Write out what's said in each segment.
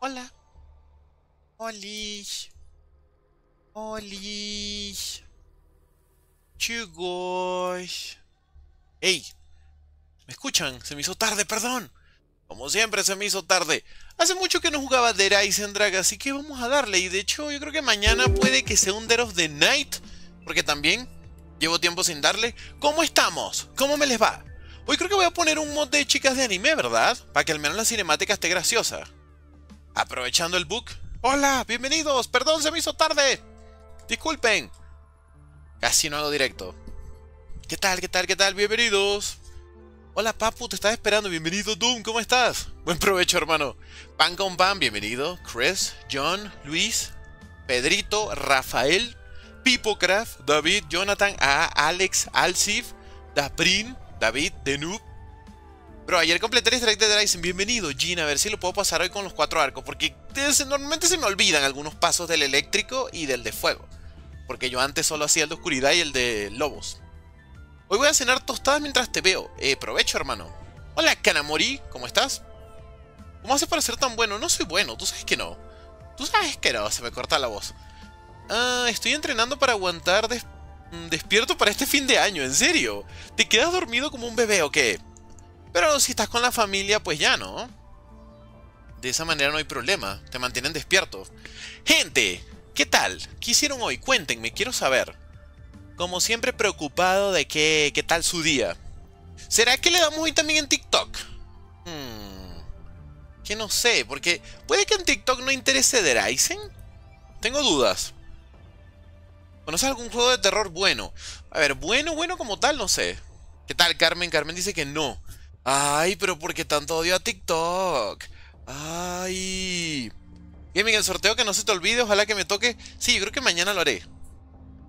Hola. Olish. Olish. Chicos. ¡Ey! ¿Me escuchan? Se me hizo tarde, perdón. Como siempre se me hizo tarde. Hace mucho que no jugaba The Rise Drag, así que vamos a darle. Y de hecho, yo creo que mañana puede que sea un Dead of the Night. Porque también llevo tiempo sin darle. ¿Cómo estamos? ¿Cómo me les va? Hoy creo que voy a poner un mod de chicas de anime, ¿verdad? Para que al menos la cinemática esté graciosa. Aprovechando el book. Hola, bienvenidos. Perdón, se me hizo tarde. Disculpen. Casi no hago directo. ¿Qué tal? ¿Qué tal? ¿Qué tal? Bienvenidos. Hola Papu, te estaba esperando. Bienvenido Doom, ¿cómo estás? Buen provecho, hermano. Pan con pan, bienvenido. Chris, John, Luis, Pedrito, Rafael, Pipocraft, David, Jonathan, A, Alex, Alcif, Daprin, David, Denub. Bro, ayer completé el strike de Dyson. Bienvenido, Gina. A ver si lo puedo pasar hoy con los cuatro arcos. Porque normalmente se me olvidan algunos pasos del eléctrico y del de fuego. Porque yo antes solo hacía el de oscuridad y el de lobos. Hoy voy a cenar tostadas mientras te veo. Eh, provecho, hermano. Hola, Kanamori. ¿Cómo estás? ¿Cómo haces para ser tan bueno? No soy bueno. Tú sabes que no. Tú sabes que no. Se me corta la voz. Ah, estoy entrenando para aguantar mm, despierto para este fin de año. ¿En serio? ¿Te quedas dormido como un bebé o qué? Pero si estás con la familia, pues ya, ¿no? De esa manera no hay problema. Te mantienen despierto. Gente, ¿Qué tal? ¿Qué hicieron hoy? Cuéntenme, quiero saber. Como siempre preocupado de qué, qué tal su día. ¿Será que le damos hoy también en TikTok? Hmm, que no sé, porque puede que en TikTok no interese Ryzen. Tengo dudas. ¿Conoces algún juego de terror bueno? A ver, bueno, bueno como tal, no sé. ¿Qué tal, Carmen? Carmen dice que no. Ay, pero ¿por qué tanto odio a TikTok? Ay. Gaming, el sorteo que no se te olvide, ojalá que me toque. Sí, yo creo que mañana lo haré.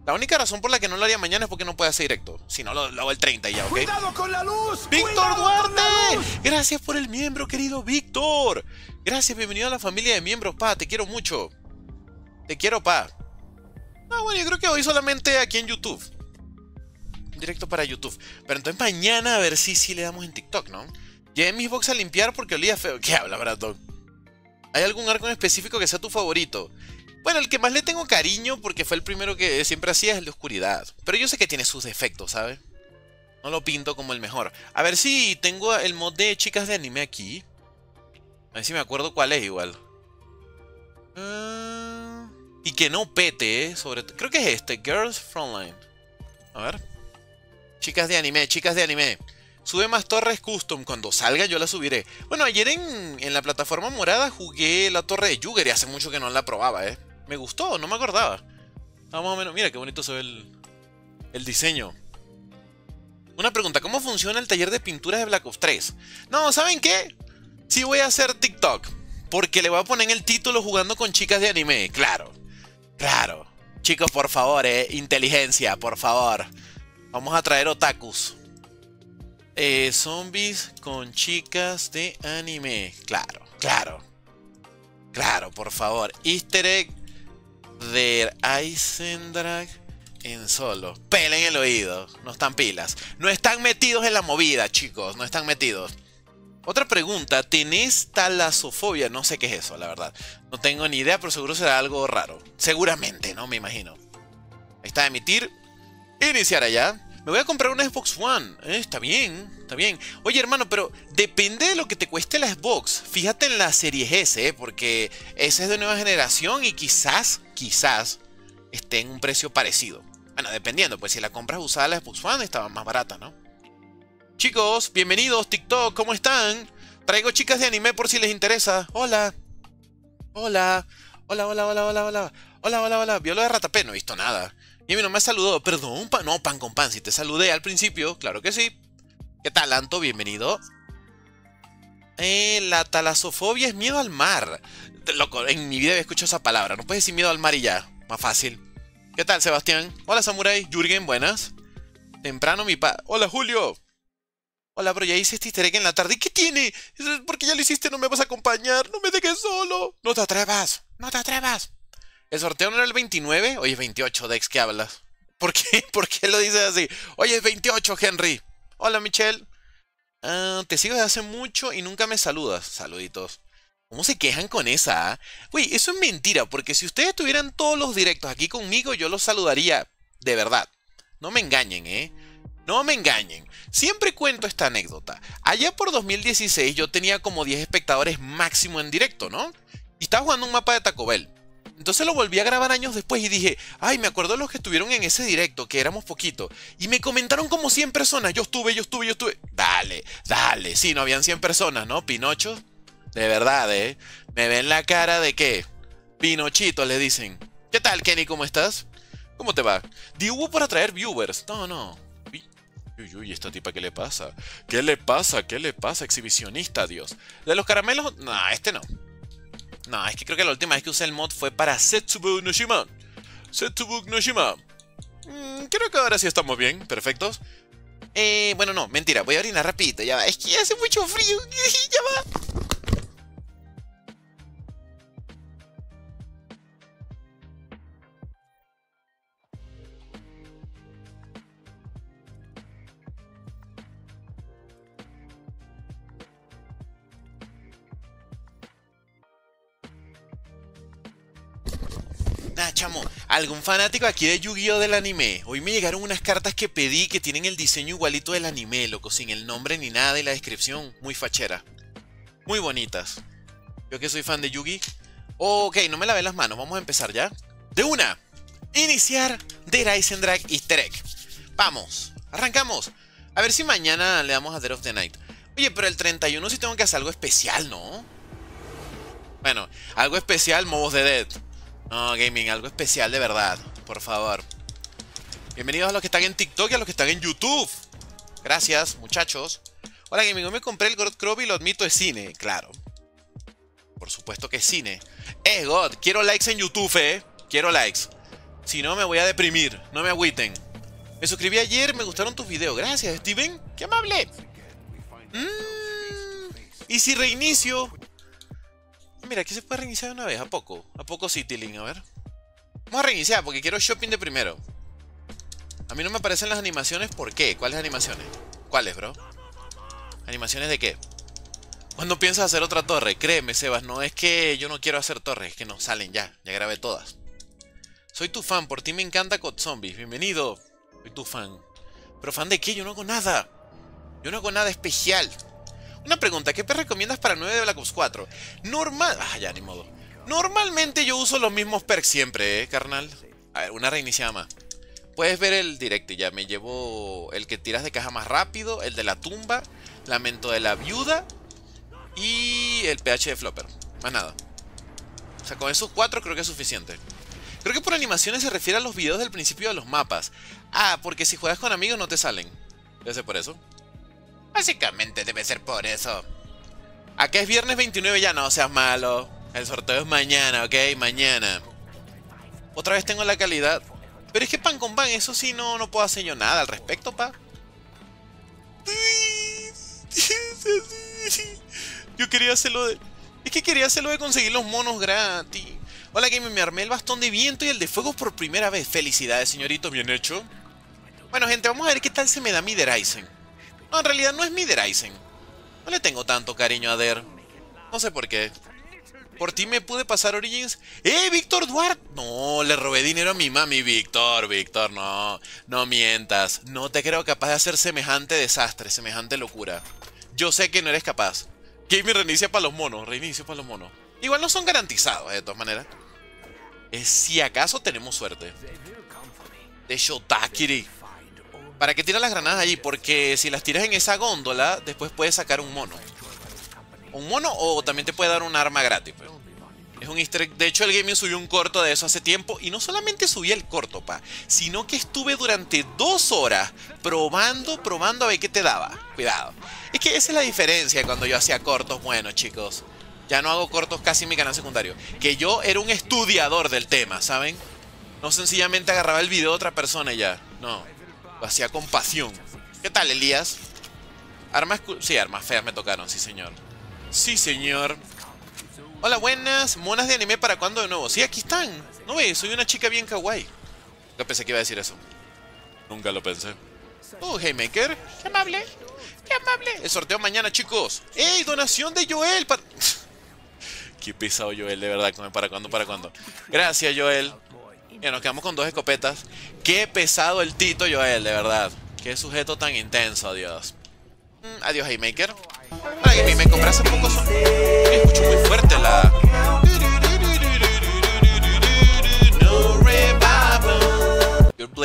La única razón por la que no lo haría mañana es porque no puede hacer directo. Si no, lo, hago el 30 ya, ¿ok? ¡Cuidado con la luz! ¡Víctor Duarte! Gracias por el miembro, querido Víctor. Gracias, bienvenido a la familia de miembros, pa. Te quiero mucho. Te quiero, pa. Ah, bueno, yo creo que hoy solamente aquí en YouTube. Directo para YouTube. Pero entonces mañana a ver si sí le damos en TikTok, ¿no? Llevé mis box a limpiar porque olía feo. ¿Qué habla, Brandon? ¿Hay algún arco en específico que sea tu favorito? Bueno, el que más le tengo cariño, porque fue el primero que siempre hacía, es el de oscuridad. Pero yo sé que tiene sus defectos, ¿sabes? No lo pinto como el mejor. A ver si tengo el mod de chicas de anime aquí. A ver si me acuerdo cuál es igual. Ah, y que no pete, ¿eh? Sobre Creo que es este, Girls Frontline. A ver. Chicas de anime, chicas de anime. Sube más torres custom. Cuando salga yo la subiré. Bueno, ayer en, la plataforma morada jugué la torre de Jugger y hace mucho que no la probaba, ¿eh? Me gustó, no me acordaba. más o menos. Mira qué bonito se ve el, el diseño. Una pregunta, ¿cómo funciona el taller de pinturas de Black Ops 3? No, ¿saben qué? Sí voy a hacer TikTok. Porque le voy a poner en el título jugando con chicas de anime. Claro. Claro. Chicos, por favor, eh. Inteligencia, por favor. Vamos a traer otakus. Eh, zombies con chicas de anime. Claro, claro. Claro, por favor. Easter egg de Eisendrag en solo. Pelen el oído. No están pilas. No están metidos en la movida, chicos. No están metidos. Otra pregunta. ¿Tenés talasofobia? No sé qué es eso, la verdad. No tengo ni idea, pero seguro será algo raro. Seguramente, ¿no? Me imagino. Ahí está, emitir. Iniciar allá. Me voy a comprar una Xbox One. Eh, está bien, está bien. Oye, hermano, pero depende de lo que te cueste la Xbox. Fíjate en la serie S, eh, porque esa es de nueva generación y quizás, quizás, esté en un precio parecido. Bueno, dependiendo, pues si la compras usada la Xbox One estaba más barata, ¿no? Chicos, bienvenidos, TikTok, ¿cómo están? Traigo chicas de anime por si les interesa. Hola. Hola. Hola, hola, hola, hola, hola. Hola, hola, hola. Vio lo de Ratapé, no he visto nada. Y no me saludó. Perdón, no, pan con pan. Si te saludé al principio, claro que sí. ¿Qué tal, Anto? Bienvenido. Eh, la talasofobia es miedo al mar. Loco, en mi vida he escuchado esa palabra. No puedes decir miedo al mar y ya. Más fácil. ¿Qué tal, Sebastián? Hola, Samurai. Jürgen, buenas. Temprano, mi pa. Hola, Julio. Hola, bro, ya hice este easter en la tarde. ¿Y qué tiene? Porque ya lo hiciste, no me vas a acompañar. No me dejes solo. No te atrevas. No te atrevas. ¿El sorteo no era el 29? Oye, 28, Dex, ¿qué hablas? ¿Por qué? ¿Por qué lo dices así? Oye, es 28, Henry. Hola, Michelle. Ah, te sigo desde hace mucho y nunca me saludas. Saluditos. ¿Cómo se quejan con esa? ah? Uy, eso es mentira, porque si ustedes tuvieran todos los directos aquí conmigo, yo los saludaría de verdad. No me engañen, ¿eh? No me engañen. Siempre cuento esta anécdota. Allá por 2016 yo tenía como 10 espectadores máximo en directo, ¿no? Y estaba jugando un mapa de Taco Bell. Entonces lo volví a grabar años después y dije, ay, me acuerdo los que estuvieron en ese directo, que éramos poquitos. Y me comentaron como 100 personas. Yo estuve, yo estuve, yo estuve. Dale, dale. Sí, no habían 100 personas, ¿no? Pinocho. De verdad, ¿eh? Me ven la cara de qué. Pinochito, le dicen. ¿Qué tal, Kenny? ¿Cómo estás? ¿Cómo te va? Di hubo para atraer viewers. No, no. Uy, uy, ¿esta tipa qué le pasa? ¿Qué le pasa? ¿Qué le pasa? Exhibicionista, Dios. De los caramelos... No, este no. No, es que creo que la última vez que usé el mod fue para Setsubu no Shima. Setsubu no Shima. Mm, creo que ahora sí estamos bien, perfectos. Eh, bueno, no, mentira, voy a orinar rapidito, ya va. Es que hace mucho frío, ya va. Chamo, algún fanático aquí de Yu-Gi-Oh! del anime. Hoy me llegaron unas cartas que pedí que tienen el diseño igualito del anime, loco, sin el nombre ni nada y la descripción muy fachera. Muy bonitas. Yo que soy fan de Yugi. Ok, no me lavé las manos, vamos a empezar ya. De una, iniciar The Ryzen Drag Easter Egg. Vamos, arrancamos. A ver si mañana le damos a Dead of the Night. Oye, pero el 31 sí tengo que hacer algo especial, ¿no? Bueno, algo especial, Mobos de Dead. No, gaming, algo especial de verdad, por favor. Bienvenidos a los que están en TikTok y a los que están en YouTube. Gracias, muchachos. Hola, gaming, hoy me compré el God Crop y lo admito, es cine, claro. Por supuesto que es cine. Eh, God, quiero likes en YouTube, eh. Quiero likes. Si no, me voy a deprimir. No me agüiten. Me suscribí ayer, me gustaron tus videos. Gracias, Steven. Qué amable. Mm, ¿Y si reinicio? Mira, aquí se puede reiniciar una vez. ¿A poco? ¿A poco Citylink? A ver. Vamos a reiniciar porque quiero shopping de primero. A mí no me aparecen las animaciones. ¿Por qué? ¿Cuáles animaciones? ¿Cuáles, bro? ¿Animaciones de qué? ¿Cuándo piensas hacer otra torre? Créeme, Sebas, no es que yo no quiero hacer torres, es que no salen ya. Ya grabé todas. Soy tu fan, por ti me encanta Cod Zombies. Bienvenido. Soy tu fan. ¿Pero fan de qué? Yo no hago nada. Yo no hago nada especial. Una pregunta, ¿qué te recomiendas para 9 de Black Ops 4? Normal... Ah, ya, ni modo. Normalmente yo uso los mismos perks siempre, ¿eh, carnal? A ver, una reiniciada más. Puedes ver el directo ya. Me llevo el que tiras de caja más rápido, el de la tumba, lamento de la viuda y el PH de Flopper. Más nada. O sea, con esos cuatro creo que es suficiente. Creo que por animaciones se refiere a los videos del principio de los mapas. Ah, porque si juegas con amigos no te salen. Debe ser por eso. Básicamente debe ser por eso. Acá es viernes 29 ya, no seas malo. El sorteo es mañana, ¿ok? Mañana. Otra vez tengo la calidad. Pero es que pan con pan, eso sí no, no puedo hacer yo nada al respecto, pa. Yo quería hacerlo de... Es que quería hacerlo de conseguir los monos gratis. Hola Game, me armé el bastón de viento y el de fuego por primera vez. Felicidades, señorito, bien hecho. Bueno, gente, vamos a ver qué tal se me da mi Deraisen. No, en realidad no es mi Deraisen. No le tengo tanto cariño a Der. No sé por qué. Por ti me pude pasar Origins. ¡Eh, Víctor Duarte! No, le robé dinero a mi mami, Víctor, Víctor, no. No mientas. No te creo capaz de hacer semejante desastre, semejante locura. Yo sé que no eres capaz. Gaming reinicia para los monos, reinicio para los monos. Igual no son garantizados, de todas maneras. Si acaso tenemos suerte. De Shotakiri. ¿Para qué tiras las granadas allí? Porque si las tiras en esa góndola, después puedes sacar un mono. Un mono o también te puede dar un arma gratis. Pues. Es un easter. De hecho, el gaming subió un corto de eso hace tiempo. Y no solamente subí el corto, pa. Sino que estuve durante dos horas probando, probando a ver qué te daba. Cuidado. Es que esa es la diferencia cuando yo hacía cortos buenos, chicos. Ya no hago cortos casi en mi canal secundario. Que yo era un estudiador del tema, ¿saben? No sencillamente agarraba el video de otra persona y ya. No. Lo hacía con pasión. ¿Qué tal, Elías? Armas... Sí, armas feas me tocaron, sí, señor. Sí, señor. Hola, buenas. Monas de anime para cuándo de nuevo. Sí, aquí están. No ves, soy una chica bien kawaii. No pensé que iba a decir eso. Nunca lo pensé. Oh, Haymaker. Qué amable. Qué amable. El sorteo mañana, chicos. ¡Ey! Donación de Joel. Para... Qué pesado Joel, de verdad. ¿Para cuándo? ¿Para cuándo? Gracias, Joel. Ya nos quedamos con dos escopetas. Qué pesado el Tito Joel, de verdad. Qué sujeto tan intenso, adiós. Mm, adiós, Haymaker. Me compré hace poco son... escucho muy fuerte la...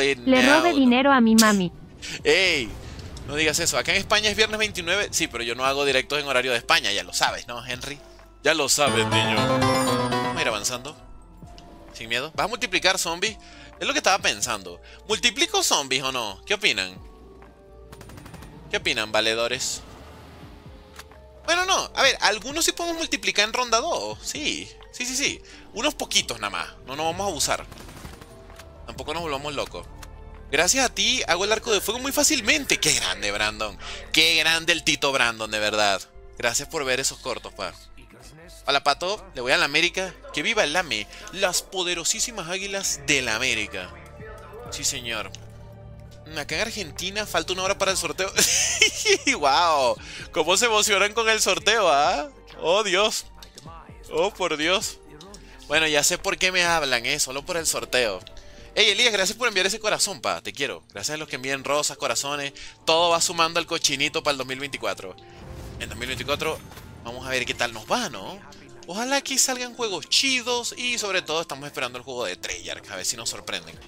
Le robe dinero a mi mami. ¡Ey! No digas eso. Acá en España es viernes 29. Sí, pero yo no hago directos en horario de España. Ya lo sabes, ¿no, Henry? Ya lo sabes, niño. Vamos a ir avanzando. Sin miedo. ¿Vas a multiplicar zombies? Es lo que estaba pensando. ¿Multiplico zombies o no? ¿Qué opinan? ¿Qué opinan, valedores? Bueno, no. A ver, algunos sí podemos multiplicar en ronda 2. Sí. Sí, sí, sí. Unos poquitos nada más. No nos vamos a abusar. Tampoco nos volvamos locos. Gracias a ti hago el arco de fuego muy fácilmente. Qué grande, Brandon. Qué grande el Tito Brandon, de verdad. Gracias por ver esos cortos, pa. Hola, Pato. Le voy a la América. Que viva el AME. Las poderosísimas águilas de la América. Sí, señor. Acá en Argentina falta una hora para el sorteo. ¡Wow! ¿Cómo se emocionan con el sorteo, ah? ¡Oh, Dios! ¡Oh, por Dios! Bueno, ya sé por qué me hablan, ¿eh? Solo por el sorteo. Hey Elías, gracias por enviar ese corazón, pa. Te quiero. Gracias a los que envíen rosas, corazones. Todo va sumando al cochinito para el 2024. En 2024 vamos a ver qué tal nos va, ¿no? Ojalá aquí salgan juegos chidos y sobre todo estamos esperando el juego de Treyarch. A ver si nos sorprenden.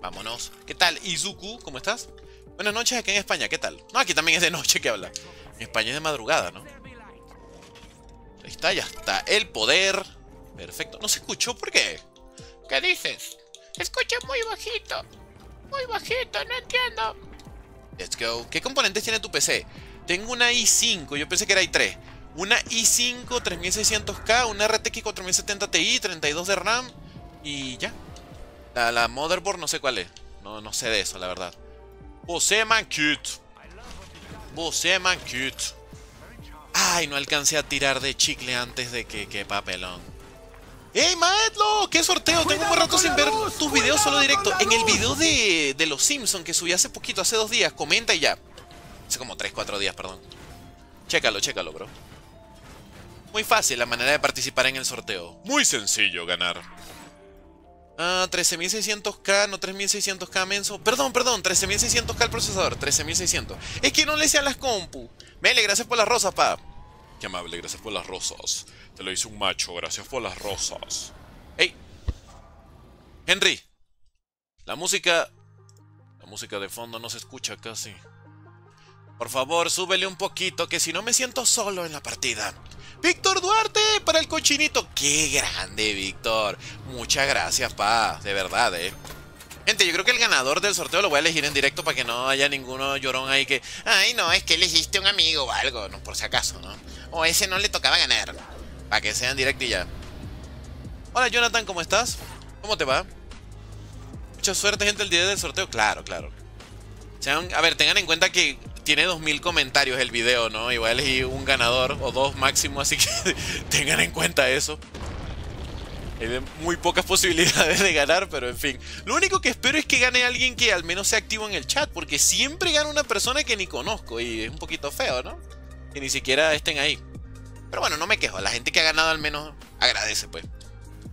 Vámonos. ¿Qué tal, Izuku? ¿Cómo estás? Buenas noches aquí en España. ¿Qué tal? No, aquí también es de noche que habla. En España es de madrugada, ¿no? Ahí está, ya está. El poder. Perfecto. ¿No se escuchó? ¿Por qué? ¿Qué dices? Escucha muy bajito. Muy bajito, no entiendo. Let's go. ¿Qué componentes tiene tu PC? Tengo una i5, yo pensé que era i3. Una i5 3600K, una RTX 4070 Ti, 32 de RAM y ya. La, motherboard no sé cuál es. No, no sé de eso, la verdad. Você man cute. Você man cute. Ay, no alcancé a tirar de chicle antes de que, que papelón. ¡Ey, Maedlo! ¡Qué sorteo! Tengo un rato sin ver tus videos solo directo. En el video de, de Los Simpsons que subí hace poquito, hace dos días, comenta y ya. Hace como 3, 4 días, perdón. Chécalo, chécalo, bro. Muy fácil la manera de participar en el sorteo. Muy sencillo ganar. Ah, 13.600K, no 3.600K menso. Perdón, perdón, 13.600K el procesador, 13.600. Es que no le sean las compu. Mele, gracias por las rosas, pa. Qué amable, gracias por las rosas. Te lo hice un macho, gracias por las rosas. ¡Ey! Henry. La música... La música de fondo no se escucha casi. Por favor, súbele un poquito, que si no me siento solo en la partida. Víctor Duarte para el cochinito. ¡Qué grande, Víctor! Muchas gracias, pa. De verdad, eh. Gente, yo creo que el ganador del sorteo lo voy a elegir en directo para que no haya ninguno llorón ahí que... Ay, no, es que elegiste un amigo o algo, no, por si acaso, ¿no? O ese no le tocaba ganar. Para que sea en directo y ya. Hola Jonathan, ¿cómo estás? ¿Cómo te va? Mucha suerte, gente, el día del sorteo. Claro, claro. a ver, tengan en cuenta que tiene 2000 comentarios el video, ¿no? Y voy un ganador o dos máximo, así que tengan en cuenta eso. Hay muy pocas posibilidades de ganar, pero en fin. Lo único que espero es que gane alguien que al menos sea activo en el chat, porque siempre gana una persona que ni conozco y es un poquito feo, ¿no? Que ni siquiera estén ahí. Pero bueno, no me quejo. La gente que ha ganado al menos agradece, pues.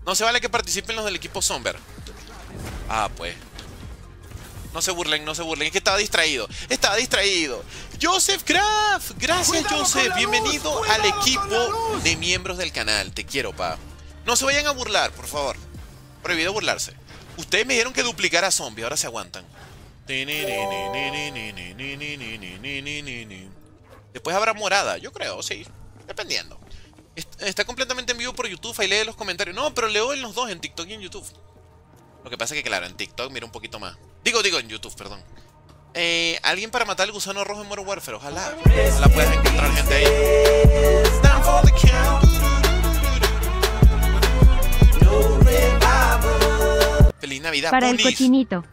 No se vale que participen los del equipo Somber. Ah, pues. No se burlen, no se burlen. Es que estaba distraído. Estaba distraído. Joseph Kraft. Gracias, Joseph. Bienvenido al equipo de miembros del canal. Te quiero, pa. No se vayan a burlar, por favor. Prohibido burlarse. Ustedes me dijeron que duplicara zombie. Ahora se aguantan. Después habrá morada. Yo creo, sí. Dependiendo. Está completamente en vivo por YouTube, ahí lee los comentarios. No, pero leo en los dos, en TikTok y en YouTube. Lo que pasa es que, claro, en TikTok mira un poquito más. Digo, digo, en YouTube, perdón. Eh, ¿Alguien para matar al gusano rojo en Modern Warfare? Ojalá. Ojalá puedas encontrar gente ahí. Feliz Navidad, Para el cochinito.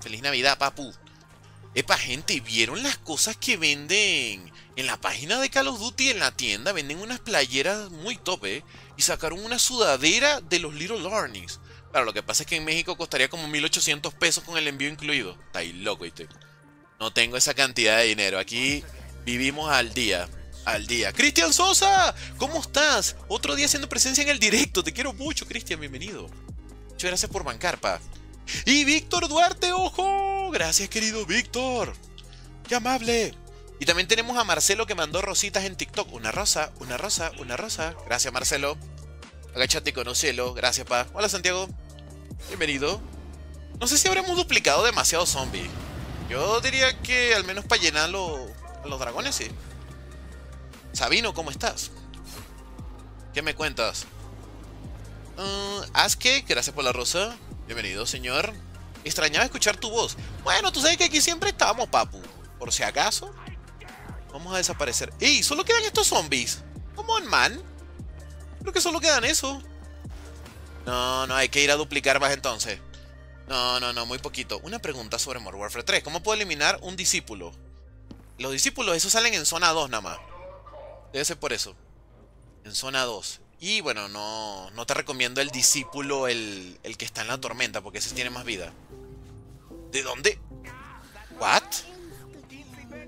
Feliz Navidad, papu. Epa, gente, ¿vieron las cosas que venden en la página de Call of Duty, en la tienda, venden unas playeras muy top, ¿eh? Y sacaron una sudadera de los Little Learnings. Claro, lo que pasa es que en México costaría como 1800 pesos con el envío incluido. Está ahí loco, ¿viste? No tengo esa cantidad de dinero. Aquí vivimos al día. al día. Cristian Sosa, ¿cómo estás? Otro día haciendo presencia en el directo. Te quiero mucho, Cristian, bienvenido. Muchas gracias por bancar, pa. Y Víctor Duarte, ojo. Gracias, querido Víctor. Qué amable. Y también tenemos a Marcelo que mandó rositas en TikTok. Una rosa, una rosa, una rosa. Gracias, Marcelo. Agachate y conocelo. Gracias, pa. Hola, Santiago. Bienvenido. No sé si habremos duplicado demasiado zombie. Yo diría que al menos para llenar lo- los dragones, sí. Sabino, ¿cómo estás? ¿Qué me cuentas? Uh, Aske, gracias por la rosa. Bienvenido, señor. Extrañaba escuchar tu voz. Bueno, tú sabes que aquí siempre estamos, papu. Por si acaso. Vamos a desaparecer. ¡Ey! Solo quedan estos zombies. Come on, man. Creo que solo quedan eso. No, no, hay que ir a duplicar más entonces. No, no, no, muy poquito. Una pregunta sobre Modern Warfare 3. ¿Cómo puedo eliminar un discípulo? Los discípulos, esos salen en zona 2 nada más. Debe ser por eso. En zona 2. Y bueno, no, no te recomiendo el discípulo, el, el que está en la tormenta, porque ese tiene más vida. ¿De dónde? ¿What?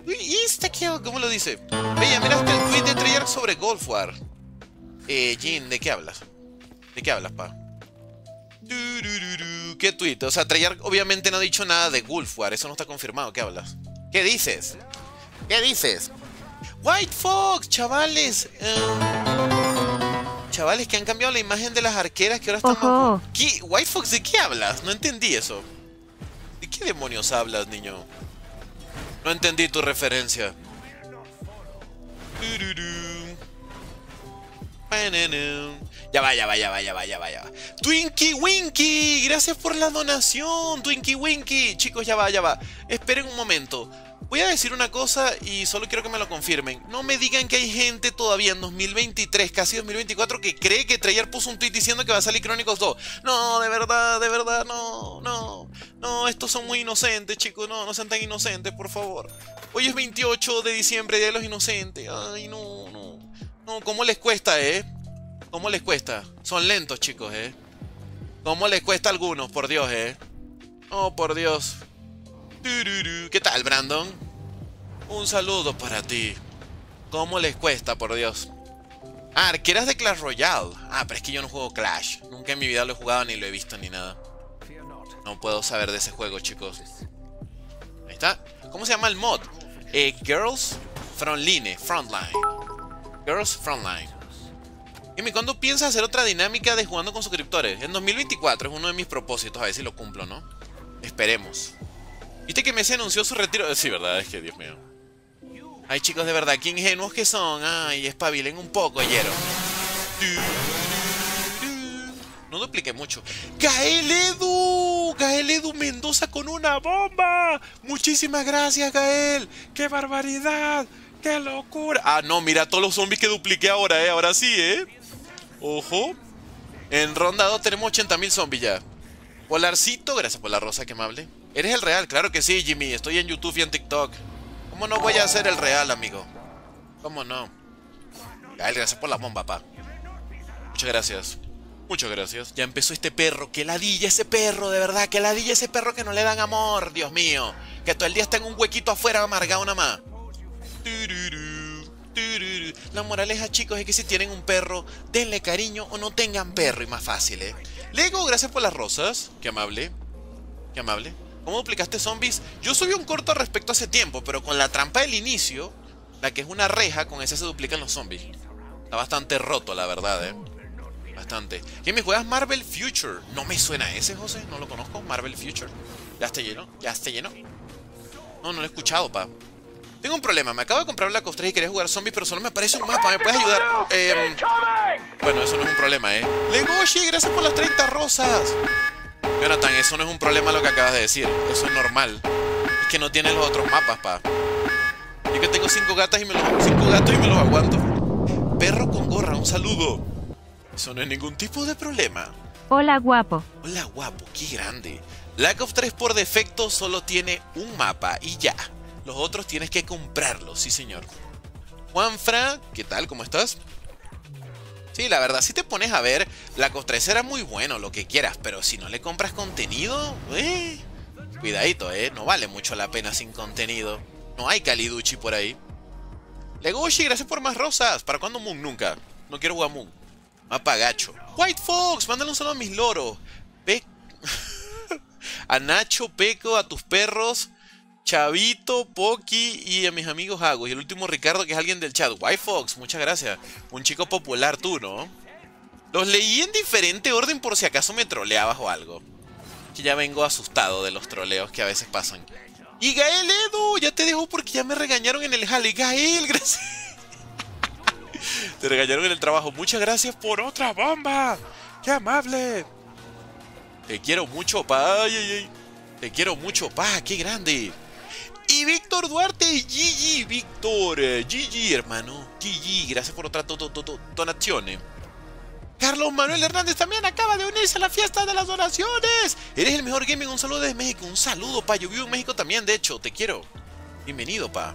Uy, insta-kill, ¿cómo lo dice? Veía, miraste el tweet de Treyarch sobre Golf War. Eh, Jin, ¿de qué hablas? ¿De qué hablas, pa? ¿Qué tweet? O sea, Treyarch obviamente no ha dicho nada de Gulf War, eso no está confirmado. ¿Qué hablas? ¿Qué dices? ¿Qué dices? White Fox, chavales. eh, chavales que han cambiado la imagen de las arqueras que ahora están más- ¿Qué? White Fox, ¿de qué hablas? No entendí eso. ¿De qué demonios hablas, niño? No entendí tu referencia. Ya va, ya va, ya va, ya va, ya va, ya va. Twinkie Winky, gracias por la donación, Twinkie Winky. Chicos, ya va, ya va. Esperen un momento. Voy a decir una cosa y solo quiero que me lo confirmen. No me digan que hay gente todavía en 2023, casi 2024, que cree que Treyarch puso un tweet diciendo que va a salir Chronicles 2. No, de verdad, de verdad, no, no. No, estos son muy inocentes, chicos. No, no sean tan inocentes, por favor. Hoy es 28 de diciembre, Día de los Inocentes. Ay, no, no. No, ¿cómo les cuesta, eh? ¿Cómo les cuesta? Son lentos, chicos, ¿eh? ¿Cómo les cuesta a algunos? Por Dios, ¿eh? Oh, por Dios. ¿Qué tal, Brandon? Un saludo para ti. ¿Cómo les cuesta, por Dios? Ah, arqueras de Clash Royale. Ah, pero es que yo no juego Clash. Nunca en mi vida lo he jugado ni lo he visto ni nada. No puedo saber de ese juego, chicos. Ahí está. ¿Cómo se llama el mod? Eh, Girls Frontline. Frontline. Girls Frontline. Dime, ¿cuándo piensas hacer otra dinámica de jugando con suscriptores? En 2024 es uno de mis propósitos, a ver si lo cumplo, ¿no? Esperemos. ¿Viste que Messi anunció su retiro? Sí, verdad, es que Dios mío. Ay, chicos, de verdad, qué ingenuos que son. Ay, espabilen un poco, Yero. No dupliqué mucho. ¡Gael Edu! ¡Gael Edu Mendoza con una bomba! Muchísimas gracias, Gael. ¡Qué barbaridad! ¡Qué locura! Ah, no, mira todos los zombies que dupliqué ahora, ¿eh? Ahora sí, ¿eh? Ojo. En ronda 2 tenemos 80.000 zombies ya. Polarcito, gracias por la rosa, qué amable. ¿Eres el real? Claro que sí, Jimmy. Estoy en YouTube y en TikTok. ¿Cómo no voy a ser el real, amigo? ¿Cómo no? Gael, gracias por la bomba, pa. Muchas gracias. Muchas gracias. Ya empezó este perro. ¡Qué ladilla ese perro, de verdad! ¡Qué ladilla ese perro que no le dan amor! Dios mío. Que todo el día está en un huequito afuera amargado nada más. La moraleja, chicos, es que si tienen un perro, denle cariño o no tengan perro y más fácil, ¿eh? Lego, gracias por las rosas. Qué amable. Qué amable. ¿Cómo duplicaste zombies? Yo subí un corto respecto hace tiempo, pero con la trampa del inicio, la que es una reja, con esa se duplican los zombies. Está bastante roto, la verdad, ¿eh? Bastante. ¿Qué me juegas Marvel Future? No me suena ese, José. No lo conozco. Marvel Future. ¿Ya está lleno? ¿Ya está lleno? No, no lo he escuchado, pa. Tengo un problema. Me acabo de comprar Black Ops 3 y quería jugar zombies, pero solo me aparece un mapa. ¿Me puedes ayudar? Em, bueno, eso no es un problema, ¿eh? Legoshi, gracias por las 30 rosas. Jonathan, eso no es un problema lo que acabas de decir. Eso es normal. Es que no tiene los otros mapas, pa. Yo que tengo cinco gatas y me los, cinco gatos y me los aguanto. Perro con gorra, un saludo. Eso no es ningún tipo de problema. Hola guapo. Hola, guapo, qué grande. Black Ops 3 por defecto solo tiene un mapa y ya. Los otros tienes que comprarlos, sí señor. Juanfra, ¿qué tal? ¿Cómo estás? Sí, la verdad, si te pones a ver, 3 era muy bueno, lo que quieras, pero si no le compras contenido, eh, cuidadito, eh, no vale mucho la pena sin contenido. No hay Caliduchi por ahí. Legoshi, gracias por más rosas. ¿Para cuándo Moon? Nunca. No quiero jugar Moon. Apagacho. White Fox, mándale un saludo a mis loros. Pe a Nacho, Peco, a tus perros, Chavito, Poki y a mis amigos Agos. Y el último Ricardo, que es alguien del chat. White Fox, muchas gracias. Un chico popular tú, ¿no? Los leí en diferente orden por si acaso me troleabas o algo. Que ya vengo asustado de los troleos que a veces pasan. Y Gael Edu, ya te dejo porque ya me regañaron en el jale. Gael, gracias. te regañaron en el trabajo. Muchas gracias por otra bomba. ¡Qué amable! Te quiero mucho, pa. Ay. Te quiero mucho, pa. ¡Qué grande! Y Víctor Duarte, GG, Víctor. GG, hermano. GG, gracias por otra donación. Carlos Manuel Hernández también acaba de unirse a la fiesta de las donaciones. Eres el mejor gaming. Un saludo desde México. Un saludo, pa. Yo vivo en México también, de hecho. Te quiero. Bienvenido, pa.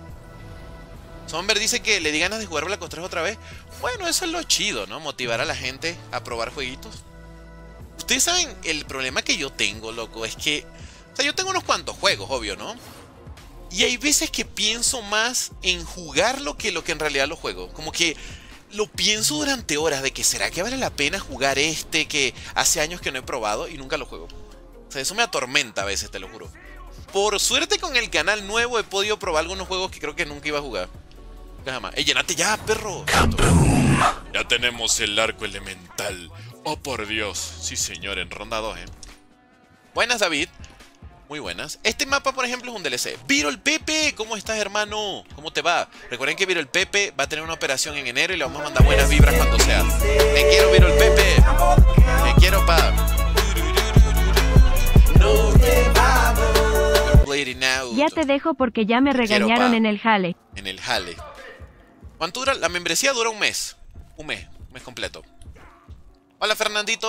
Somber dice que le di ganas de jugar Black Ops 3 otra vez. Bueno, eso es lo chido, ¿no? Motivar a la gente a probar jueguitos. Ustedes saben, el problema que yo tengo, loco, es que... O sea, yo tengo unos cuantos juegos, obvio, ¿no? Y hay veces que pienso más en jugarlo que lo que en realidad lo juego. Como que lo pienso durante horas de que será que vale la pena jugar este que hace años que no he probado y nunca lo juego. O sea, eso me atormenta a veces, te lo juro. Por suerte con el canal nuevo he podido probar algunos juegos que creo que nunca iba a jugar. Jamás. ¡Ey, llenate ya, perro! Ya tenemos el arco elemental. Oh, por Dios. Sí, señor, en ronda 2, ¿eh? Buenas, David. Muy buenas. Este mapa, por ejemplo, es un DLC. Viro el Pepe, ¿cómo estás, hermano? ¿Cómo te va? Recuerden que Viro el Pepe va a tener una operación en enero y le vamos a mandar buenas vibras cuando sea. Te quiero, Viro el Pepe. Te quiero, pa. No te vamos. Ya te dejo porque ya me quiero, regañaron en el jale. En el jale. ¿Cuánto dura? La membresía dura un mes. Un mes. Un mes completo. Hola, Fernandito.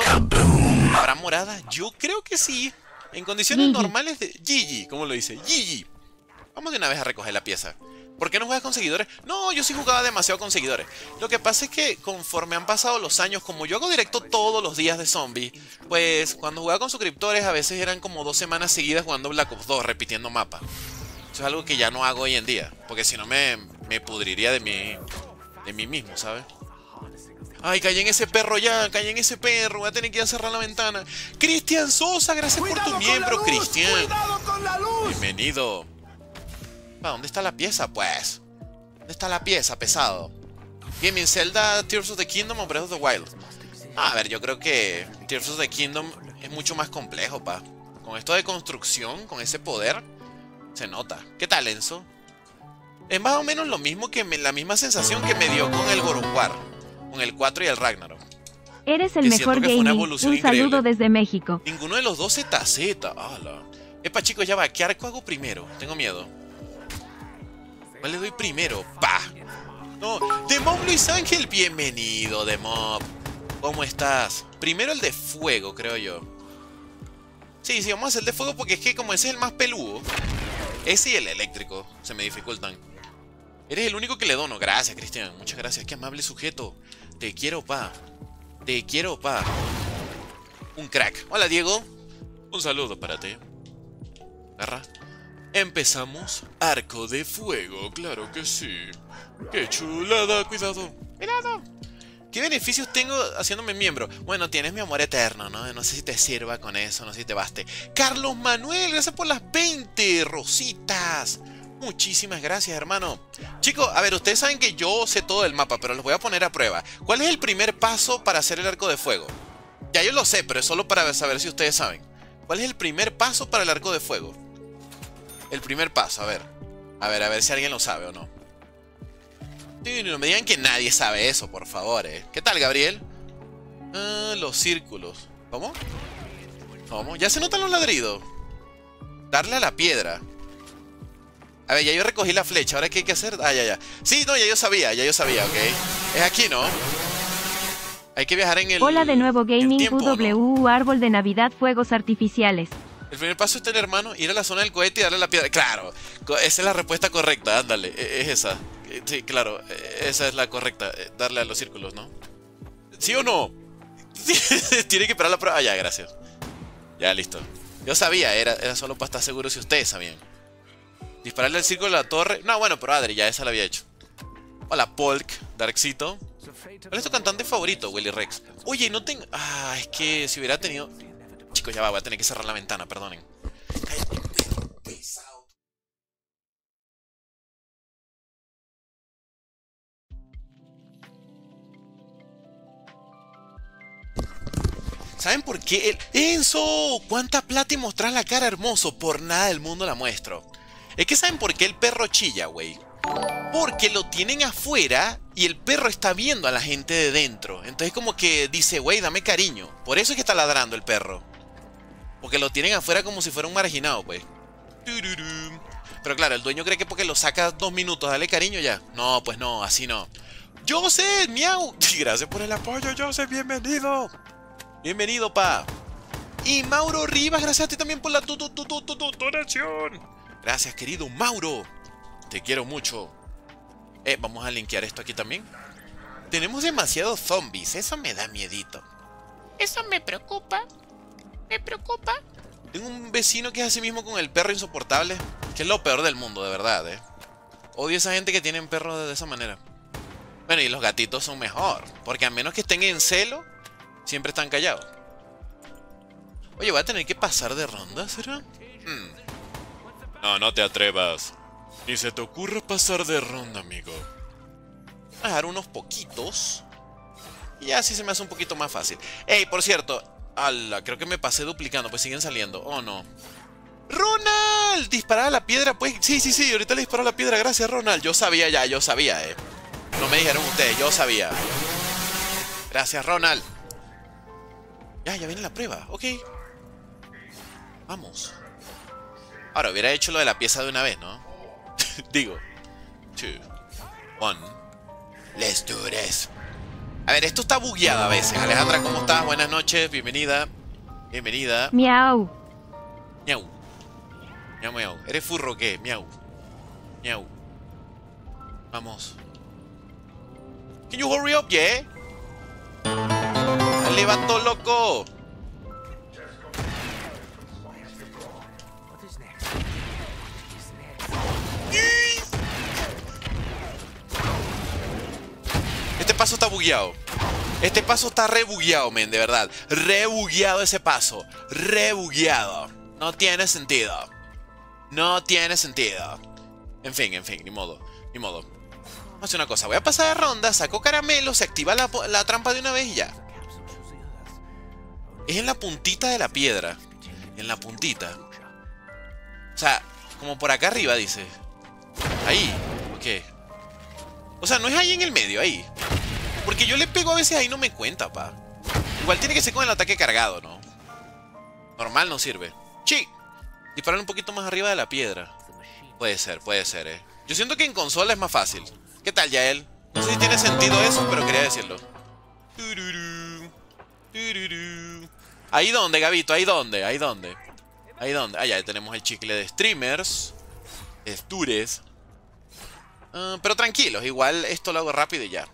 ¿Habrá morada? Yo creo que sí. En condiciones Gigi. normales de... Gigi, ¿cómo lo dice? Gigi. Vamos de una vez a recoger la pieza. ¿Por qué no juegas con seguidores? No, yo sí jugaba demasiado con seguidores. Lo que pasa es que conforme han pasado los años, como yo hago directo todos los días de zombie, pues cuando jugaba con suscriptores a veces eran como dos semanas seguidas jugando Black Ops 2, repitiendo mapa. Eso es algo que ya no hago hoy en día, porque si no me, me pudriría de mí, de mí mismo, ¿sabes? Ay, caí en ese perro ya, caí en ese perro, voy a tener que ir a cerrar la ventana. Cristian Sosa, gracias por tu miembro, Cristian. Bienvenido. Pa, ¿Dónde está la pieza, pues? ¿Dónde está la pieza, pesado? Gaming Zelda, Tears of the Kingdom o Breath of the Wild. Ah, a ver, yo creo que Tears of the Kingdom es mucho más complejo, pa. Con esto de construcción, con ese poder, se nota. ¿Qué tal, Enzo? Es más o menos lo mismo que me- la misma sensación que me dio con el War, con el 4 y el Ragnarok. Eres el Que mejor gaming. Un saludo increíble. desde México. Ninguno de los dos ZZ. ¡Hala! Epa, chicos, ya va. ¿Qué arco hago primero? Tengo miedo. ¿Cuál le doy primero? ¡Pa! No, Demob Luis Ángel, bienvenido, Demob. ¿Cómo estás? Primero el de fuego, creo yo. Sí, sí, vamos a hacer el de fuego porque es que como ese es el más peludo, ese y el eléctrico se me dificultan. Eres el único que le dono. Gracias, Cristian. Muchas gracias. Qué amable sujeto. Te quiero, pa. Te quiero, pa. Un crack. Hola, Diego. Un saludo para ti. Garra. Empezamos. Arco de fuego, claro que sí. Qué chulada, cuidado. Cuidado. ¿Qué beneficios tengo haciéndome miembro? Bueno, tienes mi amor eterno, ¿no? No sé si te sirva con eso, no sé si te baste. Carlos Manuel, gracias por las 20 rositas. Muchísimas gracias, hermano. Chicos, a ver, ustedes saben que yo sé todo del mapa, pero los voy a poner a prueba. ¿Cuál es el primer paso para hacer el arco de fuego? Ya yo lo sé, pero es solo para saber si ustedes saben. ¿Cuál es el primer paso para el arco de fuego? El primer paso, a ver. A ver, a ver si alguien lo sabe o no. No me digan que nadie sabe eso, por favor, eh. ¿Qué tal, Gabriel? Ah, los círculos. ¿Cómo? ¿Cómo? Ya se notan los ladridos. Darle a la piedra. A ver, ya yo recogí la flecha. ¿Ahora qué hay que hacer? Ah, ya, ya. Sí, no, ya yo sabía, ya yo sabía, ok. Es aquí, ¿no? Hay que viajar en el. Hola de nuevo Gaming tiempo, ¿no? UW Árbol de Navidad Fuegos Artificiales. El primer paso es tener hermano, ir a la zona del cohete y darle la piedra. Claro, esa es la respuesta correcta, ándale, e- es esa. Eh, Sí, claro, eh, esa es la correcta, eh, darle a los círculos, ¿no? ¿Sí o no? Tiene que esperar la prueba. Ah, ya, gracias. Ya, listo. Yo sabía, era, era solo para estar seguro si ustedes sabían. Dispararle al círculo a la torre. No, bueno, pero Adri, ya esa la había hecho. Hola, Polk, Darkcito. ¿Cuál es tu cantante favorito, Willy Rex? Oye, no tengo... Ah, es que si hubiera tenido... Chicos, ya va, voy a tener que cerrar la ventana, perdonen. ¿Saben por qué? El... ¡Enzo! ¿Cuánta plata y mostrar la cara hermoso? Por nada del mundo la muestro. Es que ¿saben por qué el perro chilla, güey? Porque lo tienen afuera y el perro está viendo a la gente de dentro. Entonces como que dice, güey, dame cariño. Por eso es que está ladrando el perro. Porque lo tienen afuera como si fuera un marginado, pues. Pero claro, el dueño cree que porque lo saca dos minutos, dale cariño ya. No, pues no, así no. Joseph, miau. Gracias por el apoyo, Joseph, bienvenido. Bienvenido, pa. Y Mauro Rivas, gracias a ti también por la tu, tu, tu, tu, tu, tu donación. Gracias, querido Mauro. Te quiero mucho. Eh, vamos a linkear esto aquí también. Tenemos demasiados zombies, eso me da miedito. Eso me preocupa. Me preocupa. Tengo un vecino que es así mismo con el perro insoportable, que es lo peor del mundo, de verdad, eh. Odio a esa gente que tienen perros de esa manera. Bueno, y los gatitos son mejor, porque a menos que estén en celo, siempre están callados. Oye, voy a tener que pasar de ronda, ¿será? Hmm. No, no te atrevas. Ni se te ocurra pasar de ronda, amigo. Voy a dejar unos poquitos. Y así se me hace un poquito más fácil. Ey, por cierto. Ala, creo que me pasé duplicando, pues siguen saliendo. Oh, no. ¡Ronald! Disparar a la piedra, pues. Sí, sí, sí, ahorita le disparo la piedra. Gracias, Ronald. Yo sabía ya, yo sabía, eh. No me dijeron ustedes, yo sabía. Gracias, Ronald. Ya, ya viene la prueba. Ok. Vamos. Ahora, hubiera hecho lo de la pieza de una vez, ¿no? Digo. Two. One. Let's do this. A ver, esto está bugueado a veces. Alejandra, ¿cómo estás? Buenas noches, bienvenida. Bienvenida. Miau. Miau. Miau, miau. ¿Eres furro o qué? Miau. Miau. Vamos. Can you hurry up, yeah? ¡Levanto loco! Paso está bugueado. Este paso está re bugueado, men, de verdad. Re bugueado ese paso. Re bugueado. No tiene sentido. No tiene sentido. En fin, en fin, ni modo. Ni modo. Vamos a hacer una cosa. Voy a pasar de ronda, saco caramelo, se activa la, la trampa de una vez y ya. Es en la puntita de la piedra. En la puntita. O sea, como por acá arriba, dice. Ahí. Ok. O sea, no es ahí en el medio, ahí. Porque yo le pego a veces ahí no me cuenta, pa. Igual tiene que ser con el ataque cargado, ¿no? Normal no sirve. ¡Sí! Disparar un poquito más arriba de la piedra. Puede ser, puede ser, eh. Yo siento que en consola es más fácil. ¿Qué tal, Yael? No sé si tiene sentido eso, pero quería decirlo. Ahí donde, Gabito, ahí donde, ahí donde. Ahí donde. Ah, ya tenemos el chicle de streamers. Estures. Ah, pero tranquilos, igual esto lo hago rápido y ya.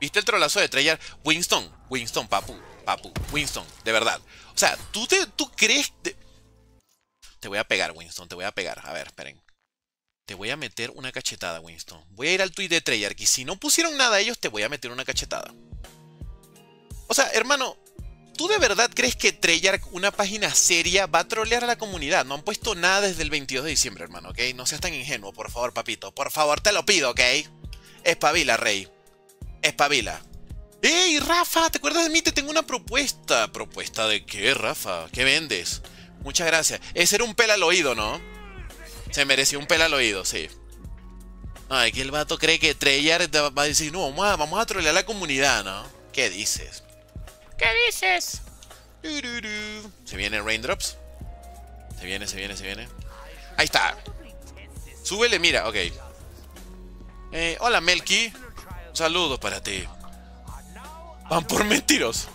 ¿Viste el trolazo de Treyarch? Winston, Winston, papu, papu, Winston, de verdad. O sea, ¿tú, te, tú crees... de- Te voy a pegar, Winston, te voy a pegar. A ver, esperen. Te voy a meter una cachetada, Winston. Voy a ir al tweet de Treyarch y si no pusieron nada ellos, te voy a meter una cachetada. O sea, hermano, ¿tú de verdad crees que Treyarch, una página seria, va a trolear a la comunidad? No han puesto nada desde el 22 de diciembre, hermano, ¿ok? No seas tan ingenuo, por favor, papito. Por favor, te lo pido, ¿ok? Espabila, rey. Espabila. ¡Ey, Rafa! ¿Te acuerdas de mí? Te tengo una propuesta. ¿Propuesta de qué, Rafa? ¿Qué vendes? Muchas gracias. Ese era un pel al oído, ¿no? Se mereció un pel al oído, sí. Ay, que el vato cree que Treyarch va a decir, no, vamos a, vamos a trolear a la comunidad, ¿no? ¿Qué dices? ¿Qué dices? Se viene Raindrops. Se viene, se viene, se viene. Ahí está. Súbele, mira, ok. Eh, hola, Melky. Saludos para ti. Van por mentiros.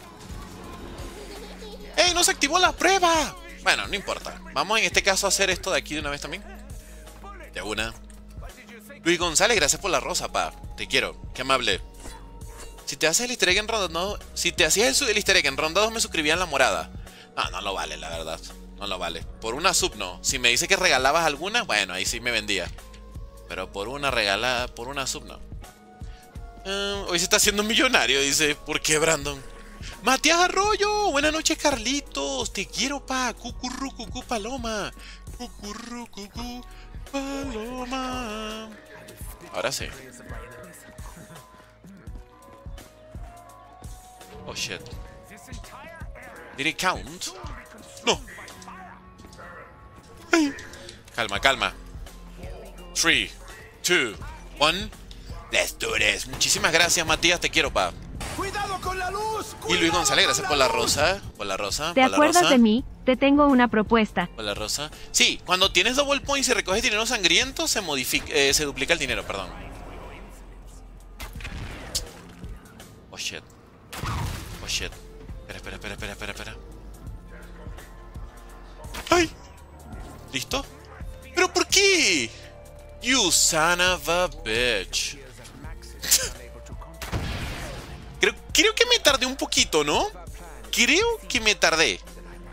¡Ey! ¡No se activó la prueba! Bueno, no importa. Vamos en este caso a hacer esto de aquí de una vez también. De una. Luis González, gracias por la rosa, pa. Te quiero. Qué amable. Si te haces el easter egg en ronda si te hacías el, el easter egg en ronda 2 me suscribía en la morada. No, no lo vale, la verdad. No lo vale. Por una sub no. Si me dice que regalabas alguna, bueno, ahí sí me vendía. Pero por una regalada, por una sub, no. Eh, hoy se está haciendo millonario, dice. ¿Por qué, Brandon? Matías Arroyo, buenas noches, Carlitos. Te quiero, pa. Cucurru, cucú, paloma. Cucurru, cucú, paloma. Ahora sí. Oh shit. Did it count? No. Calma, calma. 3, 2, 1. Let's do this. Muchísimas gracias, Matías. Te quiero, pa. ¡Cuidado con la luz! Y Luis González, gracias por la rosa. Por la rosa. ¿Te acuerdas rosa, de mí? Te tengo una propuesta. Por la rosa. Sí, cuando tienes double points y recoges dinero sangriento, se modifica, eh, se duplica el dinero, perdón. Oh shit. Oh shit. Espera, espera, espera, espera, espera, espera. ¡Ay! ¿Listo? ¿Pero por qué? You son of a bitch. Creo, que me tardé un poquito, ¿no? Creo que me tardé.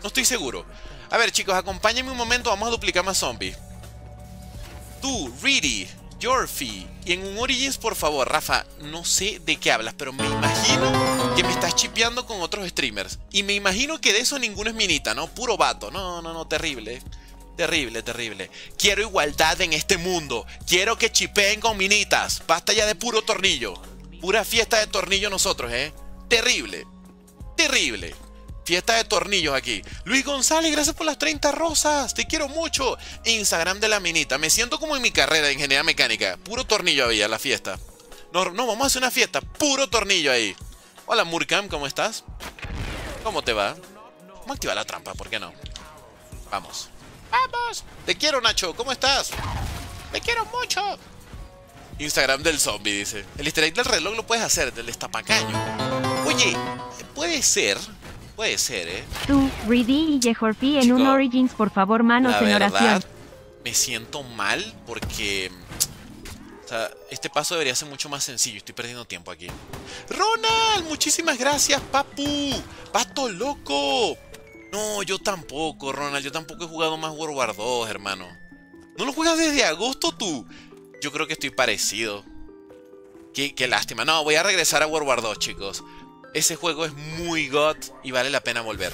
No estoy seguro. A ver, chicos, acompáñenme un momento. Vamos a duplicar más zombies. Tú, Reedy, Yorfi. Y en un Origins, por favor, Rafa, no sé de qué hablas, pero me imagino que me estás chipeando con otros streamers. Y me imagino que de eso ninguno es minita, ¿no? Puro vato. No, no, no, terrible. Terrible, terrible. Quiero igualdad en este mundo. Quiero que chipeen con minitas. Basta ya de puro tornillo. Pura fiesta de tornillo nosotros, ¿eh? Terrible. Terrible. Fiesta de tornillos aquí. Luis González, gracias por las 30 rosas. Te quiero mucho. Instagram de la minita. Me siento como en mi carrera de ingeniería mecánica. Puro tornillo había la fiesta. No, no, vamos a hacer una fiesta. Puro tornillo ahí. Hola Murkam, ¿cómo estás? ¿Cómo te va? Vamos a activar la trampa, ¿por qué no? Vamos. ¡Vamos! Te quiero, Nacho. ¿Cómo estás? ¡Te quiero mucho! Instagram del zombie, dice. El easter egg del reloj lo puedes hacer, del estapacaño. Oye, puede ser. Puede ser, ¿eh? Tú, Reedy y Jehorfi en un Origins, por favor, manos La en verdad, oración. me siento mal porque... O sea, este paso debería ser mucho más sencillo. Estoy perdiendo tiempo aquí. Ronald, muchísimas gracias, papu. Pato loco. No, yo tampoco, Ronald. Yo tampoco he jugado más World War 2, hermano. ¿No lo juegas desde agosto tú? Yo creo que estoy parecido. Qué, qué lástima. No, voy a regresar a World War 2, chicos. Ese juego es muy god y vale la pena volver.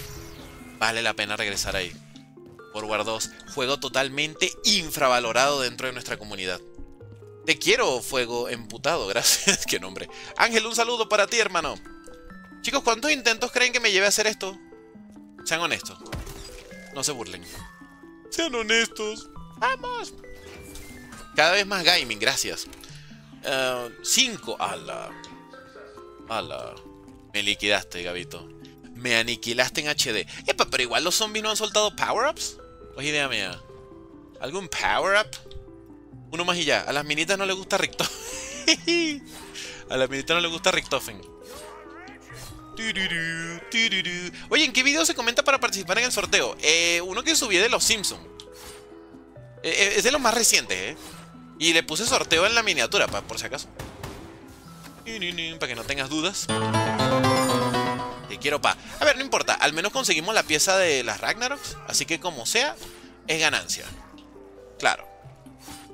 Vale la pena regresar ahí. World War 2, juego totalmente infravalorado dentro de nuestra comunidad. Te quiero, fuego emputado, gracias. Qué nombre. Ángel, un saludo para ti, hermano. Chicos, ¿cuántos intentos creen que me lleve a hacer esto? Sean honestos. No se burlen. Sean honestos. ¡Vamos! Cada vez más gaming, gracias. 5. ala. Ala. Me liquidaste, Gabito. Me aniquilaste en HD. Epa, pero igual los zombies no han soltado power-ups. ¿O idea mía? ¿Algún power-up? Uno más y ya. A las minitas no les gusta Richtofen. A las minitas no les gusta Richtofen. Oye, ¿en qué video se comenta para participar en el sorteo? Eh, uno que subí de los Simpsons. Eh, es de los más recientes, ¿eh? Y le puse sorteo en la miniatura, pa, por si acaso. Para que no tengas dudas. Te quiero, pa. A ver, no importa. Al menos conseguimos la pieza de las Ragnaroks. Así que como sea, es ganancia. Claro.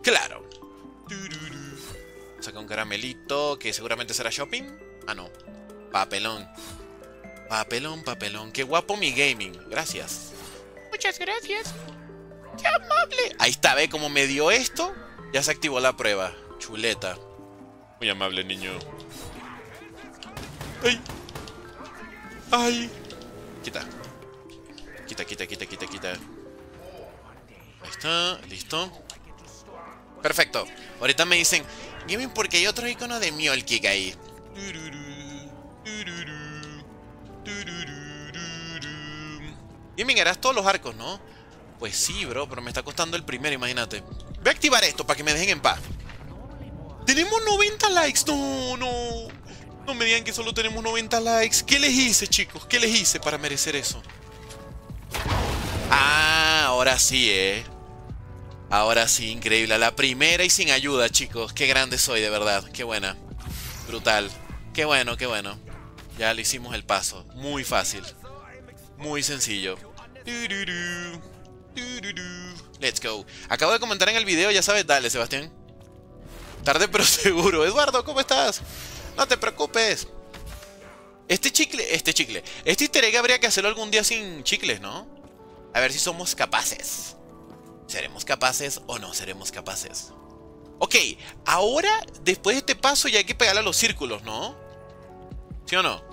Claro. Saca un caramelito que seguramente será shopping. Ah, no. Papelón. Papelón, papelón. Qué guapo mi gaming. Gracias. Muchas gracias. ¡Qué amable! Ahí está, ve cómo me dio esto. Ya se activó la prueba. Chuleta. Muy amable, niño. ¡Ay! ¡Ay! Quita. Quita, quita, quita, quita, quita. Ahí está, listo. Perfecto. Ahorita me dicen, Gaming, porque hay otro icono de Mjolnir ahí. Gaming, harás todos los arcos, ¿no? Pues sí, bro, pero me está costando el primero, imagínate. Voy a activar esto para que me dejen en paz. Tenemos 90 likes. No, no. No me digan que solo tenemos 90 likes. ¿Qué les hice, chicos? ¿Qué les hice para merecer eso? Ah, ahora sí, eh. Ahora sí, increíble. La primera y sin ayuda, chicos. Qué grande soy, de verdad. Qué buena. Brutal. Qué bueno, qué bueno. Ya le hicimos el paso. Muy fácil. Muy sencillo. Let's go. Acabo de comentar en el video, ya sabes. Dale, Sebastián. Tarde pero seguro. Eduardo, ¿cómo estás? No te preocupes. Este chicle, este chicle. Este easter egg habría que hacerlo algún día sin chicles, ¿no? A ver si somos capaces. ¿Seremos capaces o no seremos capaces? Ok, ahora, después de este paso ya hay que pegarle a los círculos, ¿no? ¿Sí o no?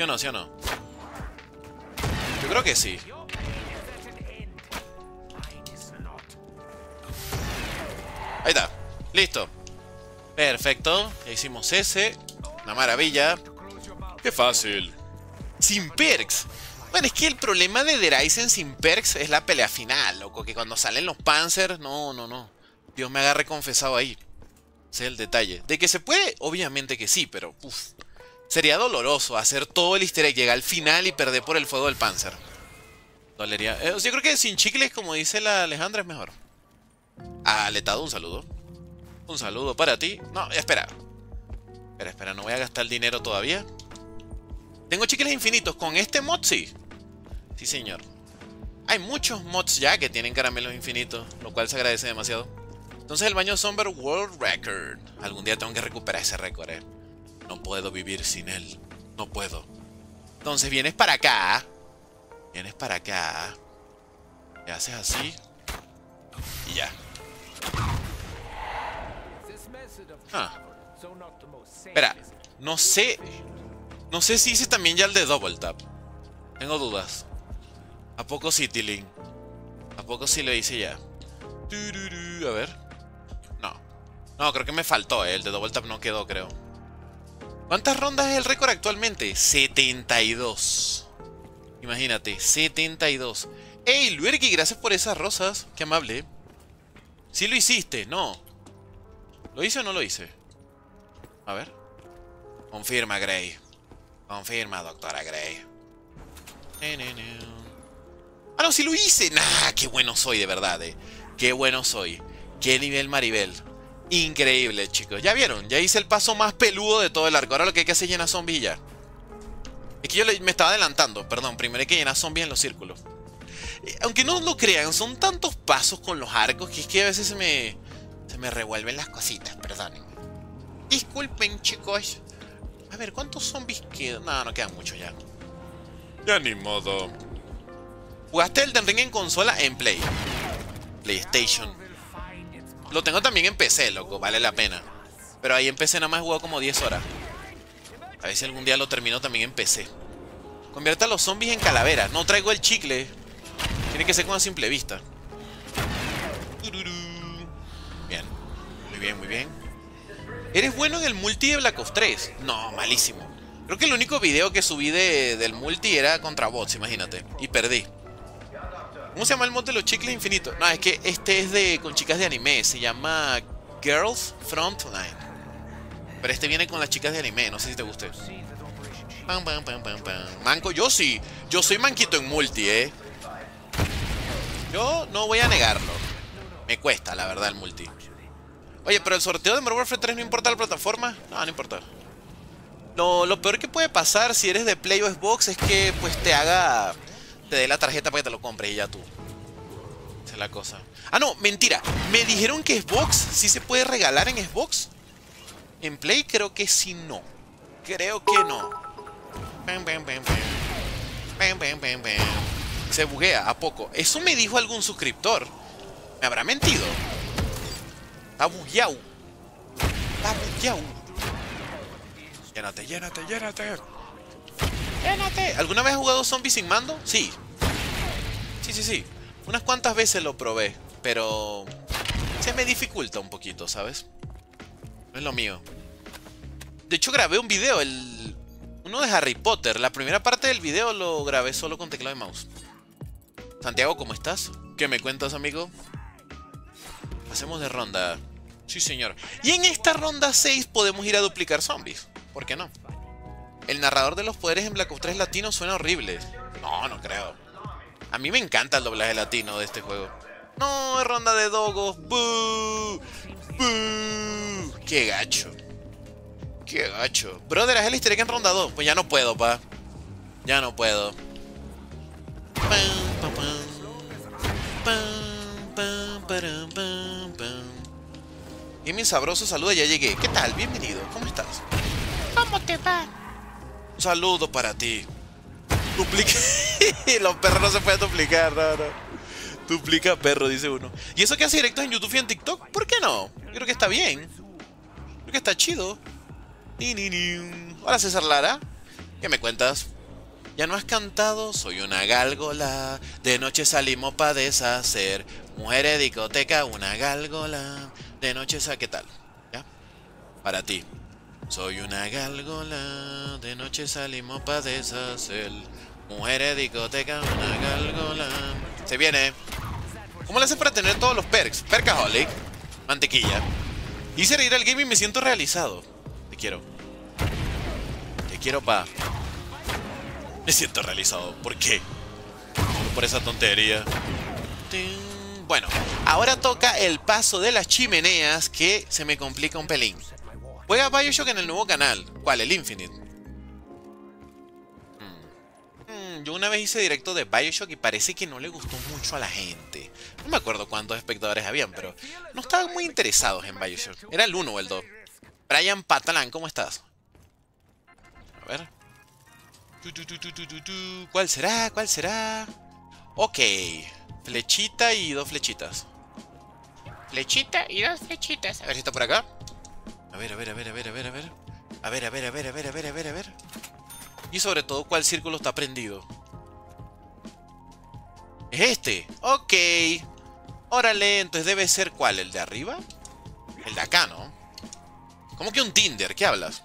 ¿Sí o no? ¿Sí o no? Yo creo que sí. Ahí está. Listo. Perfecto. Ya hicimos ese. Una maravilla. Qué fácil. Sin perks. Bueno, es que el problema de Ryzen sin perks es la pelea final, loco. Que cuando salen los Panzers, no, no, no. Dios me agarre confesado ahí. Ese es el detalle. De que se puede, obviamente que sí, pero uf, sería doloroso hacer todo el easter egg, llegar al final y perder por el fuego del Panzer. Dolería. Eh, yo creo que sin chicles, como dice la Alejandra, es mejor. Aletado, un saludo. Un saludo para ti. No, espera. Espera, espera, no voy a gastar dinero todavía. Tengo chicles infinitos. Con este mod sí. Sí, señor. Hay muchos mods ya que tienen caramelos infinitos, lo cual se agradece demasiado. Entonces el baño Somber World Record. Algún día tengo que recuperar ese récord, eh. No puedo vivir sin él. No puedo. Entonces vienes para acá. Vienes para acá. Y haces así. Y ya. Ah. Espera, no sé. No sé si hice también ya el de Double Tap. Tengo dudas. ¿A poco sí, Tilling? ¿A poco sí lo hice ya? A ver. No. No, creo que me faltó. eh. El de Double Tap no quedó, creo. ¿Cuántas rondas es el récord actualmente? 72. Imagínate, 72. ¡Ey, Luergi! Gracias por esas rosas. Qué amable. ¿Sí lo hiciste? No. ¿Lo hice o no lo hice? A ver. Confirma, Gray. Confirma, doctora ne. Ah, no, sí lo hice. Nah, qué bueno soy, de verdad, eh. Qué bueno soy. Qué nivel Maribel. Increíble, chicos. Ya vieron, ya hice el paso más peludo de todo el arco. Ahora lo que hay que hacer es llenar zombies y ya. Es que yo me estaba adelantando, perdón. Primero hay que llenar zombies en los círculos. Eh, Aunque no lo crean, son tantos pasos con los arcos que es que a veces se me, se me revuelven las cositas, perdonen. Disculpen, chicos. A ver, ¿cuántos zombies quedan? No, no quedan muchos ya. Ya ni modo. ¿Jugaste el Ring en consola? En Play. PlayStation. Lo tengo también en PC, loco, vale la pena. Pero ahí en PC nada más he jugado como 10 horas. A ver si algún día lo termino también en PC. Convierta a los zombies en calaveras. No traigo el chicle. Tiene que ser con a simple vista. Bien. Muy bien, muy bien. ¿Eres bueno en el multi de Black Ops 3? No, malísimo. Creo que el único video que subí de- del multi era contra bots, imagínate. Y perdí. ¿Cómo se llama el mod de los chicles infinitos? No, es que este es de con chicas de anime. Se llama Girls Frontline. Pero este viene con las chicas de anime. No sé si te guste. Pam, pam, pam, pam, pam. Manco, yo sí. Yo soy manquito en multi, ¿eh? Yo no voy a negarlo. Me cuesta, la verdad, el multi. Oye, pero el sorteo de Modern Warfare 3 no importa la plataforma. No, no importa. Lo, lo peor que puede pasar si eres de Play o Xbox es que pues te haga... Te dé la tarjeta para que te lo compres y ya tú. Esa es la cosa. Ah, no, mentira. Me dijeron que Xbox sí se puede regalar en Xbox. En Play creo que sí no. Creo que no. Se buguea, ¿a poco? Eso me dijo algún suscriptor. ¿Me habrá mentido? Está bugueado. Está bugueado. Llénate, llénate, llénate. ¿Alguna vez has jugado zombies sin mando? Sí. Sí, sí, sí. Unas cuantas veces lo probé, pero se me dificulta un poquito, ¿sabes? No es lo mío. De hecho, grabé un video, el uno de Harry Potter. La primera parte del video lo grabé solo con teclado y mouse. Santiago, ¿cómo estás? ¿Qué me cuentas, amigo? Hacemos de ronda. Sí, señor. Y en esta ronda 6 podemos ir a duplicar zombies. ¿Por qué no? El narrador de los poderes en Black Ops 3 latino suena horrible. No, no creo. A mí me encanta el doblaje latino de este juego. No, es ronda de dogos. ¡Boo! ¡Boo! ¡Qué gacho! ¡Qué gacho! Brother, haz el easter egg en ronda 2. Pues ya no puedo, pa. Ya no puedo. Pam. Gaming Sabroso saluda, ya llegué. ¿Qué tal? Bienvenido. ¿Cómo estás? ¿Cómo te va? Un saludo para ti. Duplica. Los perros no se pueden duplicar, no. Duplica perro, dice uno. ¿Y eso que hace directos en YouTube y en TikTok? ¿Por qué no? Creo que está bien. Creo que está chido. Ni, ni, ni. César Lara. ¿Qué me cuentas? Ya no has cantado, soy una gálgola. De noche salimos pa' deshacer. Mujeres discoteca, una gálgola. De noche. ¿Qué tal? ¿Ya? Para ti. Soy una gálgola. De noche salimos pa' deshacer. Mujeres discoteca, una gálgola. Se viene. ¿Cómo le haces para tener todos los perks? Perkaholic. Mantequilla. Hice reír al game y me siento realizado. Te quiero. Te quiero pa. Me siento realizado. ¿Por qué? Por esa tontería. Bueno, ahora toca el paso de las chimeneas que se me complica un pelín. Juega Bioshock en el nuevo canal. ¿Cuál? El Infinite. Mm. Mm, Yo una vez hice directo de Bioshock y parece que no le gustó mucho a la gente. No me acuerdo cuántos espectadores habían, pero no estaban muy interesados en Bioshock. Era el 1 o el 2. Brian Patalán, ¿cómo estás? A ver. ¿Cuál será? ¿Cuál será? Ok. Flechita y dos flechitas. Flechita y dos flechitas. A ver si está por acá. A ver, a ver, a ver, a ver, a ver, a ver. A ver, a ver, a ver, a ver, a ver, a ver, a ver. Y sobre todo, ¿cuál círculo está prendido? Es este. Ok. Órale, entonces debe ser ¿cuál? ¿El de arriba? El de acá, ¿no? ¿Cómo que un Tinder? ¿Qué hablas?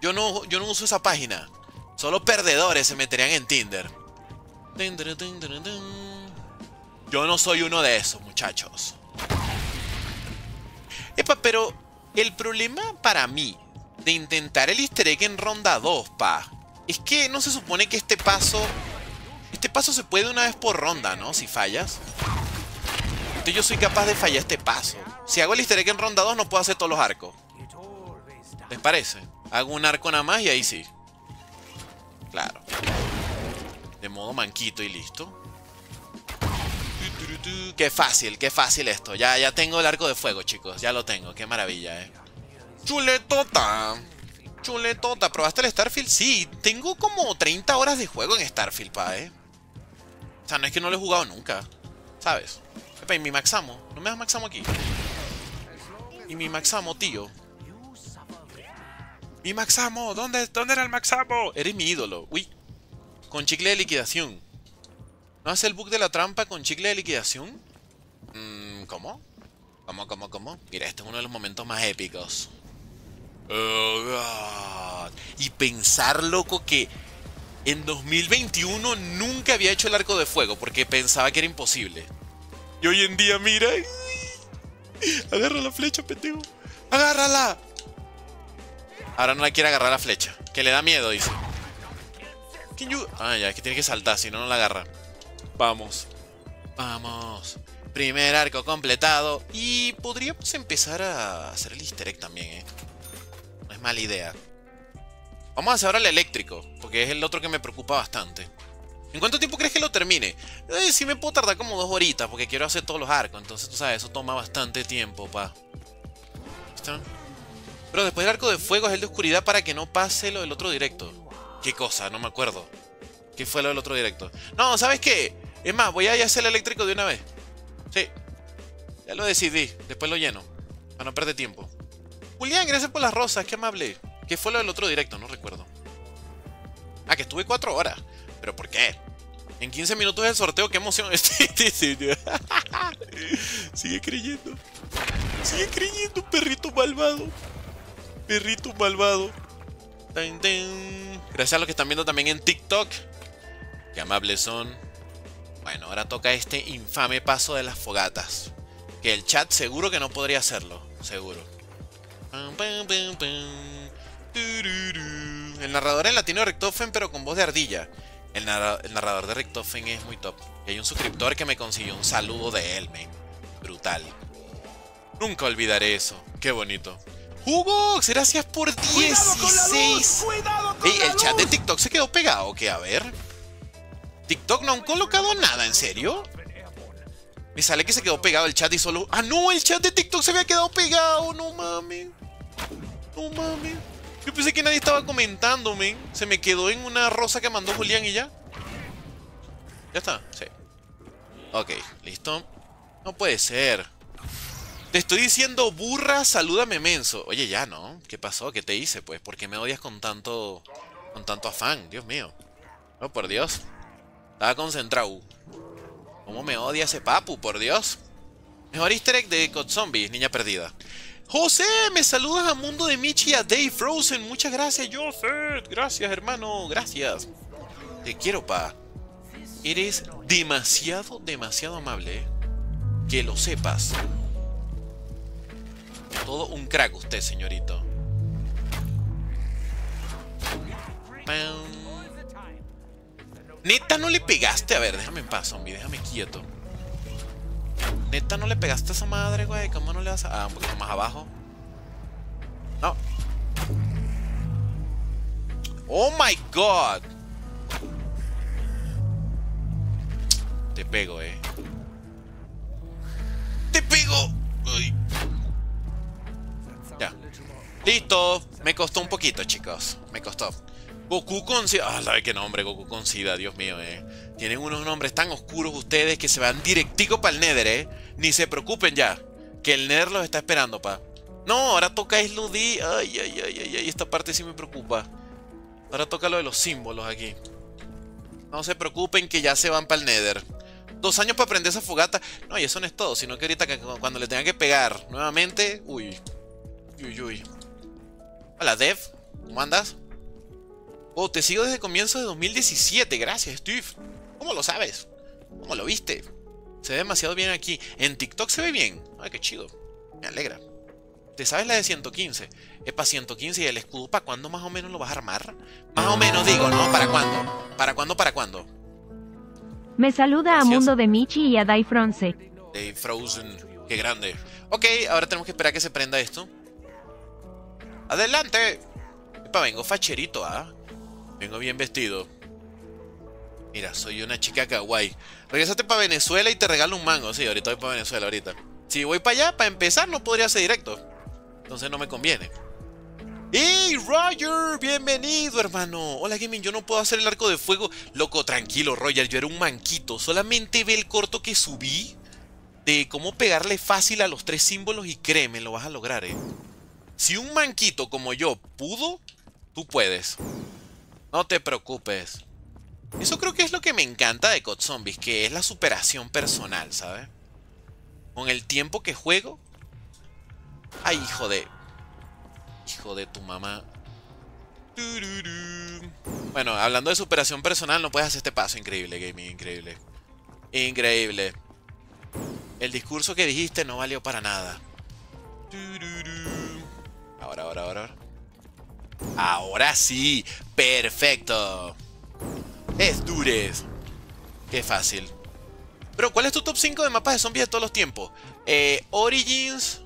Yo no, yo no uso esa página. Solo perdedores se meterían en Tinder. Tin, tin, tin, tin, tin. Yo no soy uno de esos, muchachos. Epa, pero el problema para mí de intentar el easter egg en ronda 2, pa, es que no se supone que este paso... Este paso se puede una vez por ronda, ¿no? Si fallas. Entonces yo soy capaz de fallar este paso. Si hago el easter egg en ronda 2 no puedo hacer todos los arcos. ¿Les parece? Hago un arco nada más y ahí sí. Claro. De modo manquito y listo. Qué fácil, qué fácil esto. Ya, ya tengo el arco de fuego, chicos. Ya lo tengo. Qué maravilla, eh. Chuletota. Chuletota. ¿Probaste el Starfield? Sí. Tengo como 30 horas de juego en Starfield, pa, eh. O sea, no es que no lo he jugado nunca. ¿Sabes? Y mi Maxamo. ¿No me das Maxamo aquí? Y mi Maxamo, tío. Mi Maxamo. ¿Dónde, ¿Dónde era el Maxamo? Eres mi ídolo. Uy. Con chicle de liquidación. ¿No hace el bug de la trampa con chicle de liquidación? Mm, ¿Cómo? ¿Cómo, cómo, cómo? Mira, este es uno de los momentos más épicos. Oh, God. Y pensar, loco, que en 2021 nunca había hecho el arco de fuego porque pensaba que era imposible. Y hoy en día, mira. Agarra la flecha, pendejo. ¡Agárrala! Ahora no la quiere agarrar la flecha. Que le da miedo, dice. Ah, ya, es que tiene que saltar, si no, no la agarra. Vamos. Vamos. Primer arco completado. Y podríamos empezar a hacer el easter egg también, ¿eh? No es mala idea. Vamos a hacer ahora el eléctrico, porque es el otro que me preocupa bastante. ¿En cuánto tiempo crees que lo termine? Eh, sí me puedo tardar como dos horitas, porque quiero hacer todos los arcos. Entonces, tú sabes, eso toma bastante tiempo, pa. ¿Está? Pero después el arco de fuego es el de oscuridad para que no pase lo del otro directo. ¿Qué cosa? No me acuerdo. ¿Qué fue lo del otro directo? No, ¿sabes qué? Es más, voy a hacer el eléctrico de una vez. Sí. Ya lo decidí. Después lo lleno. Para no perder tiempo. Julián, gracias por las rosas. Qué amable. ¿Qué fue lo del otro directo? No recuerdo. Ah, que estuve cuatro horas. ¿Pero por qué? En 15 minutos del sorteo, qué emoción. Sigue creyendo. Sigue creyendo, perrito malvado. Perrito malvado. Gracias a los que están viendo también en TikTok. Qué amables son. Bueno, ahora toca este infame paso de las fogatas. Que el chat seguro que no podría hacerlo. Seguro. El narrador en latino de Richtofen, pero con voz de ardilla. El, narra- el narrador de Richtofen es muy top. Y hay un suscriptor que me consiguió un saludo de él, man. Brutal. Nunca olvidaré eso. Qué bonito. Hugo, gracias por ¡Cuidado con la luz! 16. ¡Cuidado con Ey, la el chat de! TikTok se quedó pegado, ¿qué? A ver. TikTok no han colocado nada, ¿en serio? Me sale que se quedó pegado el chat y solo... ¡Ah, no! El chat de TikTok se había quedado pegado. No mames. No mames. Yo pensé que nadie estaba comentando, men. Se me quedó en una rosa que mandó Julián y ya. ¿Ya está? Sí. Ok, listo. No puede ser. Te estoy diciendo burra, salúdame menso. Oye, ya, ¿no? ¿Qué pasó? ¿Qué te hice, pues? ¿Por qué me odias con tanto... con tanto afán? Dios mío. Oh, por Dios. Estaba concentrado. ¿Cómo me odia ese papu, por Dios? Mejor easter egg de God Zombies, niña perdida. José, me saludas a Mundo de Michi y a Dave Frozen. Muchas gracias, Joseph. Gracias, hermano. Gracias. Te quiero, pa. Eres demasiado, demasiado amable. ¿eh? Que lo sepas. Todo un crack usted, señorito. Pam. Neta, no le pegaste. A ver, déjame en paz, zombie. Déjame quieto. Neta, no le pegaste a esa madre, güey. ¿Cómo no le vas a.? Ah, un poquito más abajo. No. Oh my god. Te pego, eh. Te pego. Ya. Listo. Me costó un poquito, chicos. Me costó. Goku con SIDA. Ah, ¿sabe qué nombre? Goku con SIDA, Dios mío, eh. Tienen unos nombres tan oscuros ustedes que se van directico para el Nether, eh. Ni se preocupen ya. Que el Nether los está esperando, pa. No, ahora toca Isludi. Ay, ay, ay, ay, ay. Esta parte sí me preocupa. Ahora toca lo de los símbolos aquí. No se preocupen que ya se van para el Nether. Dos años para aprender esa fogata. No, y eso no es todo, sino que ahorita que cuando le tengan que pegar nuevamente. Uy. Uy, uy. Hola, Dev. ¿Cómo andas? Oh, te sigo desde comienzo de 2017. Gracias, Steve. ¿Cómo lo sabes? ¿Cómo lo viste? Se ve demasiado bien aquí. En TikTok se ve bien. Ay, qué chido. Me alegra. ¿Te sabes la de 115? Es para 115 y el escudo, ¿para cuándo más o menos lo vas a armar? Más o menos digo, ¿no? ¿Para cuándo? ¿Para cuándo? ¿Para cuándo? Me saluda a Mundo de Michi y a Dai Fronce. De Frozen. Qué grande. Ok, ahora tenemos que esperar a que se prenda esto. ¡Adelante! Epa, vengo facherito, ¿ah? Vengo bien vestido. Mira, soy una chica kawaii. Regresate para Venezuela y te regalo un mango. Sí, ahorita voy para Venezuela, ahorita. Si voy para allá, para empezar, no podría ser directo. Entonces no me conviene. ¡Hey, Roger! Bienvenido, hermano. Hola, Gaming. Yo no puedo hacer el arco de fuego. Loco, tranquilo, Roger. Yo era un manquito. Solamente ve el corto que subí de cómo pegarle fácil a los tres símbolos y créeme, lo vas a lograr, ¿eh? Si un manquito como yo pudo, tú puedes. No te preocupes. Eso creo que es lo que me encanta de COD Zombies, que es la superación personal, ¿sabes? Con el tiempo que juego. Ay, hijo de. Hijo de tu mamá. Bueno, hablando de superación personal, no puedes hacer este paso. Increíble, gaming, increíble. Increíble. El discurso que dijiste no valió para nada. Ahora, ahora, ahora. Ahora sí. Perfecto. Es dures. Qué fácil. Pero, ¿cuál es tu top 5 de mapas de zombies de todos los tiempos? Eh, Origins,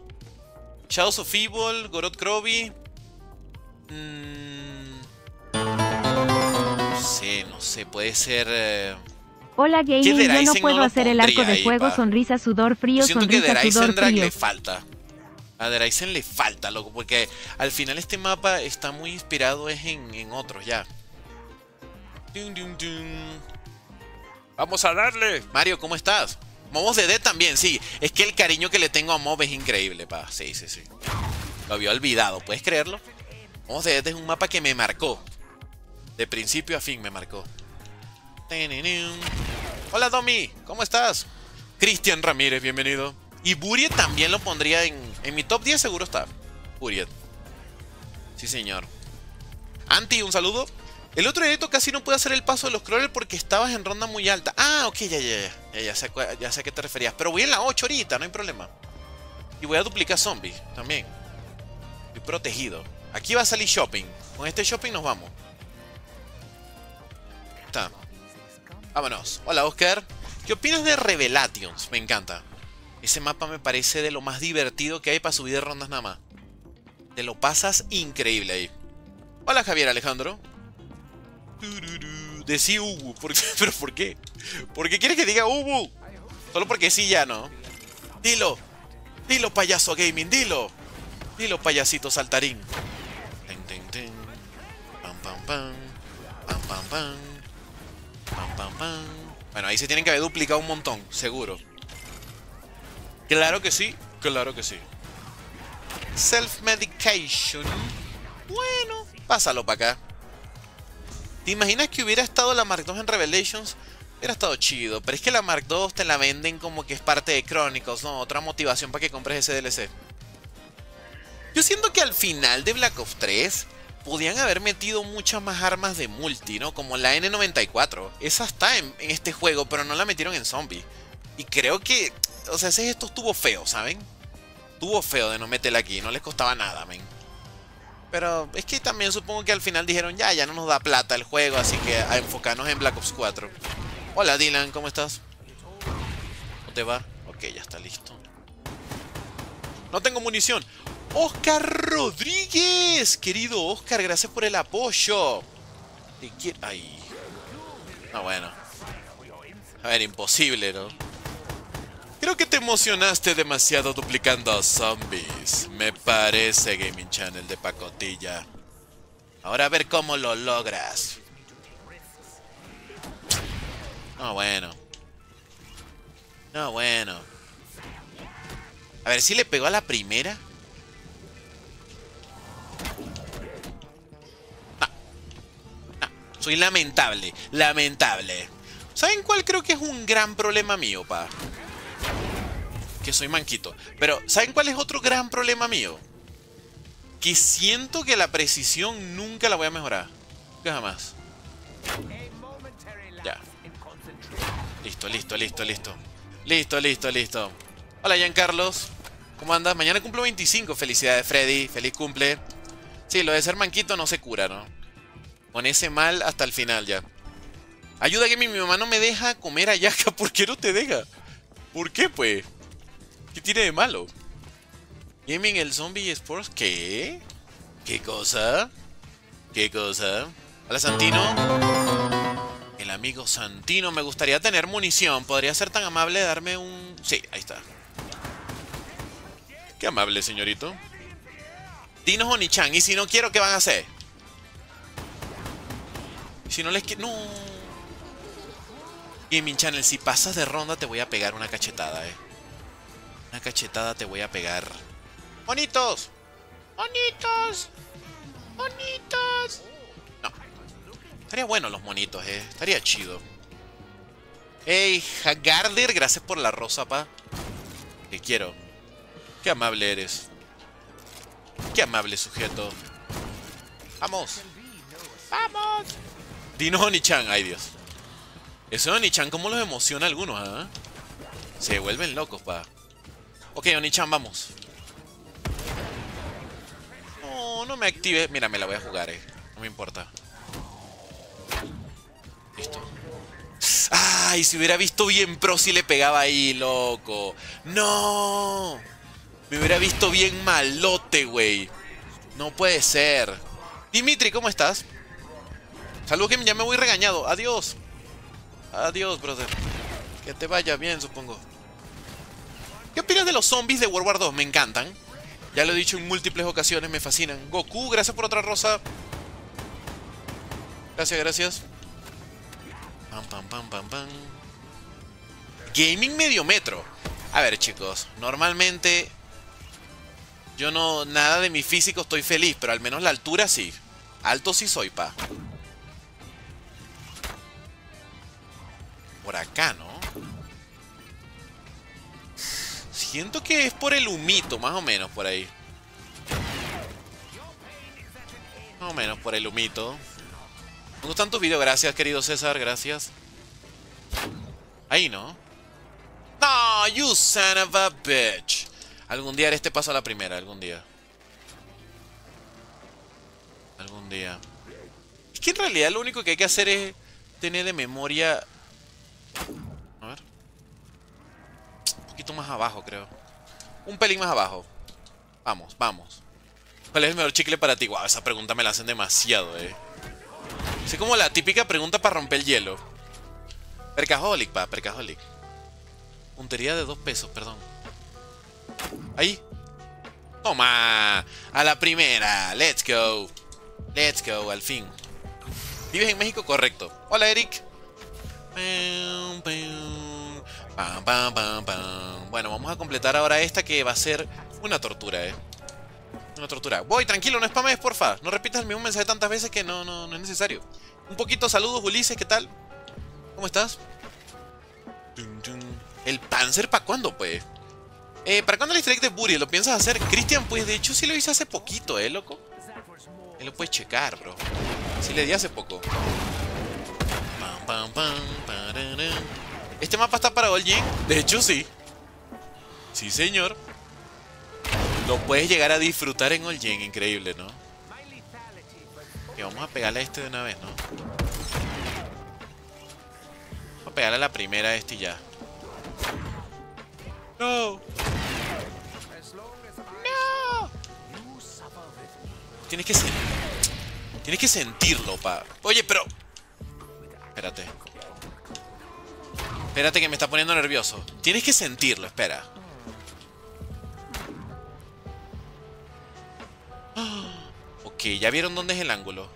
Shadows of Evil, Gorod Krobi. Mm, no sé, no sé, puede ser. Eh, Hola gaming, yo no puedo no hacer el arco de fuego, pa. sonrisa, sudor, frío, yo siento que sonrisa, sudor, Drag frío. le falta. A Deraisen le falta, loco, porque al final este mapa está muy inspirado es en, en otros ya. Dun, dun, dun. Vamos a darle. Mario, ¿cómo estás? Momos de D también, sí. Es que el cariño que le tengo a Mob es increíble, pa. Sí, sí, sí. Lo había olvidado, ¿puedes creerlo? Momos de D es un mapa que me marcó. De principio a fin me marcó. Hola, Domi. ¿Cómo estás? Cristian Ramírez, bienvenido. Y Buriet también lo pondría en, en mi top 10, seguro está. Buriet. Sí, señor. Anti, un saludo. El otro directo casi no pude hacer el paso de los crawlers porque estabas en ronda muy alta. Ah, ok, ya, ya, ya. Ya, sé, ya sé a qué te referías. Pero voy en la 8 ahorita, no hay problema. Y voy a duplicar zombies también. Estoy protegido. Aquí va a salir shopping. Con este shopping nos vamos. Está. Vámonos. Hola, Oscar. ¿Qué opinas de Revelations? Me encanta. Ese mapa me parece de lo más divertido que hay para subir de rondas nada más. Te lo pasas increíble ahí. Hola, Javier Alejandro. Decí Ubu. ¿Por? ¿Pero por qué? ¿Por qué quieres que diga Ubu? Solo porque sí ya no. Dilo. Dilo, payaso gaming, dilo. Dilo, payasito saltarín. Ten, ten, ten. Pam, pam. Bueno, ahí se tienen que haber duplicado un montón, seguro. Claro que sí, claro que sí. Self-medication. Bueno, pásalo para acá. ¿Te imaginas que hubiera estado la Mark II en Revelations? Hubiera estado chido, pero es que la Mark II te la venden como que es parte de Chronicles, ¿no? Otra motivación para que compres ese DLC. Yo siento que al final de Black Ops 3 podían haber metido muchas más armas de multi, ¿no? Como la N94. Esa está en, en este juego, pero no la metieron en zombie. Y creo que, o sea, ese esto estuvo feo, ¿saben? Estuvo feo de no meterla aquí, no les costaba nada, men. Pero es que también supongo que al final dijeron, ya, ya no nos da plata el juego, así que a enfocarnos en Black Ops 4. Hola Dylan, ¿cómo estás? ¿Cómo te va? Ok, ya está listo. No tengo munición. Oscar Rodríguez, querido Oscar, gracias por el apoyo. Te quiero... Ay. Ah, bueno. A ver, imposible, ¿no? Creo que te emocionaste demasiado duplicando a zombies. Me parece, Gaming Channel de pacotilla. Ahora a ver cómo lo logras. No, bueno. No, bueno. A ver si le pegó a la primera. Soy lamentable. Lamentable. ¿Saben cuál creo que es un gran problema mío, pa? Que soy manquito. Pero, ¿saben cuál es otro gran problema mío? Que siento que la precisión nunca la voy a mejorar. Nunca jamás. Ya. Listo, listo, listo, listo. Listo, listo, listo. Hola, Giancarlos. ¿Cómo andas? Mañana cumplo 25. Felicidades, Freddy. Feliz cumple. Sí, lo de ser manquito no se cura, ¿no? Ponese mal hasta el final ya. Ayuda que mi, mi mamá no me deja comer ayaca. ¿Por qué no te deja? ¿Por qué, pues? ¿Qué tiene de malo? Gaming el Zombie Sports. ¿Qué? ¿Qué cosa? ¿Qué cosa? Hola, Santino. El amigo Santino. Me gustaría tener munición. ¿Podría ser tan amable darme un...? Sí, ahí está. Qué amable, señorito. Dinos Onichan. ¿Y si no quiero, qué van a hacer? Si no les quiero... No. Gaming Channel, si pasas de ronda te voy a pegar una cachetada, eh. Una cachetada te voy a pegar. ¡Bonitos! ¡Bonitos! ¡Bonitos! No. Estaría bueno los monitos, eh. Estaría chido. Hey, Hagarder, gracias por la rosa, pa. Te quiero. Qué amable eres. Qué amable sujeto. Vamos. ¡Vamos! Dinos Onichan, ay Dios. Eso de Onichan, ¿cómo los emociona a algunos, ah? Se vuelven locos, pa. Ok, Onichan, vamos. No, no me active. Mira, me la voy a jugar, eh. No me importa. Listo. Ay, si hubiera visto bien pro si le pegaba ahí, loco. No. Me hubiera visto bien malote, güey. No puede ser. Dimitri, ¿cómo estás? Salud que ya me voy regañado. Adiós. Adiós, brother. Que te vaya bien, supongo. ¿Qué opinas de los zombies de World War 2? Me encantan. Ya lo he dicho en múltiples ocasiones, me fascinan. Goku, gracias por otra rosa. Gracias, gracias. Pam, pam, pam, pam, pam. Gaming medio metro. A ver, chicos. Normalmente... Yo no... Nada de mi físico estoy feliz, pero al menos la altura sí. Alto sí soy, pa. Por acá, ¿no? Siento que es por el humito, más o menos, por ahí. Más o menos por el humito. Me gustan tus videos, gracias, querido César, gracias. Ahí, ¿no? No, you son of a bitch. Algún día haré este paso a la primera, algún día. Algún día. Es que en realidad lo único que hay que hacer es tener de memoria... A ver. Un poquito más abajo, creo. Un pelín más abajo. Vamos, vamos. ¿Cuál es el mejor chicle para ti? Wow, esa pregunta me la hacen demasiado, eh. Es como la típica pregunta para romper el hielo. Percaholic, pa, percaholic. Puntería de dos pesos, perdón. Ahí. Toma. A la primera. Let's go. Let's go, al fin. ¿Vives en México? Correcto. Hola, Eric. Pam, pam. Pam, pam. Bueno, vamos a completar ahora esta que va a ser una tortura, eh. Una tortura. Voy, tranquilo, no spames, porfa. No repitas el mismo mensaje tantas veces que no, no, no es necesario. Un poquito, saludos, Ulises, ¿qué tal? ¿Cómo estás? ¿El Panzer para cuándo, pues? Eh, ¿Para cuándo el egg de Buri? ¿Lo piensas hacer? Cristian, pues de hecho sí lo hice hace poquito, ¿eh, loco? Él lo puedes checar, bro. Sí le di hace poco. Pam, pam, pam. ¿Este mapa está para All Gen? De hecho, sí. Sí, señor. Lo puedes llegar a disfrutar en All Gen. Increíble, ¿no? Y vamos a pegarle a este de una vez, ¿no? Vamos a pegarle a la primera a este y ya. No. ¡No! Tienes que Tienes que sentirlo, pa. Oye, pero. Espérate. Espérate que me está poniendo nervioso. Tienes que sentirlo, espera. Ok, ¿ya vieron dónde es el ángulo?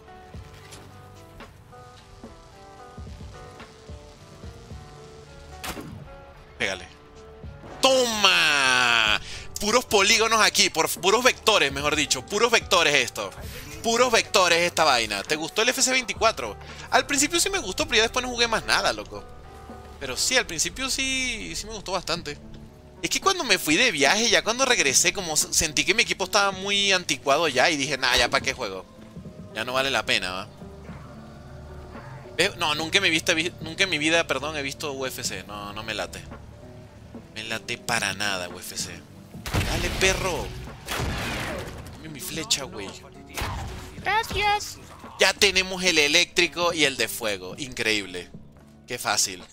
Pégale. ¡Toma! Puros polígonos aquí, por puros vectores, mejor dicho. Puros vectores esto. Puros vectores esta vaina. ¿Te gustó el FC24? Al principio sí me gustó, pero ya después no jugué más nada, loco. Pero sí, al principio sí, sí me gustó bastante. Es que cuando me fui de viaje, ya cuando regresé, como sentí que mi equipo estaba muy anticuado ya y dije, nah, ya para qué juego. Ya no vale la pena, ¿va? No, nunca, me viste, vi- nunca en mi vida, perdón, he visto UFC. No, no me late. Me late para nada, UFC. Dale, perro. Dame mi flecha, güey. Gracias. Ya tenemos el eléctrico y el de fuego. Increíble. Qué fácil.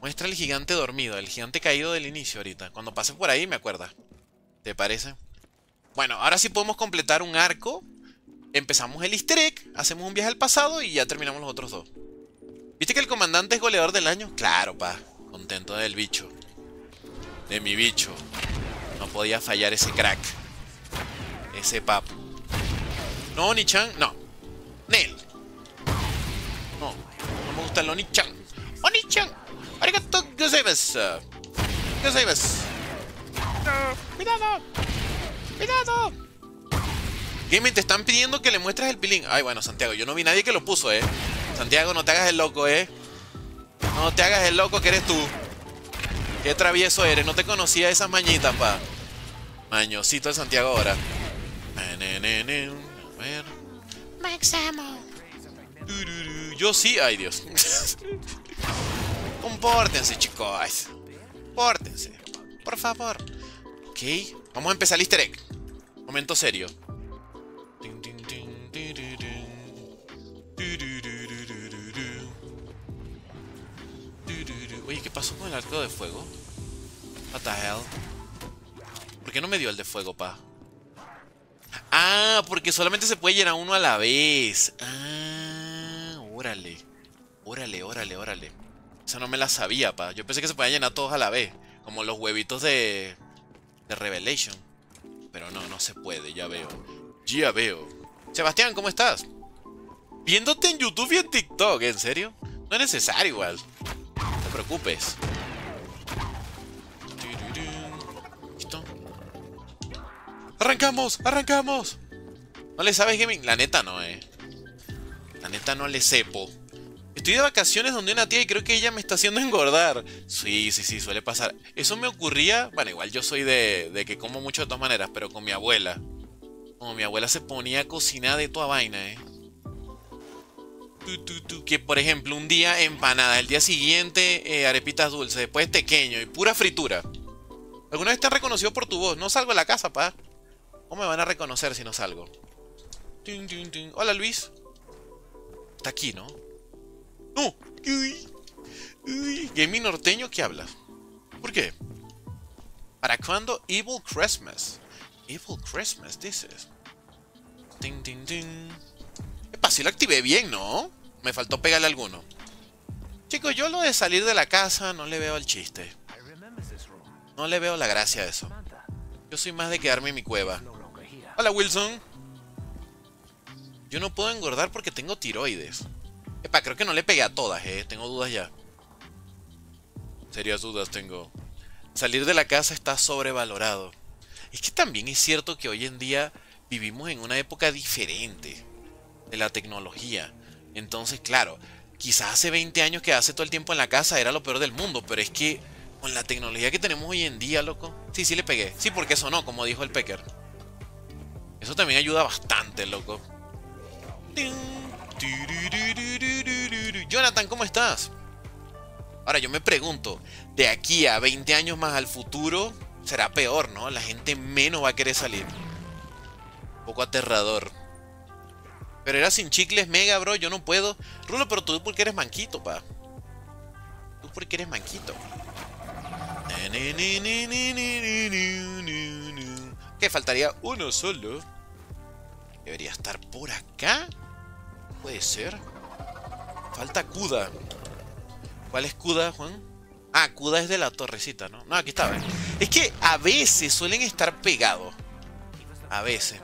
Muestra el gigante dormido, el gigante caído del inicio ahorita. Cuando pase por ahí me acuerda. ¿Te parece? Bueno, ahora sí podemos completar un arco. Empezamos el easter egg, hacemos un viaje al pasado y ya terminamos los otros dos. ¿Viste que el comandante es goleador del año? Claro, pa. Contento del bicho. De mi bicho. No podía fallar ese crack. Ese papu. No, Oni-chan, no. Nel. No, no me gusta el Oni-chan. Oni-chan. Arigato gozaimasu. Gozaimasu. No. Cuidado. Cuidado. Gaming, te están pidiendo que le muestres el pilín. Ay, bueno, Santiago, yo no vi nadie que lo puso, eh. Santiago, no te hagas el loco, eh. No te hagas el loco que eres tú. Qué travieso eres, no te conocía esas mañitas, pa. Mañosito de Santiago ahora. A ver. Max ammo. Tururú. Yo sí, ay Dios. Compórtense, chicos. Compórtense. Por favor. Ok. Vamos a empezar el easter egg. Momento serio. Oye, ¿qué pasó con el arco de fuego? What the hell? ¿Por qué no me dio el de fuego, pa? Ah, porque solamente se puede llenar uno a la vez. Ah, órale. Órale, órale, órale. Esa no me la sabía, pa. Yo pensé que se podían llenar todos a la vez. Como los huevitos de. de Revelation. Pero no, no se puede, ya veo. Ya veo. Sebastián, ¿cómo estás? Viéndote en YouTube y en TikTok, ¿en serio? No es necesario igual. No te preocupes. ¿Listo? ¡Arrancamos! ¡Arrancamos! ¿No le sabes gaming? La neta no, eh. La neta no le sepo. Estoy de vacaciones donde una tía y creo que ella me está haciendo engordar. Sí, sí, sí, suele pasar. Eso me ocurría. Bueno, igual yo soy de, que como mucho de todas maneras, pero con mi abuela. Como mi abuela se ponía a cocinar de toda vaina, eh. Tu, tu, tu, que por ejemplo, un día empanada, el día siguiente eh, arepitas dulces, después pequeño y pura fritura. ¿Alguna vez te han reconocido por tu voz? No salgo de la casa, pa. ¿Cómo me van a reconocer si no salgo? Hola, Luis. Está aquí, ¿no? ¡No! Uy. Uy. Gaming norteño, ¿qué hablas? ¿Por qué? ¿Para cuándo Evil Christmas? Evil Christmas, dices. Tin, tin, tin. Epa, sí lo activé bien, ¿no? Me faltó pegarle alguno. Chicos, yo lo de salir de la casa no le veo el chiste. No le veo la gracia a eso. Yo soy más de quedarme en mi cueva. Hola Wilson. Yo no puedo engordar porque tengo tiroides. Epa, creo que no le pegué a todas, eh. Tengo dudas ya. Serias dudas tengo. Salir de la casa está sobrevalorado. Es que también es cierto que hoy en día vivimos en una época diferente de la tecnología. Entonces, claro, quizás hace 20 años que hace todo el tiempo en la casa era lo peor del mundo, pero es que con la tecnología que tenemos hoy en día, loco. Sí, sí le pegué. Sí, porque sonó, como dijo el Pecker. Eso también ayuda bastante, loco. Jonathan, ¿cómo estás? Ahora yo me pregunto, de aquí a 20 años más al futuro, será peor, ¿no? La gente menos va a querer salir. Un poco aterrador. Pero era sin chicles mega, bro, yo no puedo. Rulo, pero tú porque eres manquito, pa. Tú porque eres manquito. Que faltaría uno solo. Debería estar por acá. Puede ser. Falta Kuda. ¿Cuál es Kuda, Juan? Ah, Kuda es de la torrecita, ¿no? No, aquí está. Es que a veces suelen estar pegados. A veces.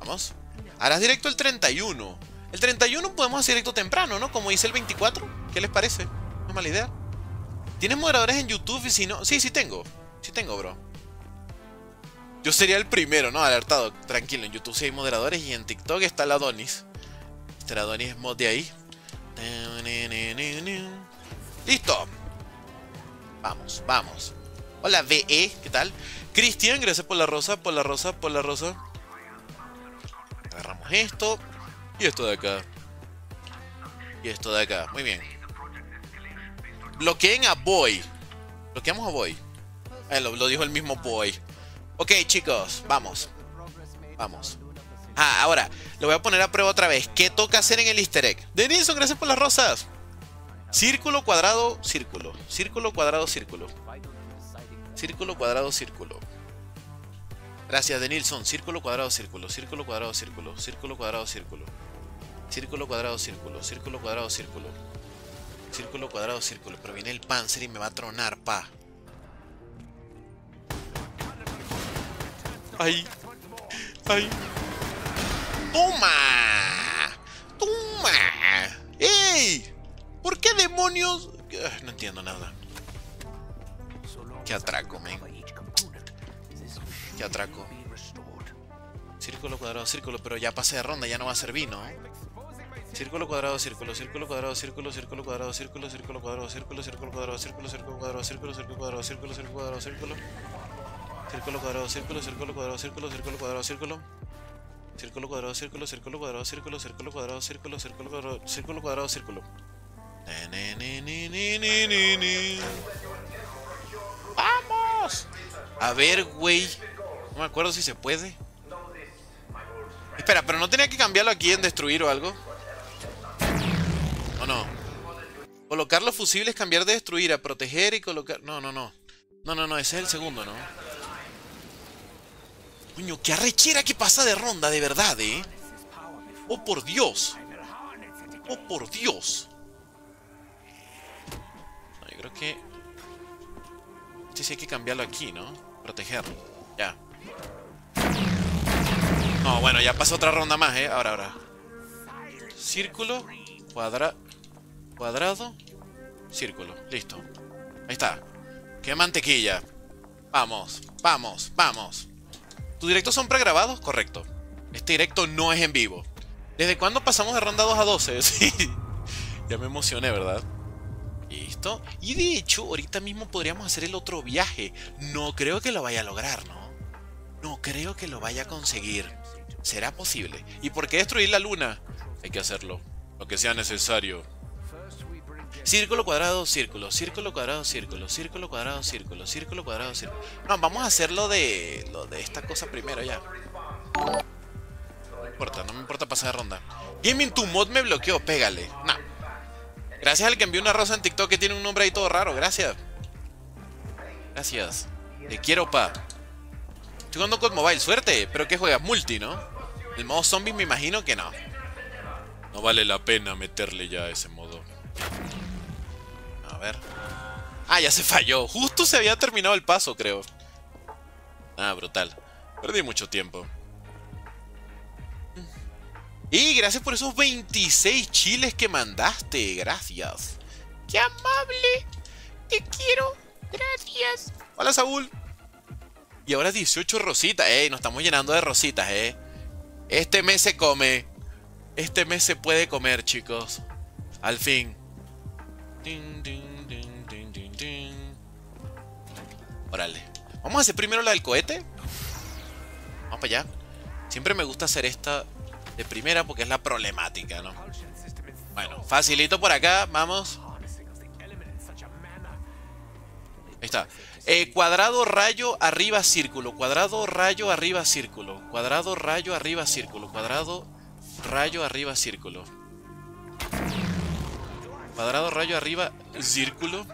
Vamos. Harás directo el 31. El 31 podemos hacer directo temprano, ¿no? Como hice el 24. ¿Qué les parece? No es mala idea. ¿Tienes moderadores en YouTube? Y si no... Sí, sí tengo. Sí tengo, bro. Yo sería el primero, ¿no? Alertado. Tranquilo, en YouTube sí hay moderadores y en TikTok está la Adonis. Adonis es mod de ahí. ¡Listo! Vamos, vamos. Hola, VE, ¿qué tal? Cristian, gracias por la rosa, por la rosa, por la rosa. Agarramos esto. Y esto de acá. Y esto de acá. Muy bien. Bloqueen a Boy. Bloqueamos a Boy. Eh, lo, lo dijo el mismo Boy. Ok, chicos, vamos. Vamos. Ah, ahora, lo voy a poner a prueba otra vez. ¿Qué toca hacer en el easter egg? Denison, gracias por las rosas. Círculo, cuadrado, círculo. Círculo, cuadrado, círculo. Círculo, cuadrado, círculo. Gracias, Denilson. Círculo, cuadrado, círculo. Círculo, cuadrado, círculo. Círculo, cuadrado, círculo. Círculo, cuadrado, círculo. Círculo, cuadrado, círculo. Círculo, cuadrado, círculo. Pero viene el Panzer y me va a tronar, pa. Ay. Ay. ¡Toma! ¡Toma! ¡Ey! ¿Por qué demonios? No entiendo nada. Qué atraco, men. Qué atraco. Círculo cuadrado, círculo, pero ya pasé de ronda, ya no va a servir, ¿no? Círculo cuadrado, círculo, círculo cuadrado, círculo, círculo cuadrado, círculo, círculo cuadrado, círculo, círculo cuadrado, círculo, círculo cuadrado, círculo, círculo cuadrado, círculo, círculo cuadrado, círculo. Círculo cuadrado, círculo, círculo cuadrado, círculo, círculo cuadrado, círculo. Círculo cuadrado, círculo, círculo cuadrado, círculo, círculo cuadrado, círculo, círculo cuadrado, círculo cuadrado, círculo. ¡Vamos! A ver, güey. No me acuerdo si se puede. Espera, pero no tenía que cambiarlo aquí en destruir o algo. ¿O no? Colocar los fusibles, cambiar de destruir a proteger y colocar... No, no, no. No, no, no, ese es el segundo, ¿no? Coño, qué arrechera que pasa de ronda, de verdad, ¿eh? Oh, por Dios. Oh, por Dios. No, yo creo que... Este sí hay que cambiarlo aquí, ¿no? Protegerlo. Ya. No, bueno, ya pasó otra ronda más, ¿eh? Ahora, ahora. Círculo, cuadra... Cuadrado, círculo. Listo. Ahí está. ¡Qué mantequilla! Vamos, vamos, vamos. ¿Tus directos son pregrabados? Correcto. Este directo no es en vivo. ¿Desde cuándo pasamos de ronda 2 a 12? Sí. ya me emocioné, ¿verdad? Listo. Y de hecho, ahorita mismo podríamos hacer el otro viaje. No creo que lo vaya a lograr, ¿no? No creo que lo vaya a conseguir. ¿Será posible? ¿Y por qué destruir la luna? Hay que hacerlo. Lo que sea necesario. Círculo, cuadrado, círculo, círculo, cuadrado, círculo, círculo, cuadrado, círculo, círculo, cuadrado, círculo. No, vamos a hacerlo de lo de esta cosa primero ya. No importa, no me importa pasar ronda. Gaming to mod me bloqueó, pégale. No. Gracias al que envió una rosa en TikTok que tiene un nombre ahí todo raro, gracias. Gracias. Te quiero, pa. Estoy jugando con mobile, suerte. Pero que juegas multi, ¿no? El modo zombie me imagino que no. No vale la pena meterle ya ese modo. Ver. Ah, ya se falló. Justo se había terminado el paso, creo. Ah, brutal. Perdí mucho tiempo. Y gracias por esos 26 chiles que mandaste. Gracias. ¡Qué amable! ¡Te quiero! ¡Gracias! Hola, Saúl. Y ahora 18 rositas. Ey, nos estamos llenando de rositas, eh. Este mes se come. Este mes se puede comer, chicos. Al fin. Órale. Vamos a hacer primero la del cohete. Vamos para allá. Siempre me gusta hacer esta de primera porque es la problemática, ¿no? Bueno, facilito por acá. Vamos. Ahí está. Eh, cuadrado, rayo, arriba, círculo. Cuadrado, rayo, arriba, círculo. Cuadrado, rayo, arriba, círculo. Cuadrado, rayo, arriba, círculo. Cuadrado, rayo, arriba, círculo.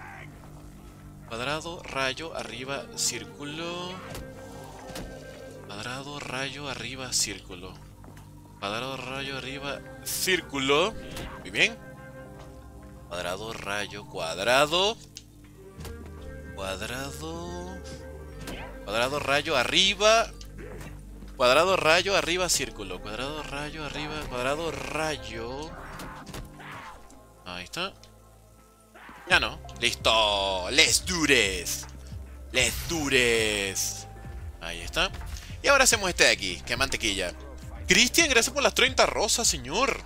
Cuadrado, rayo, arriba, círculo. Cuadrado, rayo, arriba, círculo. Cuadrado, rayo, arriba, círculo. Muy bien. Cuadrado, rayo, cuadrado. Cuadrado. Cuadrado, rayo, arriba. Cuadrado, rayo, arriba, círculo. Cuadrado, rayo, arriba, cuadrado, rayo. Ahí está. Ya no. Listo. Les dures. Les dures. Ahí está. Y ahora hacemos este de aquí. Que mantequilla. Cristian, gracias por las 30 rosas, señor.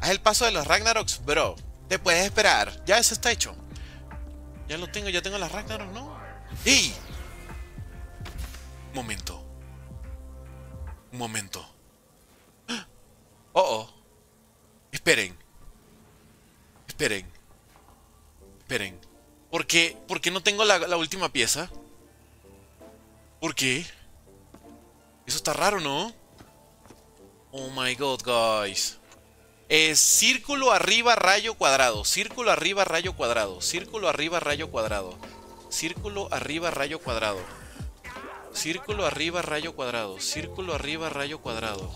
Haz el paso de los Ragnaroks, bro. Te puedes esperar. Ya eso está hecho. Ya lo tengo, ya tengo las Ragnarok, ¿no? ¡Ey! Momento. Un momento. Oh, oh. Esperen. Esperen. Esperen. ¿Por qué? ¿Por qué no tengo la, última pieza? ¿Por qué? Eso está raro, ¿no? Oh my god, guys. Círculo arriba, rayo cuadrado. Círculo arriba, rayo cuadrado. Círculo arriba, rayo cuadrado. Círculo arriba, rayo cuadrado. Círculo arriba, rayo cuadrado. Círculo arriba, rayo cuadrado.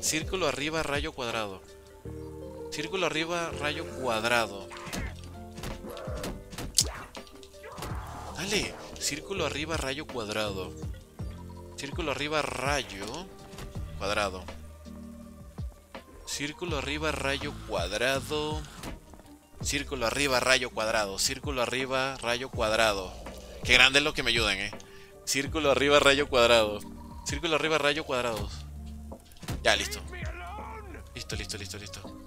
Círculo arriba, rayo cuadrado. Círculo arriba, rayo cuadrado. Dale. Círculo arriba, rayo cuadrado. Círculo arriba, rayo cuadrado. Círculo arriba, rayo cuadrado. Círculo arriba, rayo cuadrado. Círculo arriba, rayo cuadrado. Qué grande es lo que me ayudan, eh. Círculo arriba, rayo cuadrado. Círculo arriba, rayo cuadrado. Ya, listo. Listo, listo, listo, listo.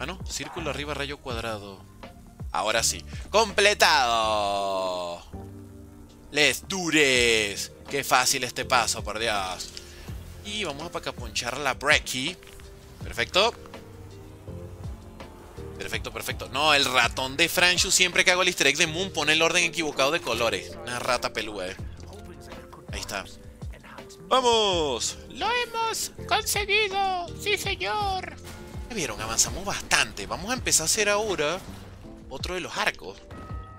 Ah, no. Círculo arriba, rayo cuadrado. Ahora sí. ¡Completado! Les dures. Qué fácil este paso, por Dios. Y vamos a pacaponchar la Brecky. Perfecto. Perfecto, perfecto. No, el ratón de Franshu siempre que hago el easter egg de Moon pone el orden equivocado de colores. Una rata pelúa, eh. Ahí está. ¡Vamos! ¡Lo hemos conseguido! ¡Sí, señor! Ya vieron, avanzamos bastante. Vamos a empezar a hacer ahora otro de los arcos.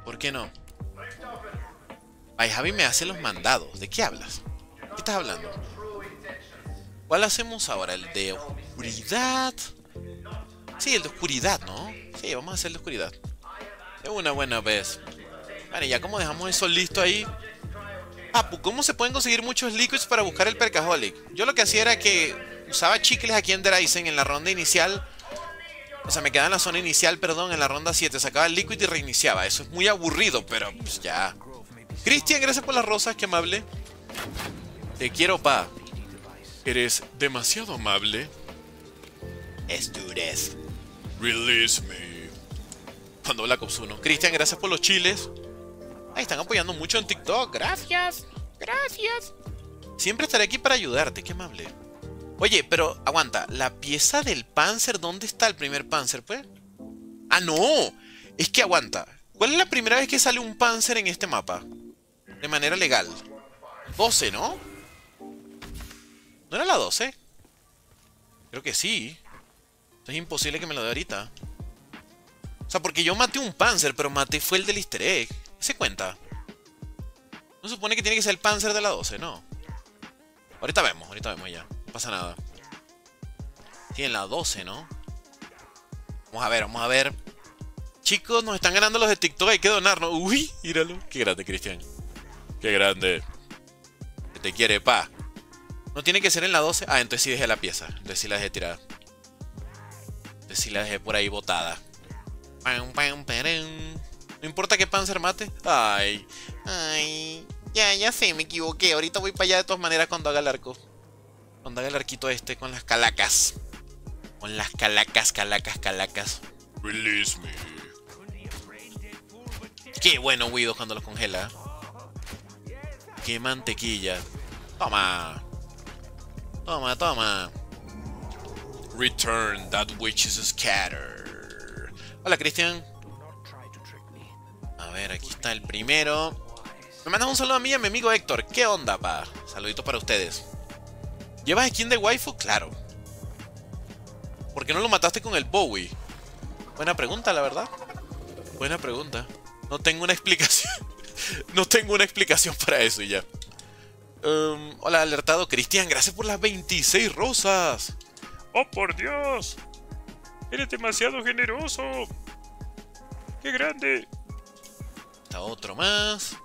¿Por qué no? Ay, Javi me hace los mandados. ¿De qué hablas? ¿Qué estás hablando? ¿Cuál hacemos ahora? ¿El de oscuridad? Sí, el de oscuridad, ¿no? Sí, vamos a hacer el de oscuridad. De una buena vez. Vale, ya como dejamos eso listo ahí. Ah, ¿cómo se pueden conseguir muchos liquids para buscar el Percaholic? Yo lo que hacía era que usaba chicles aquí en Draisen en la ronda inicial. O sea, me quedaba en la zona inicial, perdón, en la ronda 7. Sacaba el liquid y reiniciaba. Eso es muy aburrido, pero pues ya. Cristian, gracias por las rosas, qué amable. Te quiero, pa. Eres demasiado amable. Estures. Release me. Cuando Black Ops 1. Cristian, gracias por los chiles. Ahí están apoyando mucho en TikTok. Gracias. Gracias. Siempre estaré aquí para ayudarte, qué amable. Oye, pero aguanta, la pieza del Panzer, ¿dónde está el primer Panzer, pues? Ah, no. Es que aguanta. ¿Cuál es la primera vez que sale un Panzer en este mapa? De manera legal. 12, ¿no? ¿No era la 12? Creo que sí. Es imposible que me lo dé ahorita. O sea, porque yo maté un Panzer, pero maté fue el del easter egg. ¿Se cuenta? No supone que tiene que ser el Panzer de la 12, ¿no? Ahorita vemos, ahorita vemos ya. Pasa nada. Tiene la 12, ¿no? Vamos a ver, vamos a ver. Chicos, nos están ganando los de TikTok, hay que donarnos. Uy, míralo. Qué grande, Cristian. Qué grande. Que te quiere, pa. No tiene que ser en la 12. Ah, entonces sí dejé la pieza. Entonces sí la dejé tirada. Entonces sí la dejé por ahí botada. No importa que Panzer mate. Ay. Ay. Ya, ya sé, me equivoqué. Ahorita voy para allá de todas maneras cuando haga el arco. Haga el arquito este con las calacas. Con las calacas, calacas, calacas. Release me. Qué bueno Widow cuando lo congela. Qué mantequilla. Toma. Toma, toma. Return that which is scattered. Hola, Cristian. A ver, aquí está el primero. Me mandas un saludo a mí y a mi amigo Héctor. ¿Qué onda, pa? Saludito para ustedes. ¿Llevas skin de waifu? Claro. ¿Por qué no lo mataste con el Bowie? Buena pregunta, la verdad. Buena pregunta. No tengo una explicación. no tengo una explicación para eso y ya. Um, hola, alertado Cristian. Gracias por las 26 rosas. ¡Oh, por Dios! Eres demasiado generoso. ¡Qué grande! Está otro más.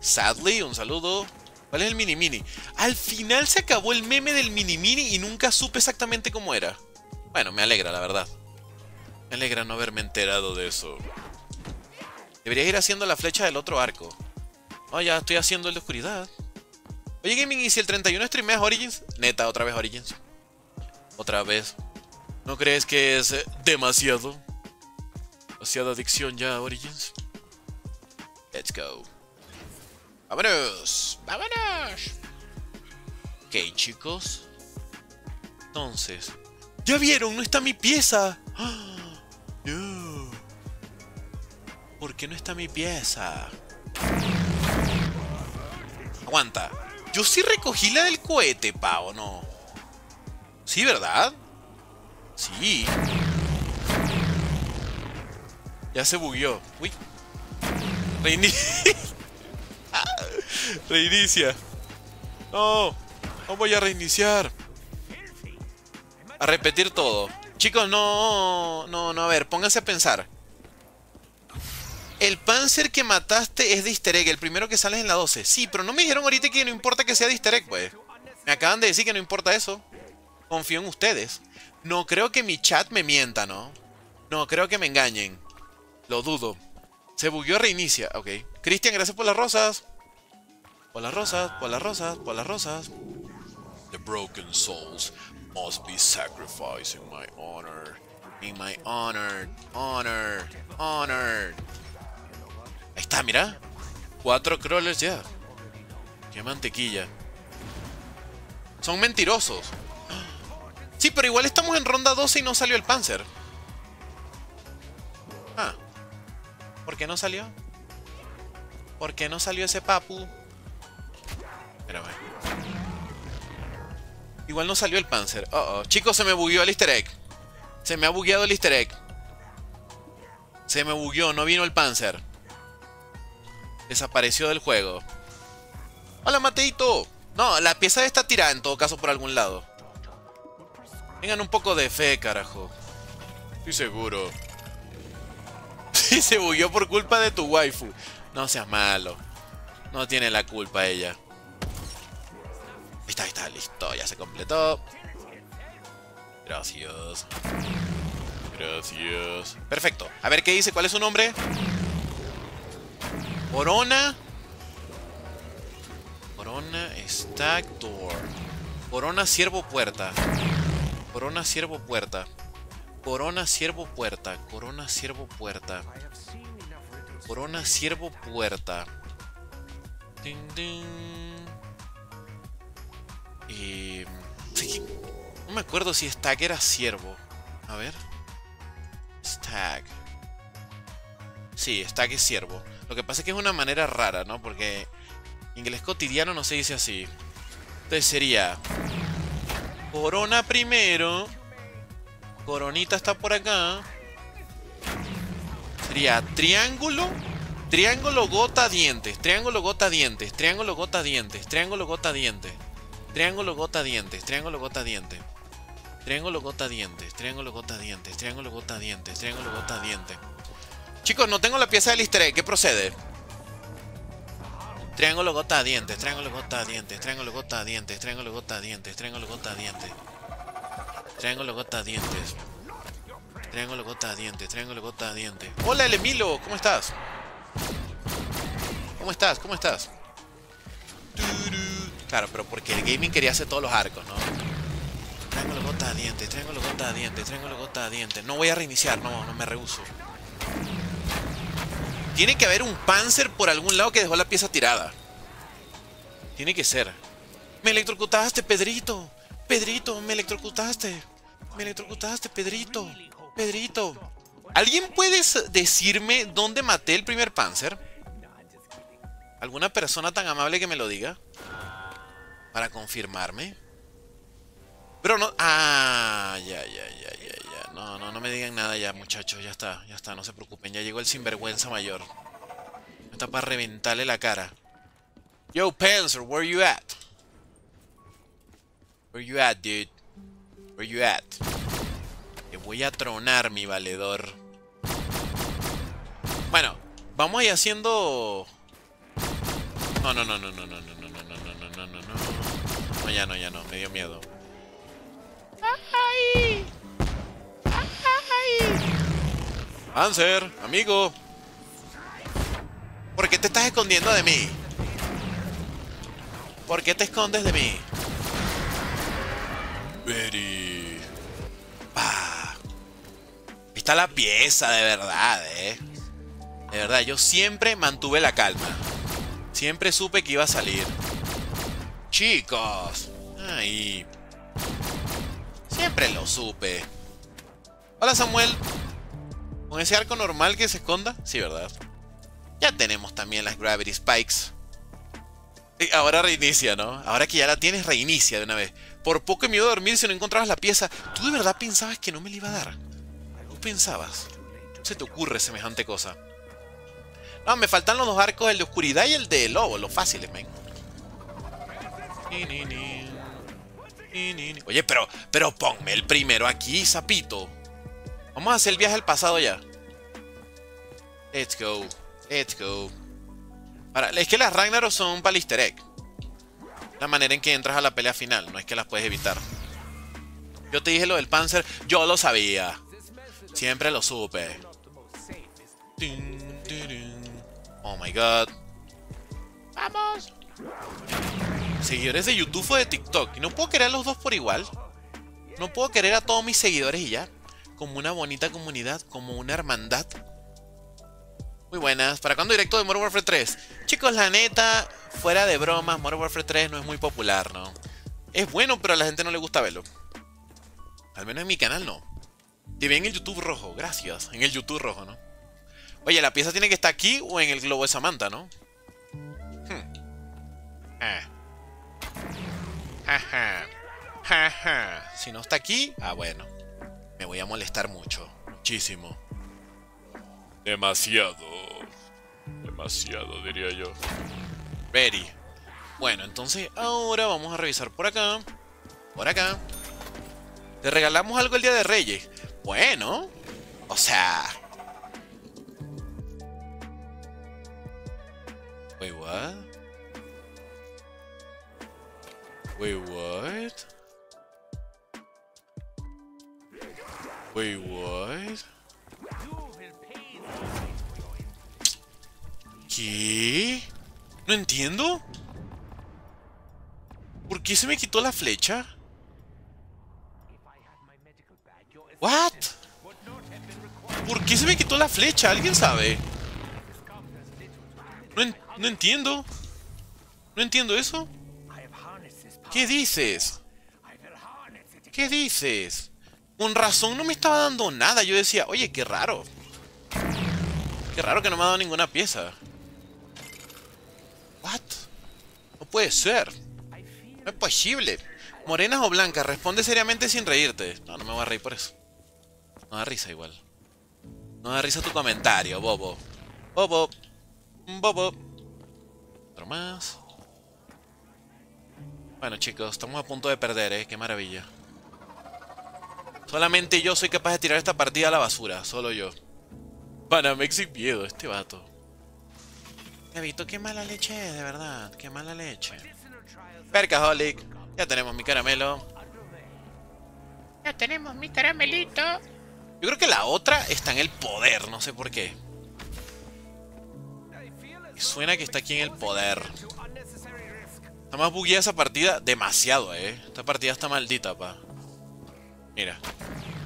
Sadly, un saludo. ¿Cuál es el mini mini? Al final se acabó el meme del mini mini y nunca supe exactamente cómo era. Bueno, me alegra, la verdad. Me alegra no haberme enterado de eso. Deberías ir haciendo la flecha del otro arco. Oh, ya estoy haciendo el de oscuridad. Oye, Gaming, ¿y si el 31 streameas Origins? Neta, otra vez Origins. Otra vez. ¿No crees que es eh, demasiado? Demasiada adicción ya Origins. Let's go. ¡Vámonos! ¡Vámonos! Ok, chicos. Entonces. ¡Ya vieron! ¡No está mi pieza! No. ¿Por qué no está mi pieza? Aguanta. Yo sí recogí la del cohete, pa, ¿o no? Sí, ¿verdad? Sí. Ya se bugueó. Uy. Reinicia. Reinicia. No. No voy a reiniciar. A repetir todo. Chicos, no... No, no, a ver, pónganse a pensar. El Panzer que mataste es de easter egg, el primero que sale es en la 12. Sí, pero no me dijeron ahorita que no importa que sea de easter egg, pues. Me acaban de decir que no importa eso. Confío en ustedes. No creo que mi chat me mienta, ¿no? No, creo que me engañen. Lo dudo. Se bugueó, reinicia. Ok. Cristian, gracias por las rosas. Por las rosas, por las rosas, por las rosas. The broken souls must be sacrificed in my honor. In my honor, honor, honor. Ahí está, mira. Cuatro crawlers ya. Qué mantequilla. Son mentirosos. Sí, pero igual estamos en ronda 12 y no salió el Panzer. Qué no salió? ¿Por qué no salió ese papu? Espérame. Igual no salió el Panzer. Oh, oh. Chicos, se me bugueó el easter egg. Se me ha bugueado el easter egg. Se me bugueó, no vino el Panzer. Desapareció del juego. ¡Hola, Mateito! No, la pieza está tirada en todo caso por algún lado. Tengan un poco de fe, carajo. Estoy seguro. Sí, se bugueó por culpa de tu waifu. No seas malo. No tiene la culpa ella. Ahí está, ahí está, listo. Ya se completó. Gracias. Gracias. Perfecto. A ver qué dice. ¿Cuál es su nombre? Corona. Corona Stack Door. Corona Siervo Puerta. Corona Siervo Puerta. Corona Siervo Puerta. Corona Siervo Puerta. Corona Siervo Puerta. Ding, ding. Y... sí, no me acuerdo si Stack era siervo. A ver. Stack. Sí, Stack es siervo. Lo que pasa es que es una manera rara, ¿no? Porque inglés cotidiano no se dice así. Entonces sería... Corona primero. Coronita está por acá. Sería triángulo. Triángulo, gota, dientes. Triángulo, gota, dientes. Triángulo, gota, dientes. Triángulo, gota, dientes. Triángulo, gota, dientes. Triángulo, gota, dientes. Triángulo gota dientes, triángulo gota dientes, triángulo gota dientes, triángulo gota dientes. Chicos, no tengo la pieza del easter ¿qué procede? Triángulo gota dientes, triángulo gota dientes, triángulo gota dientes, triángulo gota dientes, triángulo gota dientes. Triángulo gota dientes. Triángulo gota dientes, triángulo gota dientes. Hola, el Emilo, ¿cómo estás? ¿Cómo estás? ¿Cómo estás? Claro, pero porque el gaming quería hacer todos los arcos, ¿no? Triángulo gota dientes, triángulo gota dientes, triángulo gota dientes. No voy a reiniciar, no, no me rehuso. Tiene que haber un Panzer por algún lado que dejó la pieza tirada. Tiene que ser. Me electrocutaste, Pedrito. Pedrito, me electrocutaste. Me electrocutaste, Pedrito. Pedrito. ¿Alguien puede decirme dónde maté el primer Panzer? ¿Alguna persona tan amable que me lo diga? Para confirmarme. Pero no... Ah, ya, ya, ya, ya, ya. No, no, no me digan nada ya, muchachos. Ya está, ya está, no se preocupen. Ya llegó el sinvergüenza mayor. Está para reventarle la cara. Yo, Panzer, where you at? Where you at, dude? Where you at? Te voy a tronar, mi valedor. Bueno, vamos a ir haciendo... No, no, no, no, no, no, no, no, no, no, no, no, no, no, no. No, ya no, ya no, me dio miedo. ¡Ay! ¡Ay! Panzer, amigo. ¿Por qué te estás escondiendo de mí? ¿Por qué te escondes de mí? Ahí está la pieza, de verdad, eh. De verdad, yo siempre mantuve la calma. Siempre supe que iba a salir. Chicos. Ay. Siempre lo supe. Hola Samuel. ¿Con ese arco normal que se esconda? Sí, ¿verdad? Ya tenemos también las Gravity Spikes. Eh, Ahora reinicia, ¿no? Ahora que ya la tienes, reinicia de una vez. Por poco iba a dormir si no encontrabas la pieza. ¿Tú de verdad pensabas que no me la iba a dar? ¿Tú pensabas? ¿Cómo se te ocurre semejante cosa? No, me faltan los dos arcos, el de oscuridad y el de lobo, los fáciles, men. Oye, pero, pero ponme el primero aquí, sapito. Vamos a hacer el viaje al pasado ya. Let's go. Let's go. Es que las Ragnarok son para el egg. La manera en que entras a la pelea final, no es que las puedes evitar. Yo te dije lo del Panzer, yo lo sabía. Siempre lo supe. Oh my god. ¡Vamos! Seguidores de YouTube o de TikTok. No puedo querer a los dos por igual. No puedo querer a todos mis seguidores y ya. Como una bonita comunidad, como una hermandad. Muy buenas. ¿Para cuándo directo de Modern Warfare 3? Chicos, la neta, fuera de bromas, Modern Warfare 3 no es muy popular, ¿no? Es bueno, pero a la gente no le gusta verlo. Al menos en mi canal no. Te vi en el YouTube rojo, gracias. En el YouTube rojo, ¿no? Oye, la pieza tiene que estar aquí o en el globo de Samantha, ¿no? Hmm. Ah. Ajá. Ajá. Si no está aquí, ah, bueno. Me voy a molestar mucho. Muchísimo. Demasiado. Demasiado, diría yo. Ready. Bueno, entonces ahora vamos a revisar por acá. Por acá. ¿Te regalamos algo el día de Reyes? Bueno. O sea. Wait, what? Wait, what? Wait, what? ¿Qué? No entiendo. ¿Por qué se me quitó la flecha? What? ¿Por qué se me quitó la flecha? ¿Alguien sabe? No, no entiendo. No entiendo eso. ¿Qué dices? ¿Qué dices? Con razón no me estaba dando nada. Yo decía, oye, qué raro. Qué raro que no me ha dado ninguna pieza. What? No puede ser. No es posible. ¿Morenas o blancas? Responde seriamente sin reírte. No, no me voy a reír por eso. No da risa igual. No da risa tu comentario, bobo. Bobo. Bobo. Otro más. Bueno, chicos, estamos a punto de perder, ¿eh? Qué maravilla. Solamente yo soy capaz de tirar esta partida a la basura. Solo yo. Panamex sin miedo, este vato. Gabito, qué mala leche es, de verdad. Qué mala leche. Percaholic. Ya tenemos mi caramelo. Ya tenemos mi caramelito. Yo creo que la otra está en el poder, no sé por qué. Suena que está aquí en el poder. Está más bugueada esa partida demasiado, eh. Esta partida está maldita, pa. Mira.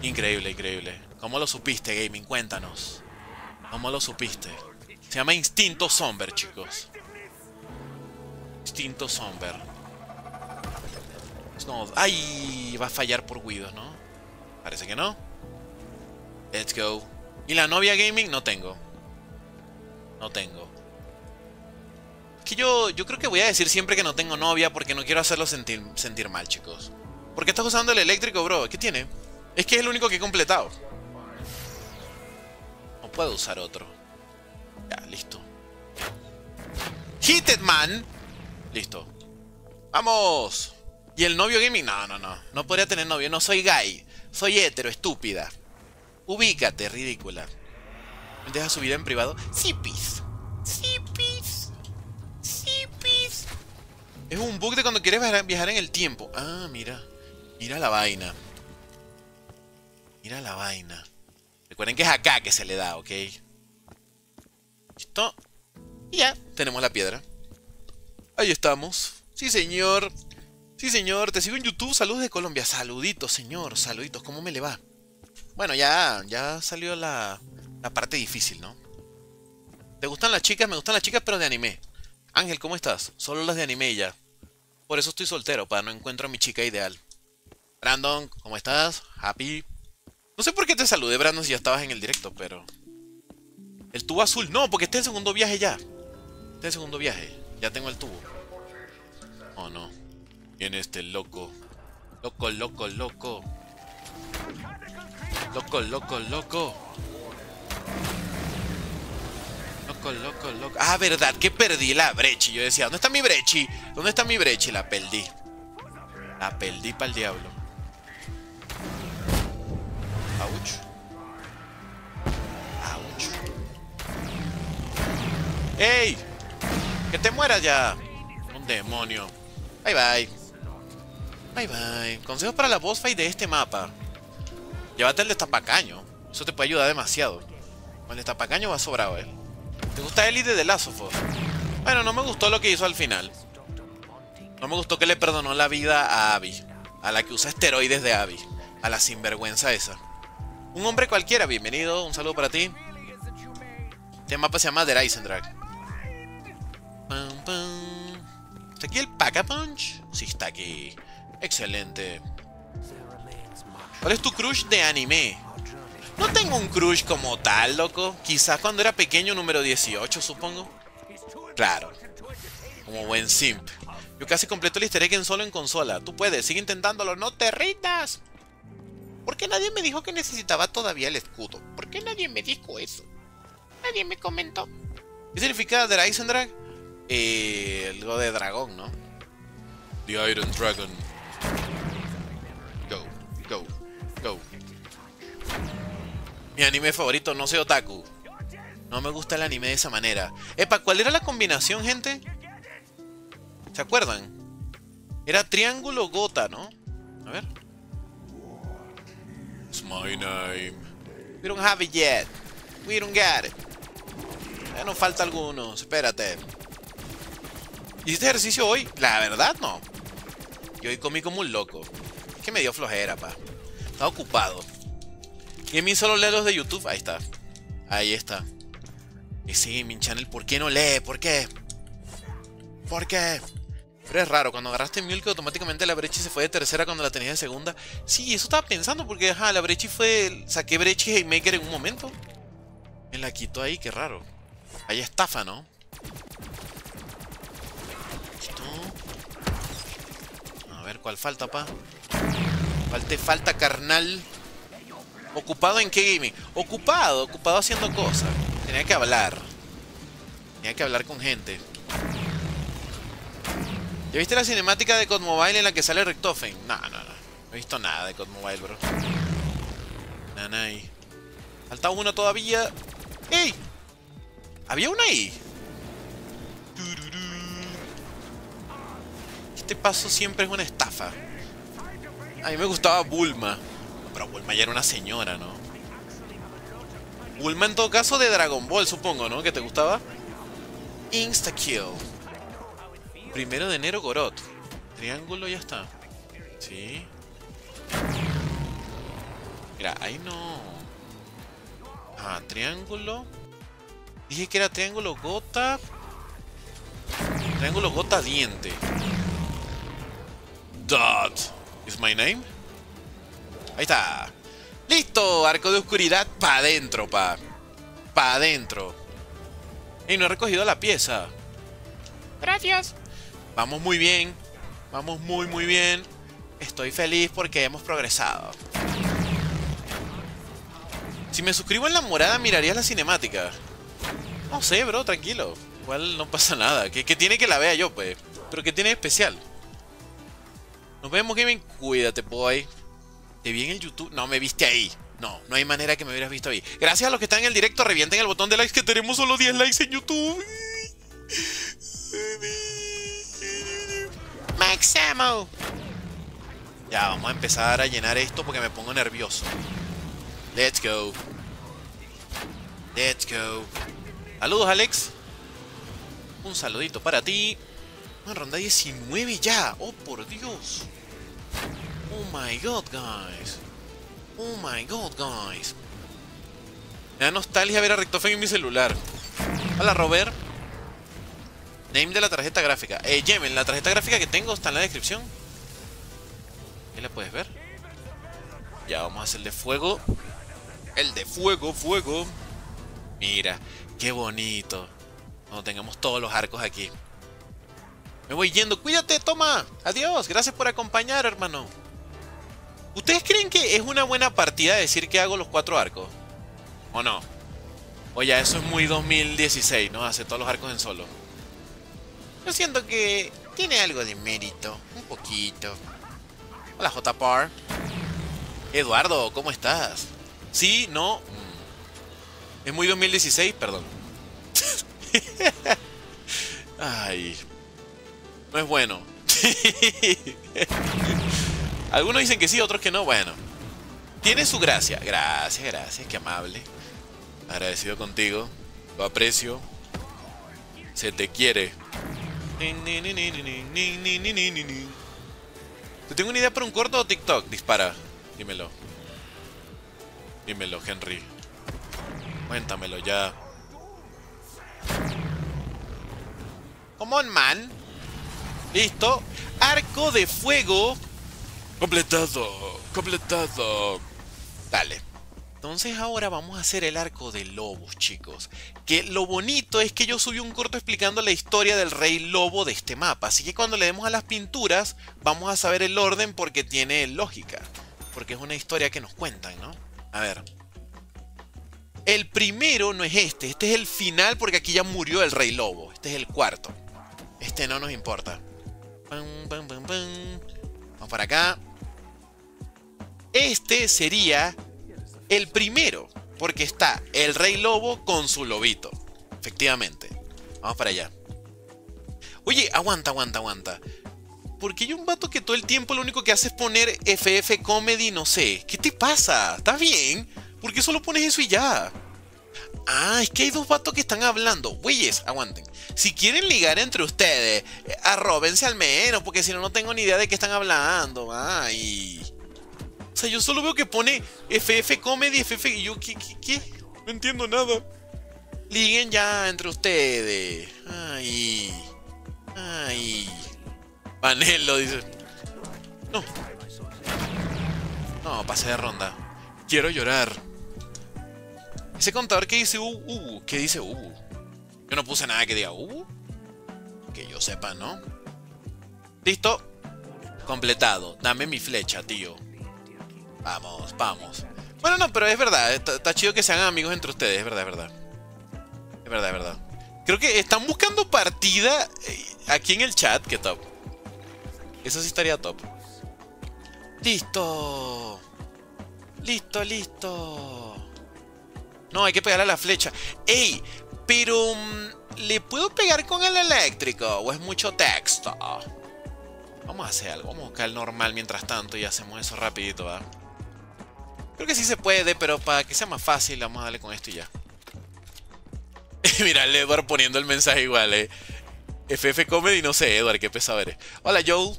Increíble, increíble. ¿Cómo lo supiste, Gaming? Cuéntanos. ¿Cómo lo supiste? Se llama Instinto Somber, chicos. Instinto Somber. No, ¡Ay! Va a fallar por Guidos, ¿no? Parece que no. Let's go. ¿Y la novia gaming? No tengo. No tengo. Es que yo, yo creo que voy a decir siempre que no tengo novia porque no quiero hacerlo sentir, sentir mal, chicos. ¿Por qué estás usando el eléctrico, bro? ¿Qué tiene? Es que es el único que he completado. No puedo usar otro. Ya, listo. Hit it, man. Listo. ¡Vamos! ¿Y el novio gaming? No, no, no. No podría tener novio. No soy gay. Soy hetero, estúpida. Ubícate, ridícula. ¿Me dejas subir en privado? Sí, pis. Sí. Es un bug de cuando quieres viajar en el tiempo. Ah, mira. Mira la vaina. Mira la vaina. Recuerden que es acá que se le da, ¿ok? Listo. Y ya, tenemos la piedra. Ahí estamos. Sí, señor. Sí, señor. Te sigo en YouTube. Saludos de Colombia. Saluditos, señor. Saluditos. ¿Cómo me le va? Bueno, ya, ya salió la, la parte difícil, ¿no? ¿Te gustan las chicas? Me gustan las chicas, pero de anime. Ángel, ¿cómo estás? Solo las de anime ya. Por eso estoy soltero, para no encuentro a mi chica ideal. Brandon, ¿cómo estás? Happy. No sé por qué te saludé, Brandon, si ya estabas en el directo, pero... El tubo azul. No, porque este es el segundo viaje ya. Este es el segundo viaje. Ya tengo el tubo. Oh, no. Viene este loco. Loco, loco, loco. Loco, loco, loco. Loco, loco, loco. Ah, verdad, que perdí la brechi. Yo decía, ¿dónde está mi brechi? ¿Dónde está mi brechi? La perdí. La perdí para el diablo. Ouch. ¡Ey! ¡Que te mueras ya! Un demonio. Bye bye. Bye bye. Consejos para la boss fight de este mapa. Llévate el destapacaño. Eso te puede ayudar demasiado. Con el destapacaño va sobrado, eh. ¿Te gusta Elite de Last of Us? Bueno, no me gustó lo que hizo al final. No me gustó que le perdonó la vida a Abby. A la que usa esteroides de Abby. A la sinvergüenza esa. Un hombre cualquiera, bienvenido. Un saludo para ti. Este mapa se llama The Eisendrag. Pam, pam. ¿Está aquí el Pack-a-Punch? Sí, está aquí. Excelente. ¿Cuál es tu crush de anime? No tengo un crush como tal, loco. Quizás cuando era pequeño, número 18, supongo. Claro. Como buen simp. Yo casi completo el easter egg en solo en consola. Tú puedes, sigue intentándolo, no te rindas. ¿Por qué nadie me dijo que necesitaba todavía el escudo? ¿Por qué nadie me dijo eso? Nadie me comentó. ¿Qué significa The Eh, algo de dragón, ¿no? The Iron Dragon. Go, go, go. Mi anime favorito, no sé otaku. No me gusta el anime de esa manera. Epa, ¿cuál era la combinación, gente? ¿Se acuerdan? Era triángulo gota, ¿no? A ver. It's my name. We don't have it yet. We don't got it. Ya nos falta algunos, espérate. ¿Hiciste ejercicio hoy? La verdad no. Yo hoy comí como un loco. Es que me dio flojera, pa. Estaba ocupado. Y a mí solo lee los de YouTube. Ahí está. Ahí está. Y sí, mi channel, ¿por qué no lee? ¿Por qué? ¿Por qué? Pero es raro, cuando agarraste Mule automáticamente la Brechi se fue de tercera cuando la tenías de segunda. Sí, eso estaba pensando porque, ajá, la Brechi fue... Saqué Brechi y Haymaker en un momento. Me la quitó ahí, qué raro. Hay estafa, ¿no? Ver, ¿cuál falta, pa? ¿Cuál te falta, carnal? ¿Ocupado en qué gaming? Ocupado, ocupado haciendo cosas. Tenía que hablar. Tenía que hablar con gente. ¿Ya viste la cinemática de COD Mobile en la que sale Richtofen? No, no, no. No he visto nada de COD Mobile, bro. Nanay. Falta uno todavía. ¡Ey! ¿Había una ahí? Este paso siempre es una estafa. A mí me gustaba Bulma. Pero Bulma ya era una señora, ¿no? Bulma en todo caso de Dragon Ball, supongo, ¿no? ¿Que te gustaba? Insta kill. Primero de enero, Gorot. Triángulo ya está. Sí. Mira, ahí no. Ah, triángulo. Dije que era triángulo gota. Triángulo gota diente. Dot. Is my name? Ahí está. ¡Listo! Arco de oscuridad pa' adentro, pa. Pa' adentro. Y no he recogido la pieza. Gracias. Vamos muy bien. Vamos muy, muy bien. Estoy feliz porque hemos progresado. Si me suscribo en la morada, mirarías la cinemática. No sé, bro, tranquilo. Igual no pasa nada. Que, que tiene que la vea yo, pues. Pero que tiene especial. Nos vemos, Gaming. Cuídate, boy. Te vi en el YouTube. No, me viste ahí. No, no hay manera que me hubieras visto ahí. Gracias a los que están en el directo, revienten el botón de likes que tenemos solo 10 likes en YouTube. Maxamo. Ya, vamos a empezar a llenar esto porque me pongo nervioso. Let's go. Let's go. Saludos, Alex. Un saludito para ti. Una ronda 19 ya. Oh, por Dios. Oh my god, guys. Oh my god, guys. Me da nostalgia ver a Richtofen en mi celular. Hola, Robert. Name de la tarjeta gráfica. Eh, Yemen, la tarjeta gráfica que tengo está en la descripción. Ahí la puedes ver. Ya, vamos a hacer de fuego. El de fuego, fuego. Mira, qué bonito. Cuando tengamos todos los arcos aquí. Me voy yendo. Cuídate, toma. Adiós. Gracias por acompañar, hermano. ¿Ustedes creen que es una buena partida decir que hago los cuatro arcos? ¿O no? O ya, eso es muy 2016, ¿no? Hace todos los arcos en solo. Yo siento que tiene algo de mérito. Un poquito. Hola, JPAR. Eduardo, ¿cómo estás? ¿Sí? ¿No? Mm. Es muy 2016, perdón. Ay. No es bueno. Algunos dicen que sí, otros que no. Bueno. Tiene su gracia. Gracias, gracias. Qué amable. Agradecido contigo. Lo aprecio. Se te quiere. ¿Te tengo una idea para un corto o TikTok? Dispara. Dímelo. Dímelo, Henry. Cuéntamelo ya. Come on, man. Listo. Arco de fuego. Completado. Completado. Dale. Entonces ahora vamos a hacer el arco de lobos, chicos. Que lo bonito es que yo subí un corto explicando la historia del rey lobo de este mapa. Así que cuando le demos a las pinturas, vamos a saber el orden porque tiene lógica. Porque es una historia que nos cuentan, ¿no? A ver. El primero no es este. Este es el final porque aquí ya murió el rey lobo. Este es el cuarto. Este no nos importa. Vamos para acá. Este sería el primero, porque está el rey lobo con su lobito. Efectivamente. Vamos para allá. Oye, aguanta, aguanta, aguanta. Porque hay un vato que todo el tiempo lo único que hace es poner FF Comedy, no sé. ¿Qué te pasa? ¿Estás bien? ¿Por qué solo pones eso y ya? Ah, es que hay dos vatos que están hablando. Güeyes, aguanten. Si quieren ligar entre ustedes, eh, arróbense al menos, porque si no, no tengo ni idea de qué están hablando. Ay. O sea, yo solo veo que pone FF Comedy, FF. Y yo, ¿qué, qué, qué? No entiendo nada. Liguen ya entre ustedes. Ay. Ay. Panelo dice. No. No, pasé de ronda. Quiero llorar. Ese contador que dice uh, uh, ¿qué dice uh? Yo no puse nada que diga uh. Que yo sepa, ¿no? Listo. Completado. Dame mi flecha, tío. Vamos, vamos. Bueno, no, pero es verdad. Está, está chido que se hagan amigos entre ustedes. Es verdad, es verdad. Es verdad, es verdad. Creo que están buscando partida eh, aquí en el chat. Que top. Eso sí estaría top. Listo. Listo, listo. No, hay que pegar a la flecha. ¡Ey! Pero... mm, ¿Le puedo pegar con el eléctrico? ¿O es mucho texto? Vamos a hacer algo. Vamos a buscar el normal mientras tanto y hacemos eso rapidito, ¿va? Creo que sí se puede, pero para que sea más fácil, vamos a darle con esto y ya. Mira, Edward poniendo el mensaje igual, eh. FF Comedy, no sé, Edward, qué pesado eres. Hola, Joel.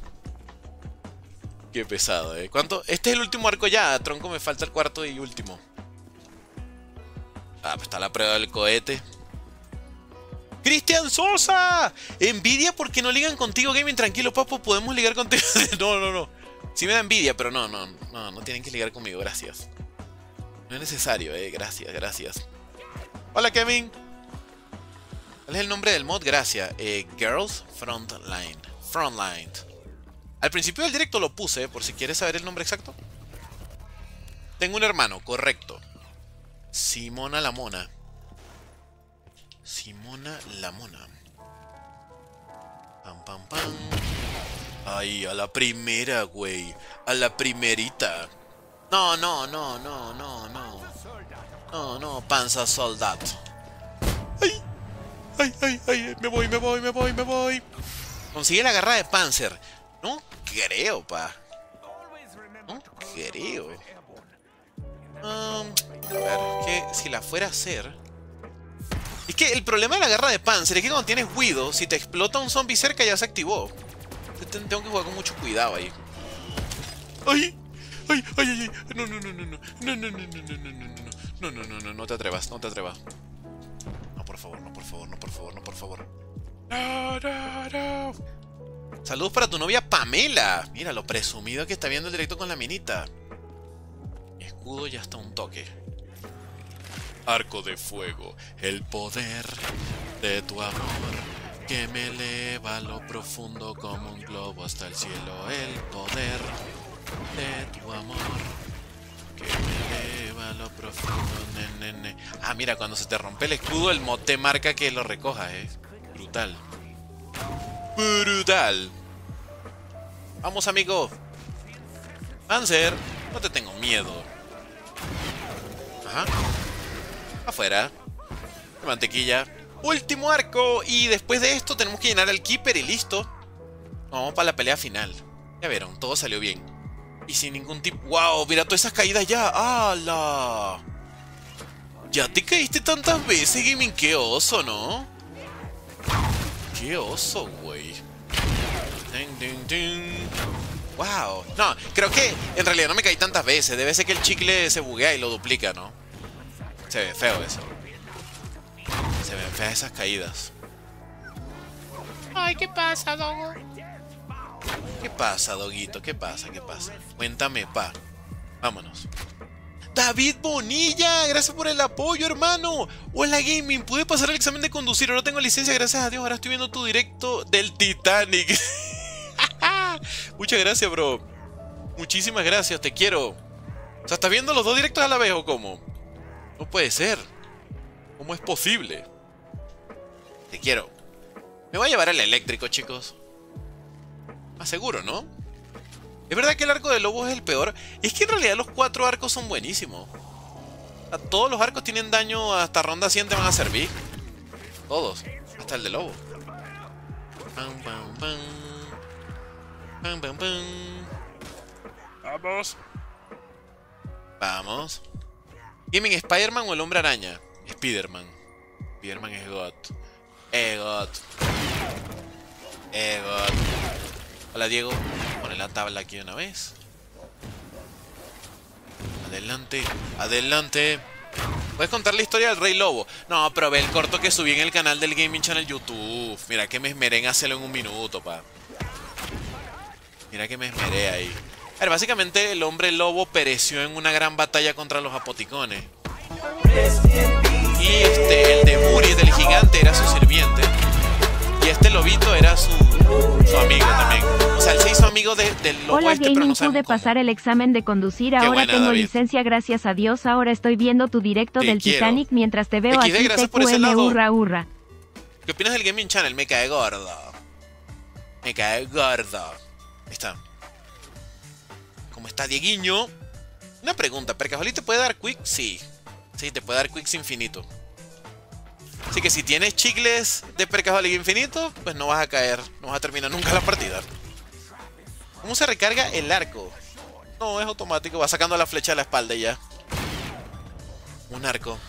Qué pesado, eh. ¿Cuánto? Este es el último arco ya, tronco, me falta el cuarto y último. Ah, pues está la prueba del cohete. Cristian Sosa. Envidia porque no ligan contigo, Gaming. Tranquilo, papo, podemos ligar contigo. no, no, no. Sí me da envidia, pero no, no, no, no tienen que ligar conmigo, gracias. No es necesario, eh. Gracias, gracias. Hola, Kevin. ¿Cuál es el nombre del mod? Gracias. Eh, Girls Frontline. Frontline. Al principio del directo lo puse, por si quieres saber el nombre exacto. Tengo un hermano, correcto. Simona la Mona. Simona la Mona. Pam, pam, pam. Ay, a la primera, güey. A la primerita. No, no, no, no, no, no. No, no, panza soldado. Ay, ay, ay, ay, me voy, me voy, me voy, me voy. Consigue la garra de Panzer. No creo, pa. No creo. Um, a ver, que si la fuera a hacer. Es que el problema de la garra de Panzer es que cuando tienes Guido, si te explota un zombie cerca ya se activó. Tengo que jugar con mucho cuidado ahí. ¡Ay! ¡Ay, ay, ay! ay. No, no, no, no, no. No, no, no, no, no, no, no, no. No, no, no, no, no te atrevas, no te atrevas. No, por favor, no, por favor, no, por favor, no, por favor. No, no, no. Saludos para tu novia Pamela. Mira lo presumido que está viendo el directo con la minita. Mi escudo ya está un toque. Arco de fuego, el poder de tu amor que me eleva a lo profundo como un globo hasta el cielo. El poder de tu amor que me eleva a lo profundo. Ne, ne, ne. Ah, mira, cuando se te rompe el escudo, el mod te marca que lo recojas, eh. Brutal. Brutal. Vamos, amigo. Panzer, no te tengo miedo. Ajá. Afuera. Mantequilla. Último arco. Y después de esto tenemos que llenar el keeper y listo. Vamos para la pelea final. Ya vieron, todo salió bien. Y sin ningún tipo... ¡Wow! Mira todas esas caídas ya. ¡Hala! Ya te caíste tantas veces, Gaming. ¡Qué oso, ¿no? ¡Qué oso, güey! ¡Wow! No, creo que en realidad no me caí tantas veces. Debe ser que el chicle se buguea y lo duplica, ¿no? Se ve feo eso. Se ven feas esas caídas. Ay, ¿qué pasa, Dogo? ¿Qué pasa, Doguito? ¿Qué pasa? ¿Qué pasa? Cuéntame, pa. Vámonos. David Bonilla, gracias por el apoyo, hermano. Hola, Gaming. Pude pasar el examen de conducir. Ahora tengo licencia, gracias a Dios. Ahora estoy viendo tu directo del Titanic. Muchas gracias, bro. Muchísimas gracias, te quiero. O sea, ¿estás viendo los dos directos a la vez o cómo? No puede ser. ¿Cómo es posible? Te quiero. Me voy a llevar el eléctrico, chicos. Más seguro, ¿no? ¿Es verdad que el arco de lobo es el peor? Es que en realidad los cuatro arcos son buenísimos. Todos los arcos tienen daño hasta ronda 100 te van a servir. Todos. Hasta el de lobo. Pam, pam, pam. Pam, pam, pam. Vamos. Vamos. Gaming Spider-Man o el hombre araña. Spider-Man. Spider-Man es God. Eh, God. Eh, God. Hola Diego. Pone la tabla aquí una vez. Adelante. Adelante. ¿Puedes contar la historia del Rey Lobo? No, pero ve el corto que subí en el canal del Gaming Channel YouTube. Mira que me esmeré en hacerlo en un minuto, pa. Mira que me esmeré ahí. A ver, básicamente el hombre lobo pereció en una gran batalla contra los apoticones. Y este, el de Muri del gigante era su sirviente. Y este lobito era su, su amigo también. O sea, él se hizo amigo de- del lobo Hola este, pero Gaming, no pude cómo. pasar el examen de conducir, ahora buena, tengo David. licencia gracias a Dios, ahora estoy viendo tu directo Te del quiero. Titanic mientras te veo aquí gracias por ese TQM lado. hurra hurra. ¿Qué opinas del Gaming Channel? Me cae gordo. Me cae gordo. Ahí está. ¿Cómo está Dieguiño? Una pregunta, ¿Percajoli te puede dar quick? Sí. Sí, te puede dar quicks infinito. Así que si tienes chicles de Percajoli infinito, pues no vas a caer, no vas a terminar nunca la partida. ¿Cómo se recarga el arco? No, es automático, va sacando la flecha de la espalda ya. Un arco.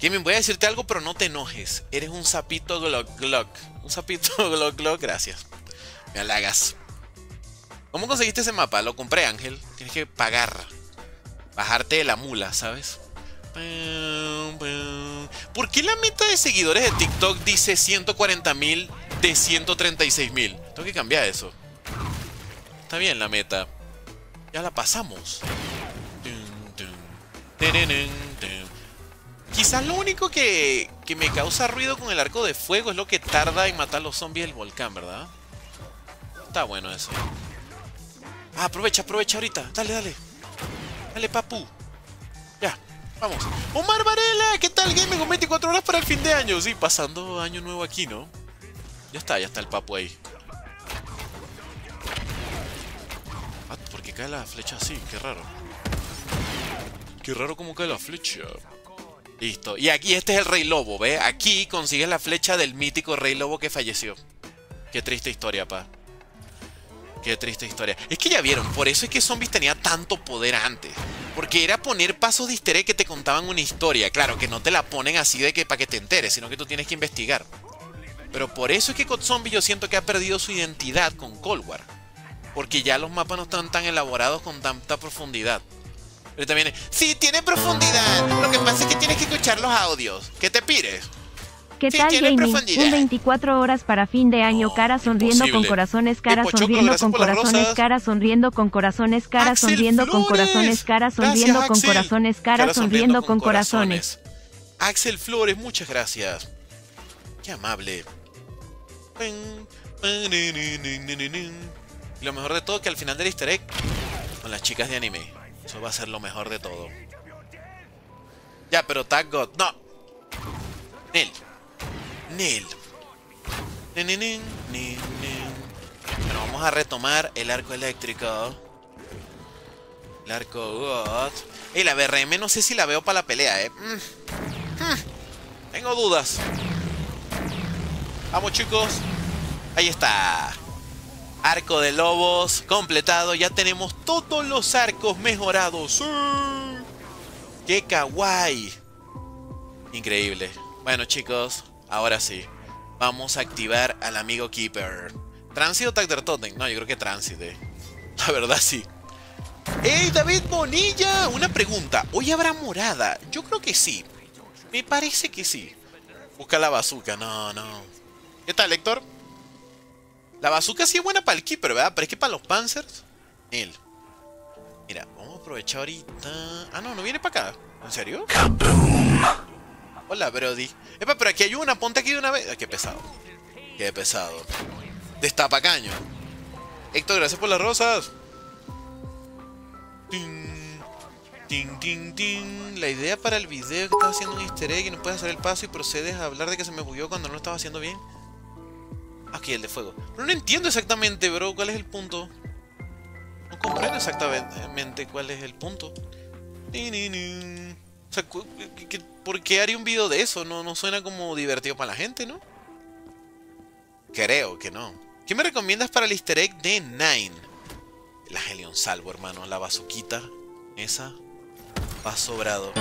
Gaming, voy a decirte algo, pero no te enojes. Eres un sapito glock glock. Un sapito glock glock, gracias. Me halagas. ¿Cómo conseguiste ese mapa? Lo compré, Ángel. Tienes que pagar. Bajarte de la mula, ¿sabes? ¿Por qué la meta de seguidores de TikTok dice 140.000 de 136.000? Tengo que cambiar eso. Está bien la meta. Ya la pasamos. Quizás lo único que, que me causa ruido con el arco de fuego es lo que tarda en matar los zombies del volcán, ¿verdad? Está bueno eso. Ah, aprovecha, aprovecha ahorita. Dale, dale. Dale, papu. Ya, vamos. Omar Varela, ¿qué tal gaming con 24 horas para el fin de año? Sí, pasando año nuevo aquí, ¿no? Ya está, ya está el papu ahí. Ah, ¿por qué cae la flecha así? Qué raro. Qué raro cómo cae la flecha. Listo. Y aquí este es el Rey Lobo, ¿ve? Aquí consigues la flecha del mítico Rey Lobo que falleció. Qué triste historia, pa. Qué triste historia. Es que ya vieron, por eso es que Zombies tenía tanto poder antes. Porque era poner pasos de egg que te contaban una historia. Claro, que no te la ponen así de que para que te enteres, sino que tú tienes que investigar. Pero por eso es que con Zombies yo siento que ha perdido su identidad con Cold War. Porque ya los mapas no están tan elaborados con tanta profundidad. Pero también, sí, tiene profundidad. Lo que pasa es que tienes que escuchar los audios. ¿Qué te pides? ¿Qué Sí, tal profundidad. Un 24 horas para fin de año, No, cara sonriendo con imposible. corazones, cara Pochoco, sonriendo con corazones, cara sonriendo con corazones, cara Axel sonriendo con corazones, cara sonriendo con corazones, cara sonriendo con corazones. Axel Flores, muchas gracias. Qué amable. Y lo mejor de todo que al final del easter egg, con las chicas de anime. Eso va a ser lo mejor de todo. Ya, pero Tag God, no. Nel. Nen. Bueno, vamos a retomar el arco eléctrico. El arco God. Y la BRM no sé si la veo para la pelea, eh. Mm. Mm. Tengo dudas. Vamos chicos. Ahí está. Arco de lobos completado. Ya tenemos todos los arcos mejorados. ¡Qué kawaii! Increíble. Bueno chicos, ahora sí. Vamos a activar al amigo Keeper. ¿Transit o Tag der Totem? No, yo creo que Transit. eh. La verdad sí. ¡Ey, David Bonilla! Una pregunta. ¿Hoy habrá morada? Yo creo que sí. Me parece que sí. Busca la bazooka. No, no. ¿Qué tal, Héctor? La bazooka sí es buena para el Keeper, ¿verdad? Pero es que para los Panzers... Él. Mira, vamos a aprovechar ahorita... Ah, no, no viene para acá. ¿En serio? Hola, Brody. Epa, pero aquí hay una. Ponte aquí de una vez. Ah, qué pesado. Qué pesado. Destapa caño. Héctor, gracias por las rosas. Tin, tin, tin, tin. La idea para el video que estás haciendo un easter egg y no puedes hacer el paso y procedes a hablar de que se me bugueó cuando no lo estaba haciendo bien. Aquí, el de fuego. Pero no entiendo exactamente, bro, cuál es el punto. No comprendo exactamente cuál es el punto. Ni. O sea, cu- ¿qué- qué- ¿por qué haría un video de eso? No, no suena como divertido para la gente, ¿no? Creo que no. ¿Qué me recomiendas para el easter egg de Nine? La Helion Salvo, hermano. La bazuquita. Esa. Va sobrado.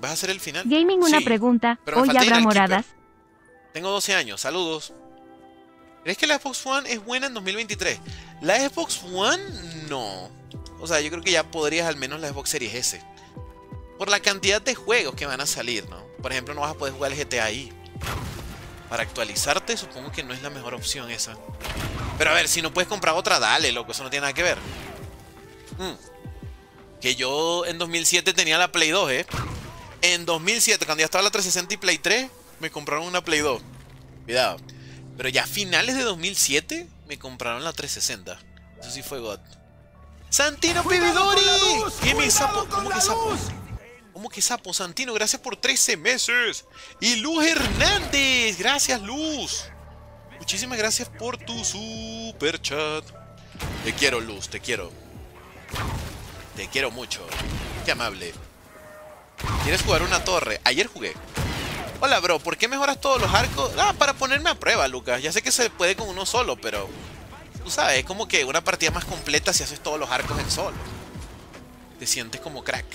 ¿Vas a hacer el final? Gaming, una Sí, pregunta. pero ¿Hoy habrá Keeper. moradas? Tengo 12 años, saludos. ¿Crees que la Xbox One es buena en 2023? La Xbox One, no. O sea, yo creo que ya podrías al menos la Xbox Series S. Por la cantidad de juegos que van a salir, ¿no? Por ejemplo, no vas a poder jugar el GTA ahí. Para actualizarte, supongo que no es la mejor opción esa. Pero a ver, si no puedes comprar otra, dale, loco, eso no tiene nada que ver. Mm. Que yo en 2007 tenía la Play 2, ¿eh? En 2007, cuando ya estaba la 360 y Play 3, me compraron una Play 2. Cuidado. Pero ya a finales de 2007 me compraron la 360. Eso sí fue God. Santino ¡Cuidado Pividori. con la luz! ¿Qué me ¡Cuidado sapo? ¿Cómo que sapo? ¿Cómo que sapo? Santino, gracias por 13 meses. Y Luz Hernández, gracias Luz. Muchísimas gracias por tu super chat. Te quiero, Luz, te quiero. Te quiero mucho. Qué amable. ¿Quieres jugar una torre? Ayer jugué. Hola, bro, ¿por qué mejoras todos los arcos? Ah, para ponerme a prueba, Lucas. Ya sé que se puede con uno solo, pero... Tú sabes, es como que una partida más completa si haces todos los arcos en solo. Te sientes como crack.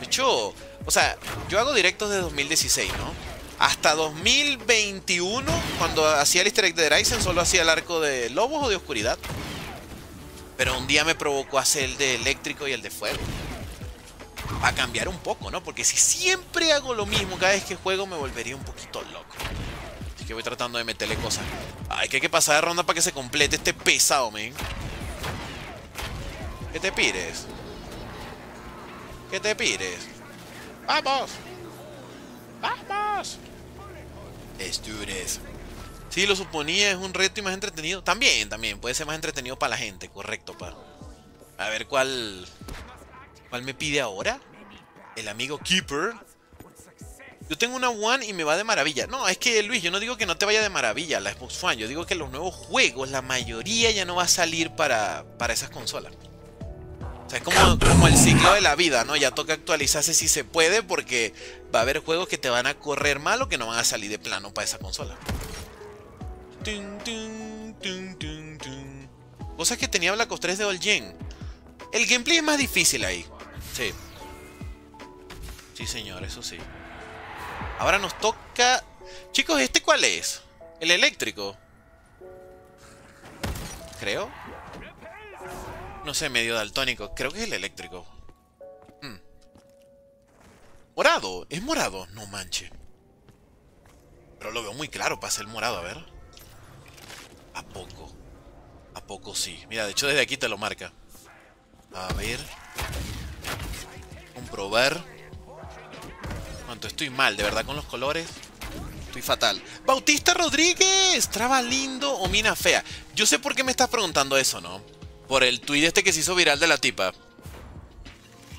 De hecho, o sea, yo hago directos de 2016, ¿no? Hasta 2021, cuando hacía el easter egg de Ryzen, solo hacía el arco de lobos o de oscuridad. Pero un día me provocó hacer el de eléctrico y el de fuego. Va a cambiar un poco, ¿no? Porque si siempre hago lo mismo cada vez que juego, me volvería un poquito loco. Que voy tratando de meterle cosas. Ay, que hay que pasar de ronda para que se complete este pesado, men. ¿Qué te pires? ¿Qué te pires? ¡Vamos! ¡Vamos! Estures. Sí, lo suponía, es un reto y más entretenido. También, también, puede ser más entretenido para la gente, correcto, pa. A ver cuál. ¿Cuál me pide ahora? El amigo Keeper. Yo tengo una One y me va de maravilla. No, es que Luis, yo no digo que no te vaya de maravilla la Xbox One. Yo digo que los nuevos juegos, la mayoría ya no va a salir para, para esas consolas. O sea, es como, como el ciclo de la vida, ¿no? Ya toca actualizarse si se puede porque va a haber juegos que te van a correr mal o que no van a salir de plano para esa consola. Cosas que tenía Black Ops 3 de All Gen. El gameplay es más difícil ahí. Sí. Sí, señor, eso sí. Ahora nos toca... Chicos, ¿este cuál es? El eléctrico. Creo. No sé, medio daltónico. Creo que es el eléctrico. Hmm. Morado. ¿Es morado? No manche. Pero lo veo muy claro para ser morado, a ver. ¿A poco? ¿A poco sí? Mira, de hecho desde aquí te lo marca. A ver. Comprobar. ¿Cuánto estoy mal? ¿De verdad con los colores? Estoy fatal. Bautista Rodríguez. ¿Traba lindo o mina fea? Yo sé por qué me estás preguntando eso, ¿no? Por el tweet este que se hizo viral de la tipa.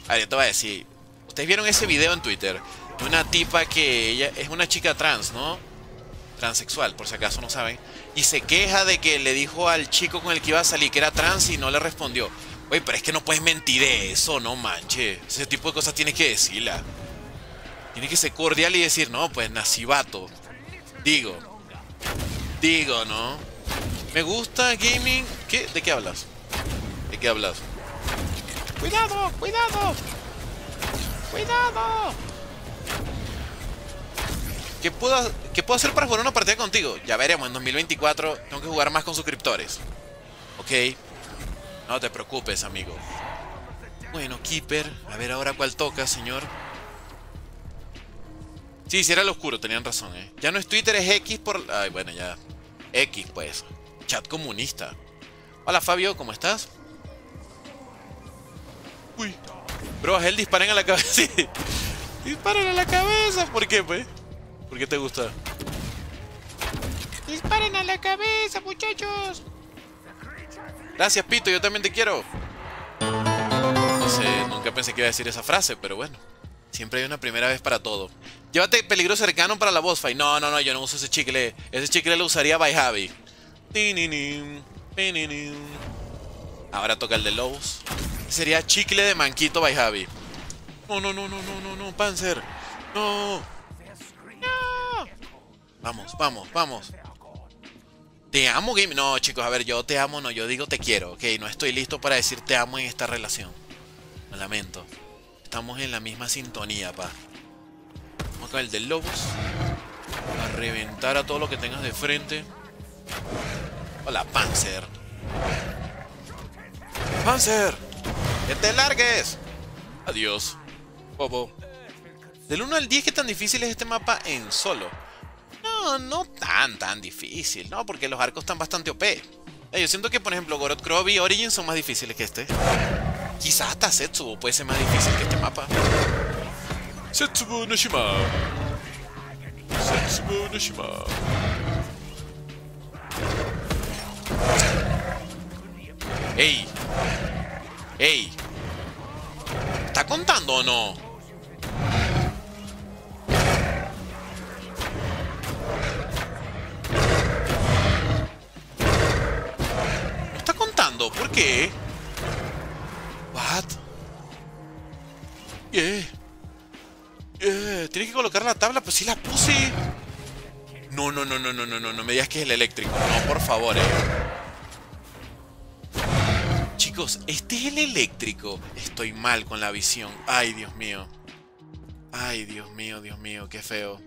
A ver, yo te voy a decir. Ustedes vieron ese video en Twitter. De una tipa que ella es una chica trans, ¿no? Transexual, por si acaso no saben. Y se queja de que le dijo al chico con el que iba a salir que era trans y no le respondió. Oye, pero es que no puedes mentir de eso, no manches. Ese tipo de cosas tienes que decirla. Tienes que ser cordial y decir, no, pues nací vato. Digo. Digo, ¿no? Me gusta gaming. ¿Qué? ¿De qué hablas? ¿De qué hablas? ¡Cuidado! ¡Cuidado! ¡Cuidado! ¿Qué puedo, ¿Qué puedo hacer para jugar una partida contigo? Ya veremos, en 2024 tengo que jugar más con suscriptores. Ok. No te preocupes, amigo. Bueno, Keeper. A ver ahora cuál toca, señor. Sí, si era lo oscuro, tenían razón, eh. Ya no es Twitter, es X por... Ay, bueno, ya. X, pues. Chat comunista. Hola, Fabio, ¿cómo estás? Uy. Bro, a él disparen a la cabeza. Sí. Disparen a la cabeza. ¿Por qué, pues? ¿Por qué te gusta? ¡Disparen a la cabeza, muchachos! Gracias, Pito, yo también te quiero. No sé, nunca pensé que iba a decir esa frase, pero bueno. Siempre hay una primera vez para todo. Llévate peligro cercano para la boss fight. No, no, no, yo no uso ese chicle. Ese chicle lo usaría by Javi. Ahora toca el de Lobos. Sería chicle de manquito by Javi. No, no, no, no, no, no, no, Panzer. No. No. Vamos, vamos, vamos. Te amo, Game. No, chicos, a ver, yo te amo, no, yo digo te quiero, ok. No estoy listo para decir te amo en esta relación. Lo lamento. Estamos en la misma sintonía, pa. Vamos con el de Lobos. A reventar a todo lo que tengas de frente. Hola, Panzer. ¡Panzer! ¡Que te largues! Adiós. Bobo. Del 1 al 10, ¿qué tan difícil es este mapa en solo? No, no tan, tan difícil, ¿no? Porque los arcos están bastante OP. Eh, yo siento que, por ejemplo, Gorod Krov y Origin son más difíciles que este. Quizás hasta Setsubo puede ser más difícil que este mapa. Setsubo Noshima. Setsubo Noshima. ¡Ey! ¡Ey! ¿Está contando o no? fondo. ¿Por qué? What? Yeah. Yeah. Tienes que colocar la tabla, pues sí la puse. No, no, no, no, no, no, no, no me digas que es el eléctrico. No, por favor, eh. Chicos, este es el eléctrico. Estoy mal con la visión. Ay, Dios mío. Ay, Dios mío, Dios mío, qué feo.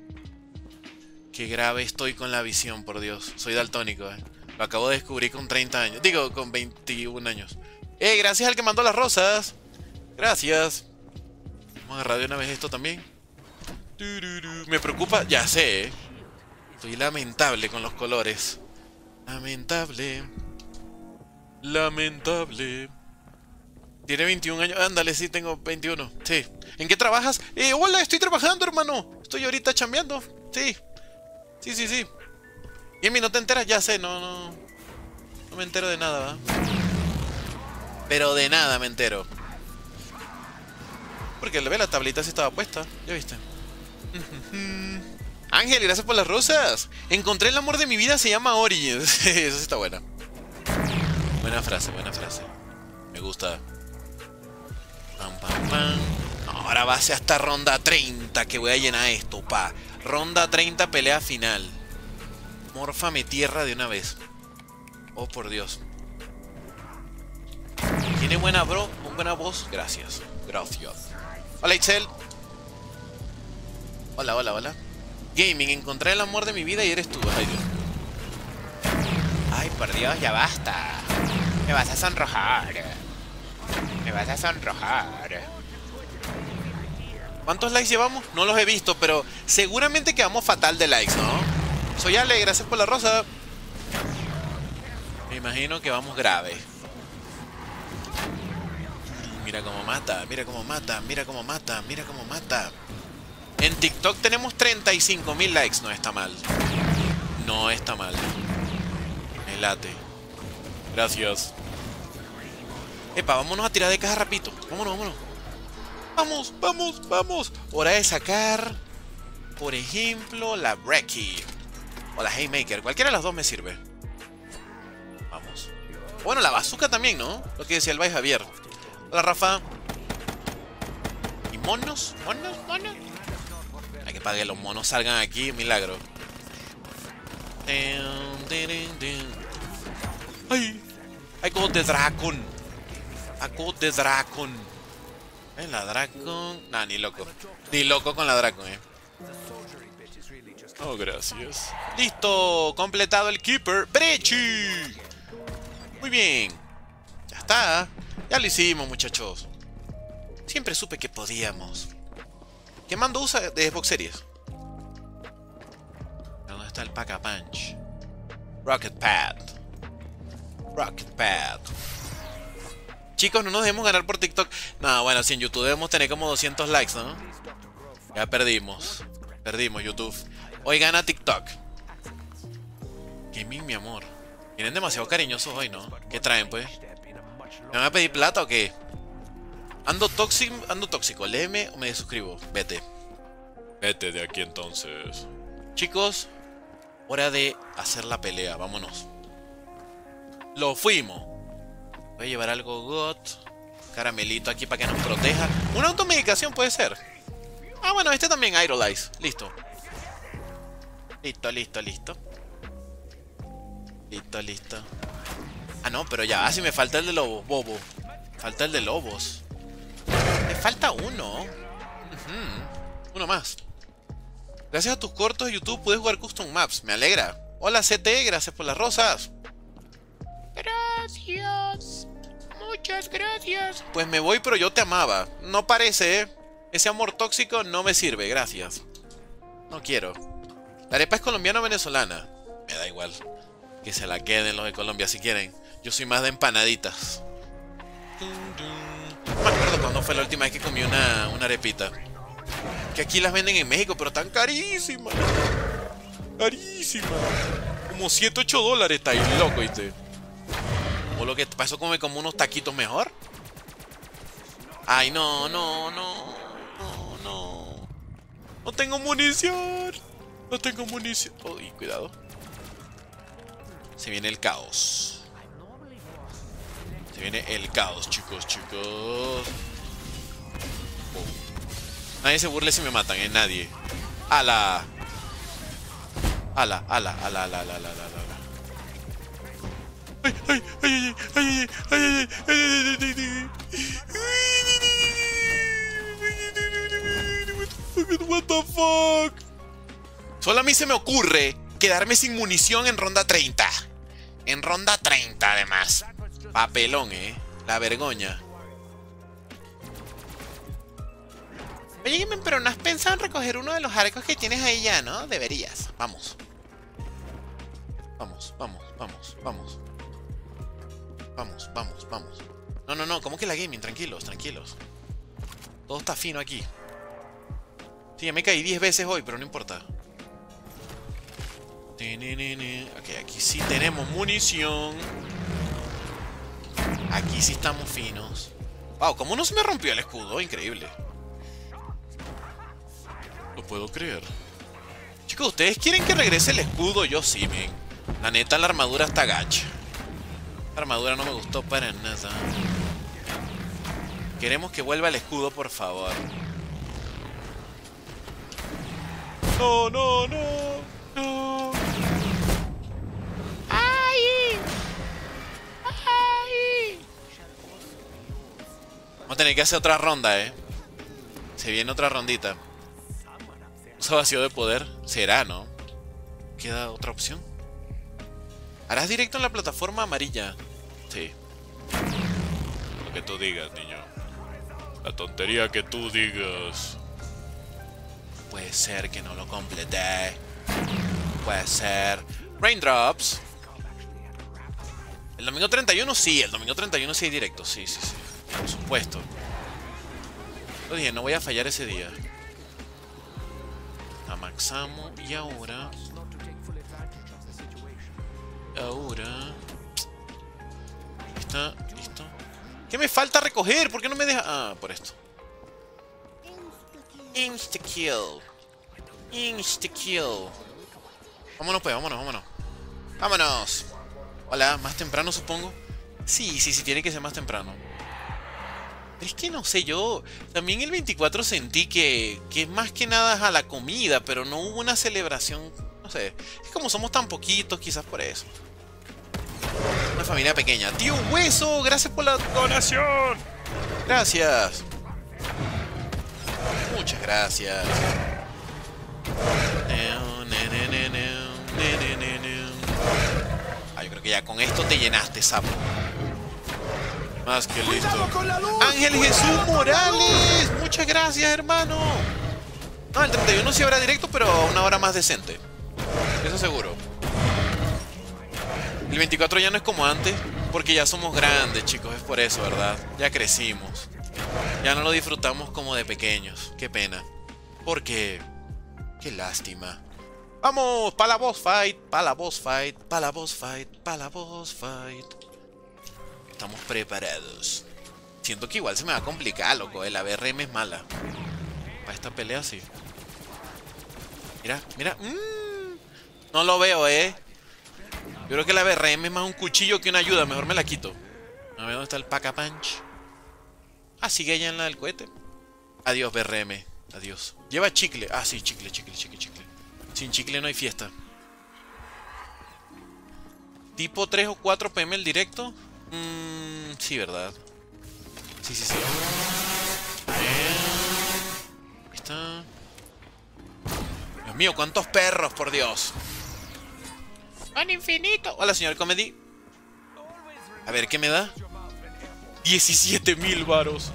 Qué grave estoy con la visión, por Dios. Soy daltónico, eh. Lo acabo de descubrir con 30 años. Digo, con 21 años. Eh, gracias al que mandó las rosas. Gracias. Vamos a agarrar de una vez esto también. Me preocupa, ya sé, eh. Estoy lamentable con los colores. Lamentable. Lamentable. Tiene 21 años. Ándale, sí, tengo 21. Sí. ¿En qué trabajas? Eh, hola, estoy trabajando, hermano. Estoy ahorita chambeando. Sí. Sí, sí, sí. Jimmy, ¿no te enteras? Ya sé, no, no. No me entero de nada, ¿va? Pero de nada me entero. Porque le ve la tablita si estaba puesta. ¿Ya viste? Ángel, gracias por las rosas. Encontré el amor de mi vida, se llama Origins. Eso sí está buena. Buena frase, buena frase. Me gusta. Pam, pam, pam. Ahora va hacia hasta ronda 30 que voy a llenar esto, pa. Ronda 30, pelea final. Morfame tierra de una vez. Oh, por Dios. Tiene buena bro, buena voz. Gracias. Gracias. Hola, Itzel. Hola, hola, hola. Gaming, encontré el amor de mi vida y eres tú. Ay, Dios. Ay, por Dios, ya basta. Me vas a sonrojar. Me vas a sonrojar. ¿Cuántos likes llevamos? No los he visto, pero seguramente quedamos fatal de likes, ¿no? Soy Ale, gracias por la rosa. Me imagino que vamos grave. Mira cómo mata, mira cómo mata, mira cómo mata, mira cómo mata. En TikTok tenemos 35.000 likes, no está mal. No está mal. Me late. Gracias. Epa, vámonos a tirar de caja rapidito. Vámonos, vámonos. Vamos, vamos, vamos. Hora de sacar, por ejemplo, la Brecky. O la Haymaker. Cualquiera de las dos me sirve. Vamos. Bueno, la bazooka también, ¿no? Lo que decía el Bay Javier. Hola, Rafa. ¿Y monos? ¿Monos? ¿Monos? Hay que para que los monos salgan aquí, milagro. ¡Ay! ¡Ay, como de dragón! ¡Aco de dragón! ¿Eh, la dragón? Nah, ni loco. Ni loco con la dragón, eh. Oh, gracias. ¡Listo! Completado el Keeper. ¡Brechi! Muy bien. Ya está. Ya lo hicimos, muchachos. Siempre supe que podíamos. ¿Qué mando usa de Xbox Series? ¿Dónde está el Pack a Punch? Rocket Pad. Rocket Pad. Chicos, no nos debemos ganar por TikTok. No, bueno, si en YouTube debemos tener como 200 likes, ¿no? Ya perdimos. Perdimos YouTube. Hoy gana TikTok. Gaming, mi amor. Vienen demasiado cariñosos hoy, ¿no? ¿Qué traen, pues? ¿Me van a pedir plata o qué? Ando tóxico, ando tóxico. Léeme o me desuscribo. Vete. Vete de aquí entonces. Chicos, hora de hacer la pelea. Vámonos. Lo fuimos. Voy a llevar algo GOT. Caramelito aquí para que nos proteja. Una automedicación puede ser. Ah, bueno, este también Aerolize. Listo. Listo, listo, listo. Listo, listo. Ah, no, pero ya, si me falta el de lobos, bobo. Falta el de lobos. Me falta uno. Uno más. Gracias a tus cortos de YouTube puedes jugar custom maps. Me alegra. Hola CT, gracias por las rosas. Gracias. Muchas gracias. Pues me voy, pero yo te amaba. No parece, ¿eh? Ese amor tóxico no me sirve, gracias. No quiero. La arepa es colombiana o venezolana. Me da igual. Que se la queden los de Colombia si quieren. Yo soy más de empanaditas. No me acuerdo cuándo fue la última vez que comí una, arepita. Que aquí las venden en México, pero están carísimas. Carísimas. Como 7, 8 dólares, está ahí loco, ¿viste? O lo que pasó come como unos taquitos mejor. Ay, no, no, no. No, no. No tengo munición. No tengo munición. Uy, cuidado. Se viene el caos. Viene el caos, chicos, chicos. Nadie se burle si me matan, ¿eh? Nadie. ¡Ala! ¡Ala, ala, ala, ala, ala, ala, ala! ¡Ay, ay, ay, ay, ay, ay, ay, ay, ay, What the fuck? Solo a mí se me ocurre quedarme sin munición en ronda 30. En ronda 30, además. Papelón, eh. La vergoña. Oye, pero no has pensado en recoger uno de los arcos que tienes ahí ya, ¿no? Deberías. Vamos. Vamos, vamos, vamos, vamos. Vamos, vamos, vamos. No, no, no, ¿cómo que la gaming? Tranquilos, tranquilos. Todo está fino aquí. Sí, ya me caí 10 veces hoy, pero no importa. Ok, aquí sí tenemos munición. Aquí sí estamos finos. Wow, ¿cómo no se me rompió el escudo? Increíble. Lo puedo creer. Chicos, ¿ustedes quieren que regrese el escudo? Yo sí, men. La neta, la armadura está gacha. La armadura no me gustó para nada. Queremos que vuelva el escudo, por favor. No, no, no. No. Vamos a tener que hacer otra ronda, ¿eh? Se viene otra rondita. Usa vacío de poder. Será, ¿no? ¿Queda otra opción? ¿Harás directo en la plataforma amarilla? Sí. Lo que tú digas, niño. La tontería que tú digas. Puede ser que no lo completé. Puede ser. Raindrops. El domingo 31 sí, el domingo 31 sí hay directo, sí, sí, sí. Por supuesto. Lo no voy a fallar ese día. Amaxamo y ahora... Ahora... Está, listo. ¿Qué me falta recoger? ¿Por qué no me deja...? Ah, por esto. Insta-kill. Insta-kill. Vámonos pues, vámonos, vámonos. ¡Vámonos! Hola, ¿más temprano supongo? Sí, sí, sí, tiene que ser más temprano. Es que no sé, yo también el 24 sentí que, que más que nada es a la comida, pero no hubo una celebración, no sé. Es como somos tan poquitos, quizás por eso. Una familia pequeña. Tío Hueso, gracias por la donación. Gracias. Muchas gracias. Ah, yo creo que ya con esto te llenaste, sapo. Más que listo. Ángel Jesús Morales. Muchas gracias, hermano. No, el 31 sí habrá directo, pero a una hora más decente. Eso seguro. El 24 ya no es como antes, porque ya somos grandes, chicos. Es por eso, ¿verdad? Ya crecimos. Ya no lo disfrutamos como de pequeños. Qué pena. Porque... Qué lástima. Vamos, para la boss fight, para la boss fight, para la boss fight, para la boss fight. Estamos preparados. Siento que igual se me va a complicar, loco. El ABRM es mala. Para esta pelea sí. Mira, mira. Mm, no lo veo, eh. Yo creo que la BRM es más un cuchillo que una ayuda. Mejor me la quito. A ver dónde está el Paca Punch. Ah, sigue allá en la del cohete. Adiós, BRM. Adiós. Lleva chicle. Ah, sí, chicle, chicle, chicle, chicle. Sin chicle no hay fiesta. Tipo 3 o 4 pm el directo. Mmm, sí, ¿verdad? Sí, sí, sí. Ahí está. Dios mío, cuántos perros, por Dios. ¡An infinito! Hola, señor Comedy. A ver, ¿qué me da? 17 mil varos.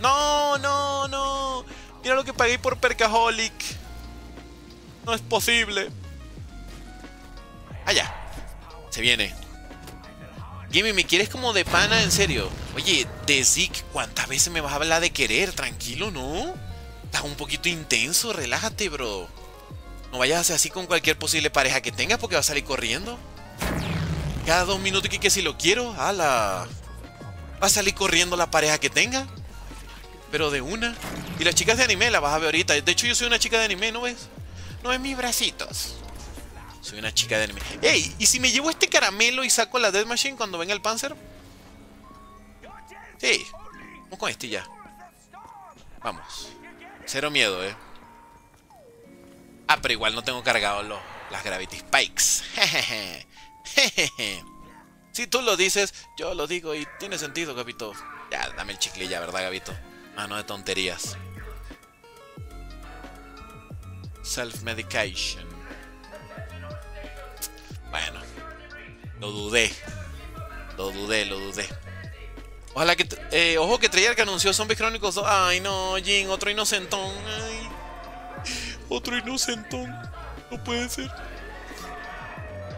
No, no, no. Mira lo que pagué por Percaholic. No es posible. Allá. Se viene. Gimme, ¿me quieres como de pana? En serio. Oye, de Zik, ¿cuántas veces me vas a hablar de querer? Tranquilo, ¿no? Estás un poquito intenso. Relájate, bro. No vayas a hacer así con cualquier posible pareja que tengas porque va a salir corriendo. Cada dos minutos que, que si lo quiero, ala. Va a salir corriendo la pareja que tenga. Pero de una. Y las chicas de anime las vas a ver ahorita. De hecho, yo soy una chica de anime, ¿no ves? No es mis bracitos. Soy una chica de anime. ¡Ey! ¿Y si me llevo este caramelo y saco la Death Machine cuando venga el Panzer? Sí. Vamos con este ya. Vamos. Cero miedo, eh. Ah, pero igual no tengo cargado los, las Gravity Spikes. Jejeje. Jejeje. Si tú lo dices, yo lo digo y tiene sentido, Gabito. Ya, dame el chicle ya, ¿verdad, Gabito? Mano de tonterías. Self-medication. Bueno. Lo dudé. Lo dudé, lo dudé. Ojalá que... Eh, ojo que Treyarch anunció Zombies Chronicles 2. Ay, no, Jin, otro inocentón. Ay. Otro inocentón. No puede ser.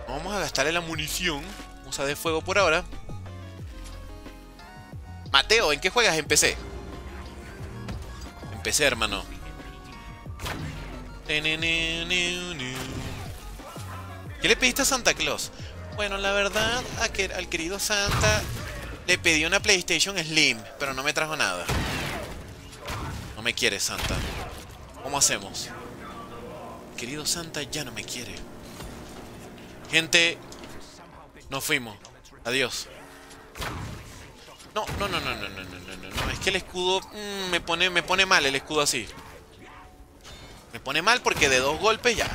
Vamos a gastarle la munición. Vamos a de fuego por ahora. Mateo, ¿en qué juegas? Empecé. Empecé, hermano. ¿Qué le pediste a Santa Claus? Bueno, la verdad, a que, al querido Santa le pedí una PlayStation Slim, pero no me trajo nada. No me quiere Santa. ¿Cómo hacemos? Querido Santa ya no me quiere. Gente, nos fuimos. Adiós. No, no, no, no, no, no, no, no, no. Es que el escudo mm, me pone, me pone mal el escudo así. Me pone mal porque de dos golpes ya.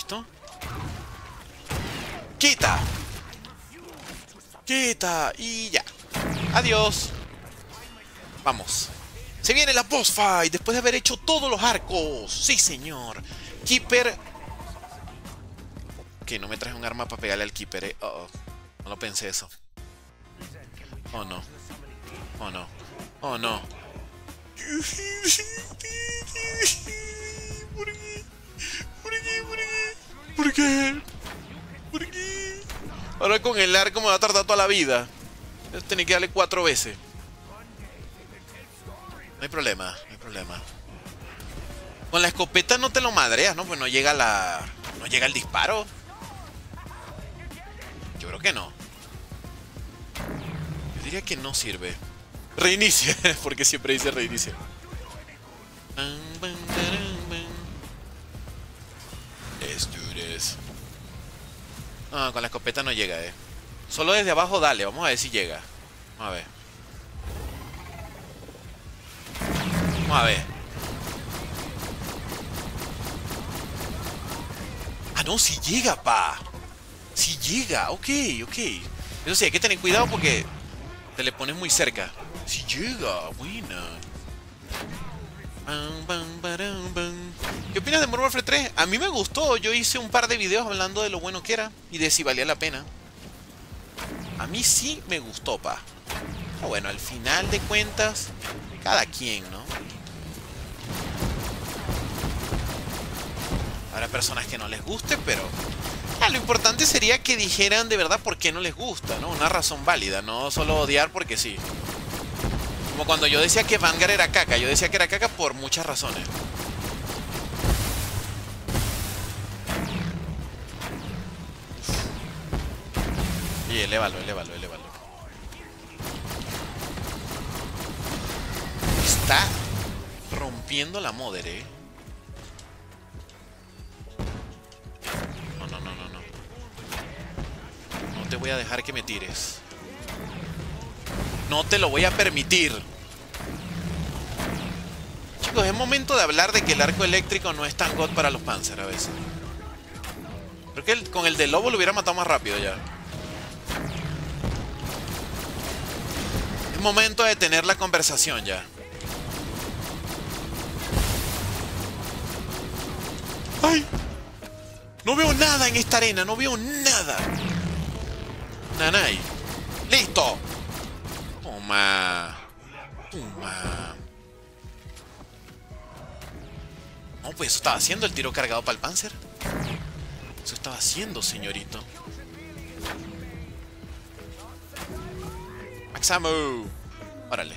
¿Listo? ¡Quita! ¡Quita! Y ya. Adiós. Vamos. Se viene la boss fight después de haber hecho todos los arcos. Sí, señor. Keeper. Que no me traje un arma para pegarle al Keeper, eh. oh. No lo pensé eso. Oh no. Oh no. Oh no. ¿Por qué? ¿Por qué? ¿Por qué? ¿Por qué? ¿Por qué? Ahora con el arco me va a tardar toda la vida. Tenía que darle cuatro veces. No hay problema, no hay problema. Con la escopeta no te lo madreas, ¿no? Pues no llega la... No llega el disparo. Yo creo que no. Yo diría que no sirve. Reinicia, porque siempre dice reinicia. Let's do this. No, con la escopeta no llega, eh. Solo desde abajo dale, vamos a ver si llega. Vamos a ver. Vamos a ver. Ah, no, si llega, pa. Si llega, ok, ok. Eso sí, hay que tener cuidado porque te le pones muy cerca. Si llega, buena. ¿Qué opinas de Modern Warfare 3? A mí me gustó, yo hice un par de videos hablando de lo bueno que era y de si valía la pena. A mí sí me gustó, pa. Pero bueno, al final de cuentas, cada quien, ¿no? Habrá personas que no les guste, pero ah, lo importante sería que dijeran de verdad por qué no les gusta, ¿no? Una razón válida, no solo odiar porque sí. Como cuando yo decía que Vanguard era caca, yo decía que era caca por muchas razones. Y elévalo, elévalo, elévalo. Está rompiendo la mother, eh. No, no, no, no, no. No te voy a dejar que me tires. No te lo voy a permitir. Chicos, es momento de hablar de que el arco eléctrico no es tan god para los Panzer a veces. Creo que con el de lobo lo hubiera matado más rápido ya. Es momento de tener la conversación ya. ¡Ay! No veo nada en esta arena, no veo nada. Nanay. ¡Listo! Toma. No, pues eso estaba haciendo el tiro cargado para el Panzer. Eso estaba haciendo, señorito. Max Ammo. Órale.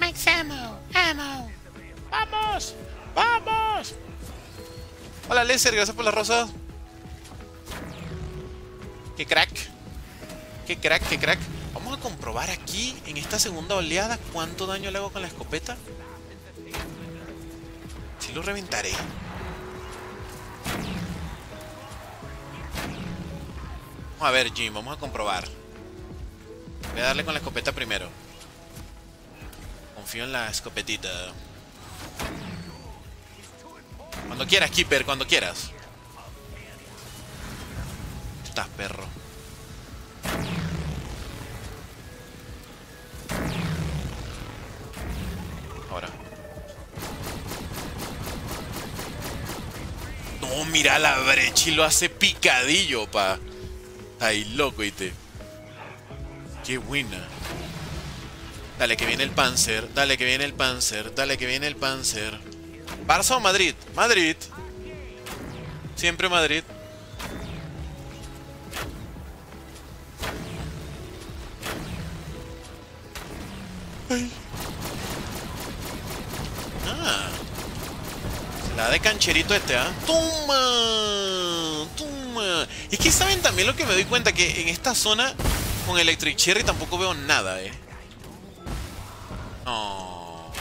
Max ammo, ammo. ¡Vamos! ¡Vamos! Hola, Lesser, gracias por la rosa. ¡Qué crack! ¡Qué crack, qué crack! Vamos a comprobar aquí, en esta segunda oleada, cuánto daño le hago con la escopeta. Si lo reventaré. Vamos a ver, Jim, vamos a comprobar. Voy a darle con la escopeta primero. Confío en la escopetita. Cuando quieras, Keeper, cuando quieras. Estás, perro. Ahora. No, mira la brecha y lo hace picadillo, pa. Ahí loco, te. Qué buena. Dale que viene el Panzer, dale que viene el Panzer, dale que viene el Panzer. ¿Barça o Madrid? Madrid. Siempre Madrid. Ah. Se la de cancherito este, ¿ah? ¡Toma! ¡Toma! Es que saben también lo que me doy cuenta, que en esta zona con Electric Cherry tampoco veo nada, ¿eh? No.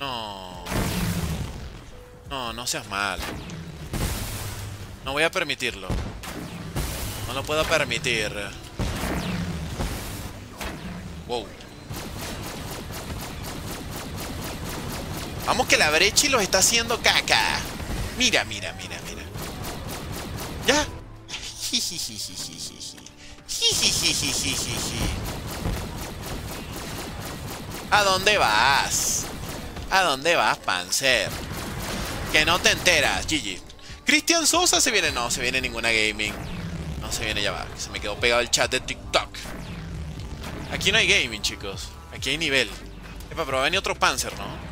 No. No, no seas mal. No voy a permitirlo. No lo puedo permitir. Wow. Vamos que la Brechi los está haciendo caca. Mira, mira, mira, mira. ¿Ya? ¿A dónde vas? ¿A dónde vas, Panzer? Que no te enteras, Gigi. Cristian Sosa se viene. No, se viene ninguna gaming. No se viene, ya va. Se me quedó pegado el chat de TikTok. Aquí no hay gaming, chicos. Aquí hay nivel. Epa, pero va a venir otro Panzer, ¿no?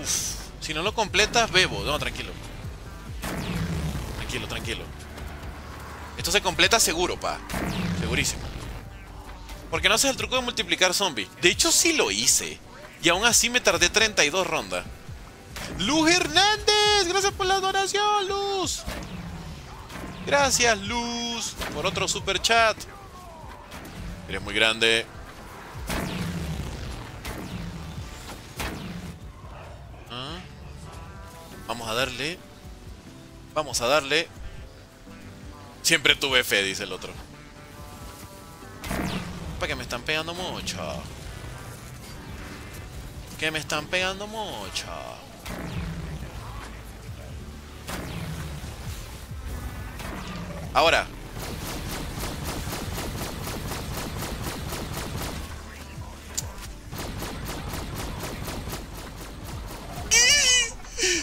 Uf, si no lo completas, bebo. No, tranquilo. Tranquilo, tranquilo. Esto se completa seguro, pa. Segurísimo. Porque no haces el truco de multiplicar zombies. De hecho, sí lo hice. Y aún así me tardé 32 rondas. Luz Hernández, gracias por la donación, Luz. Gracias, Luz, por otro super chat. Eres muy grande. Ah. Vamos a darle. Vamos a darle. Siempre tuve fe, dice el otro. Para que me están pegando mucho. Que me están pegando mucho. Ahora.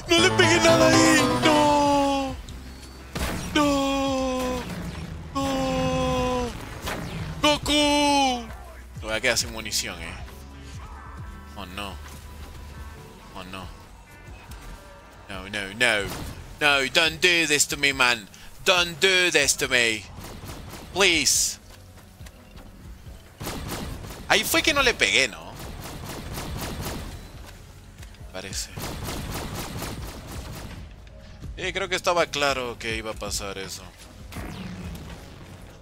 No le pegué nada ahí. No. No. No. Goku. Me voy a quedar sin munición, eh. Oh no. Oh no. No, no, no. No, don't do this to me, man. Don't do this to me. Please. Ahí fue que no le pegué, ¿no? Parece. Eh, creo que estaba claro que iba a pasar eso.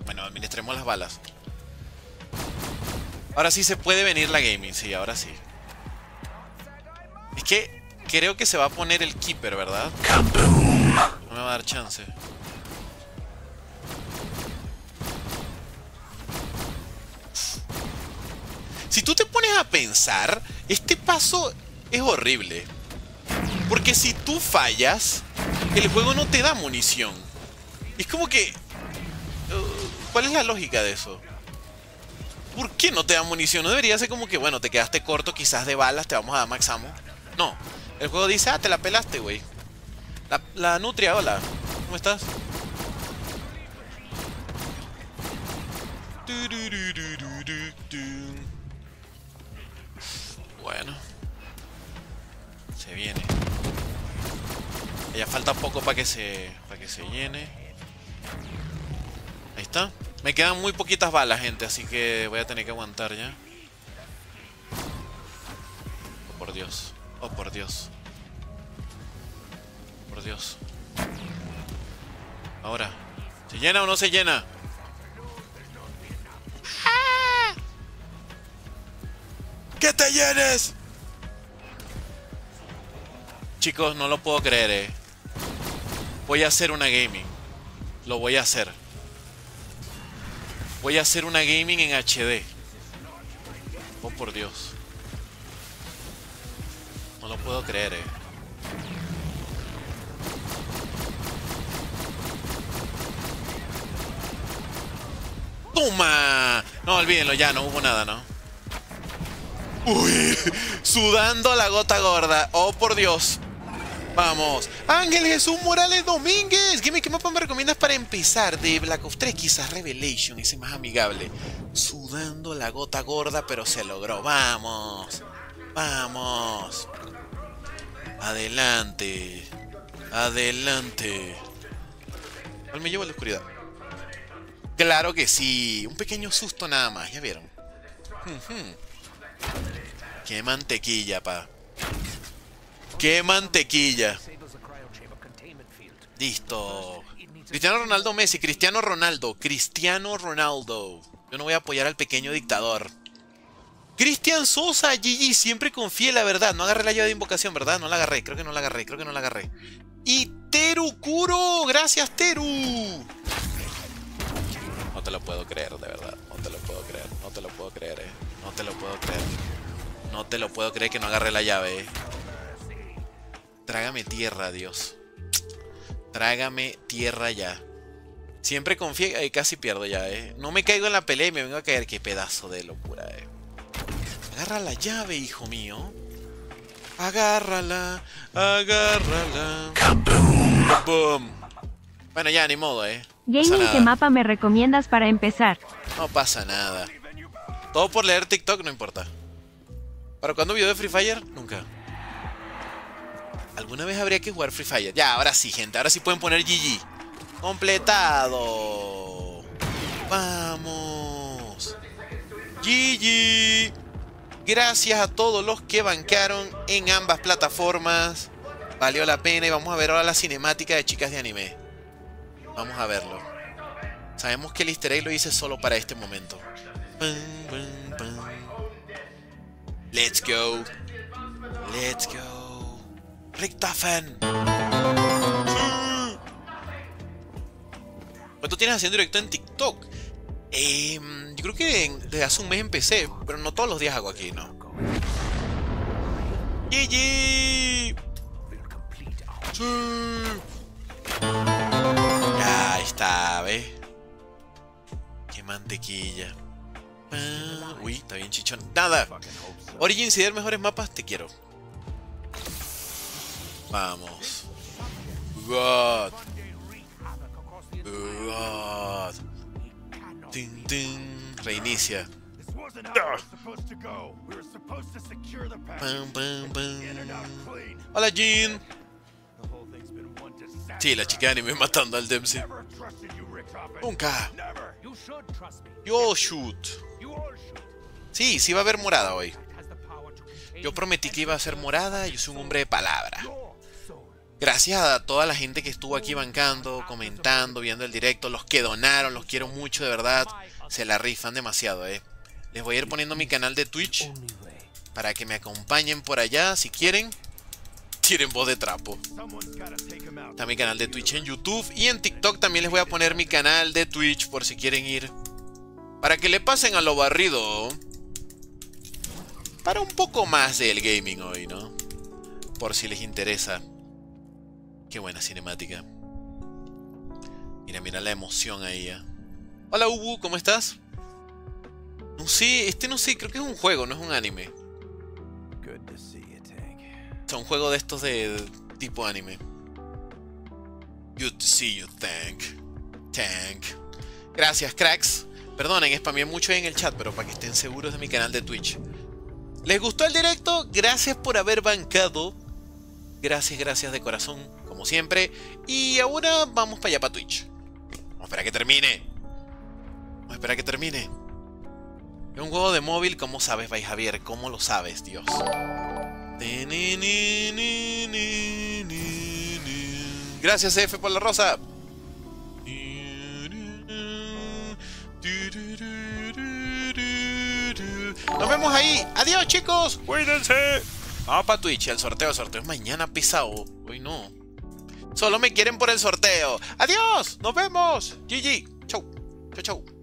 Bueno, administremos las balas. Ahora sí se puede venir la gaming, sí, ahora sí. Es que creo que se va a poner el keeper, ¿verdad? No me va a dar chance. Si tú te pones a pensar, este paso es horrible. Porque si tú fallas, el juego no te da munición. Es como que... uh, ¿Cuál es la lógica de eso? ¿Por qué no te da munición? No debería ser como que, bueno, te quedaste corto quizás de balas, te vamos a dar max ammo. No. El juego dice, ah, te la pelaste, güey. La nutria, hola. ¿Cómo estás? Bueno. Se viene. Ya falta poco para que se para que se llene. Ahí está. Me quedan muy poquitas balas, gente, así que voy a tener que aguantar ya. Oh, por Dios. Oh, por Dios. Por Dios. Ahora. ¿Se llena o no se llena? ¡Que te llenes! Chicos, no lo puedo creer, eh. Voy a hacer una gaming. Lo voy a hacer. Voy a hacer una gaming en HD. Oh, por Dios. No lo puedo creer, eh. ¡Toma! No, olvídenlo, ya, no hubo nada, ¿no? Uy, sudando la gota gorda. Oh, por Dios. Vamos. Ángel Jesús Morales Domínguez. Dime qué mapa me recomiendas para empezar. De Black Ops 3, quizás Revelation, ese más amigable. Sudando la gota gorda, pero se logró. Vamos. Vamos. Adelante. Adelante. ¿Cuál me llevo a la oscuridad? Claro que sí. Un pequeño susto nada más, ¿ya vieron? Qué mantequilla, pa. Qué mantequilla. Listo. Cristiano Ronaldo Messi, Cristiano Ronaldo, Cristiano Ronaldo. Yo no voy a apoyar al pequeño dictador. Cristian Sosa, Gigi, siempre confíe la verdad. No agarré la llave de invocación, ¿verdad? No la agarré, creo que no la agarré, creo que no la agarré. Y Teru Kuro, gracias Teru. No te lo puedo creer, de verdad. No te lo puedo creer, no te lo puedo creer, eh. No te lo puedo creer. No te lo puedo creer que no agarré la llave, eh. Trágame tierra, Dios. Trágame tierra ya. Siempre confío y casi pierdo ya, eh. No me caigo en la pelea y me vengo a caer. Qué pedazo de locura, eh. Agarra la llave, hijo mío. Agárrala, agárrala. Boom. Bueno, ya, ni modo, eh. No Gaming, ¿qué mapa me recomiendas para empezar? No pasa nada. Todo por leer TikTok no importa. ¿Para cuándo video de Free Fire? Nunca. ¿Alguna vez habría que jugar Free Fire? Ya, ahora sí, gente. Ahora sí pueden poner GG. Completado. Vamos. GG. Gracias a todos los que bancaron en ambas plataformas. Valió la pena y vamos a ver ahora la cinemática de chicas de anime. Vamos a verlo. Sabemos que el easter egg lo hice solo para este momento. Let's go. Let's go. Richtofen. ¿Cuánto tienes haciendo directo en TikTok? Em, yo creo que desde hace un mes empecé, pero no todos los días hago aquí, ¿no? GG. Sí. Ahí está, ¿ves? Qué mantequilla. Ah, uy, está bien chichón. Nada. Origins y dar mejores mapas, te quiero. Vamos. God. God. Tin, tin. Reinicia. Pam, pam, pam. Hola, Jean. Sí, la chica de anime matando al Dempsey. Nunca. Yo shoot. Sí, sí va a haber morada hoy. Yo prometí que iba a ser morada, yo soy un hombre de palabra. Gracias a toda la gente que estuvo aquí bancando, comentando, viendo el directo, los que donaron, los quiero mucho, de verdad. Se la rifan demasiado, eh. Les voy a ir poniendo mi canal de Twitch para que me acompañen por allá si quieren. Tienen voz de trapo. Está mi canal de Twitch en YouTube y en TikTok también les voy a poner mi canal de Twitch por si quieren ir. Para que le pasen a lo barrido. Para un poco más del gaming hoy, ¿no? Por si les interesa. Qué buena cinemática. Mira, mira la emoción ahí. ¿eh? Hola Ubu, ¿cómo estás? No sé, este no sé, creo que es un juego, no es un anime. O sea, un juego de estos de tipo anime. Good to see you, Tank. Tank. Gracias, cracks. Perdonen, spameé mucho en el chat, pero para que estén seguros de mi canal de Twitch. ¿Les gustó el directo? Gracias por haber bancado. Gracias, gracias de corazón, como siempre. Y ahora vamos para allá, para Twitch. Vamos a esperar a que termine. Vamos a esperar a que termine. Es un juego de móvil, ¿cómo sabes, Bay Javier? ¿Cómo lo sabes, Dios? Gracias, F, por la rosa. Nos vemos ahí. Adiós, chicos. ¡Cuídense! Vamos para Twitch, el sorteo. El sorteo es mañana pisado. Hoy no. Solo me quieren por el sorteo. ¡Adiós! ¡Nos vemos! GG. Chau. Chau, chau.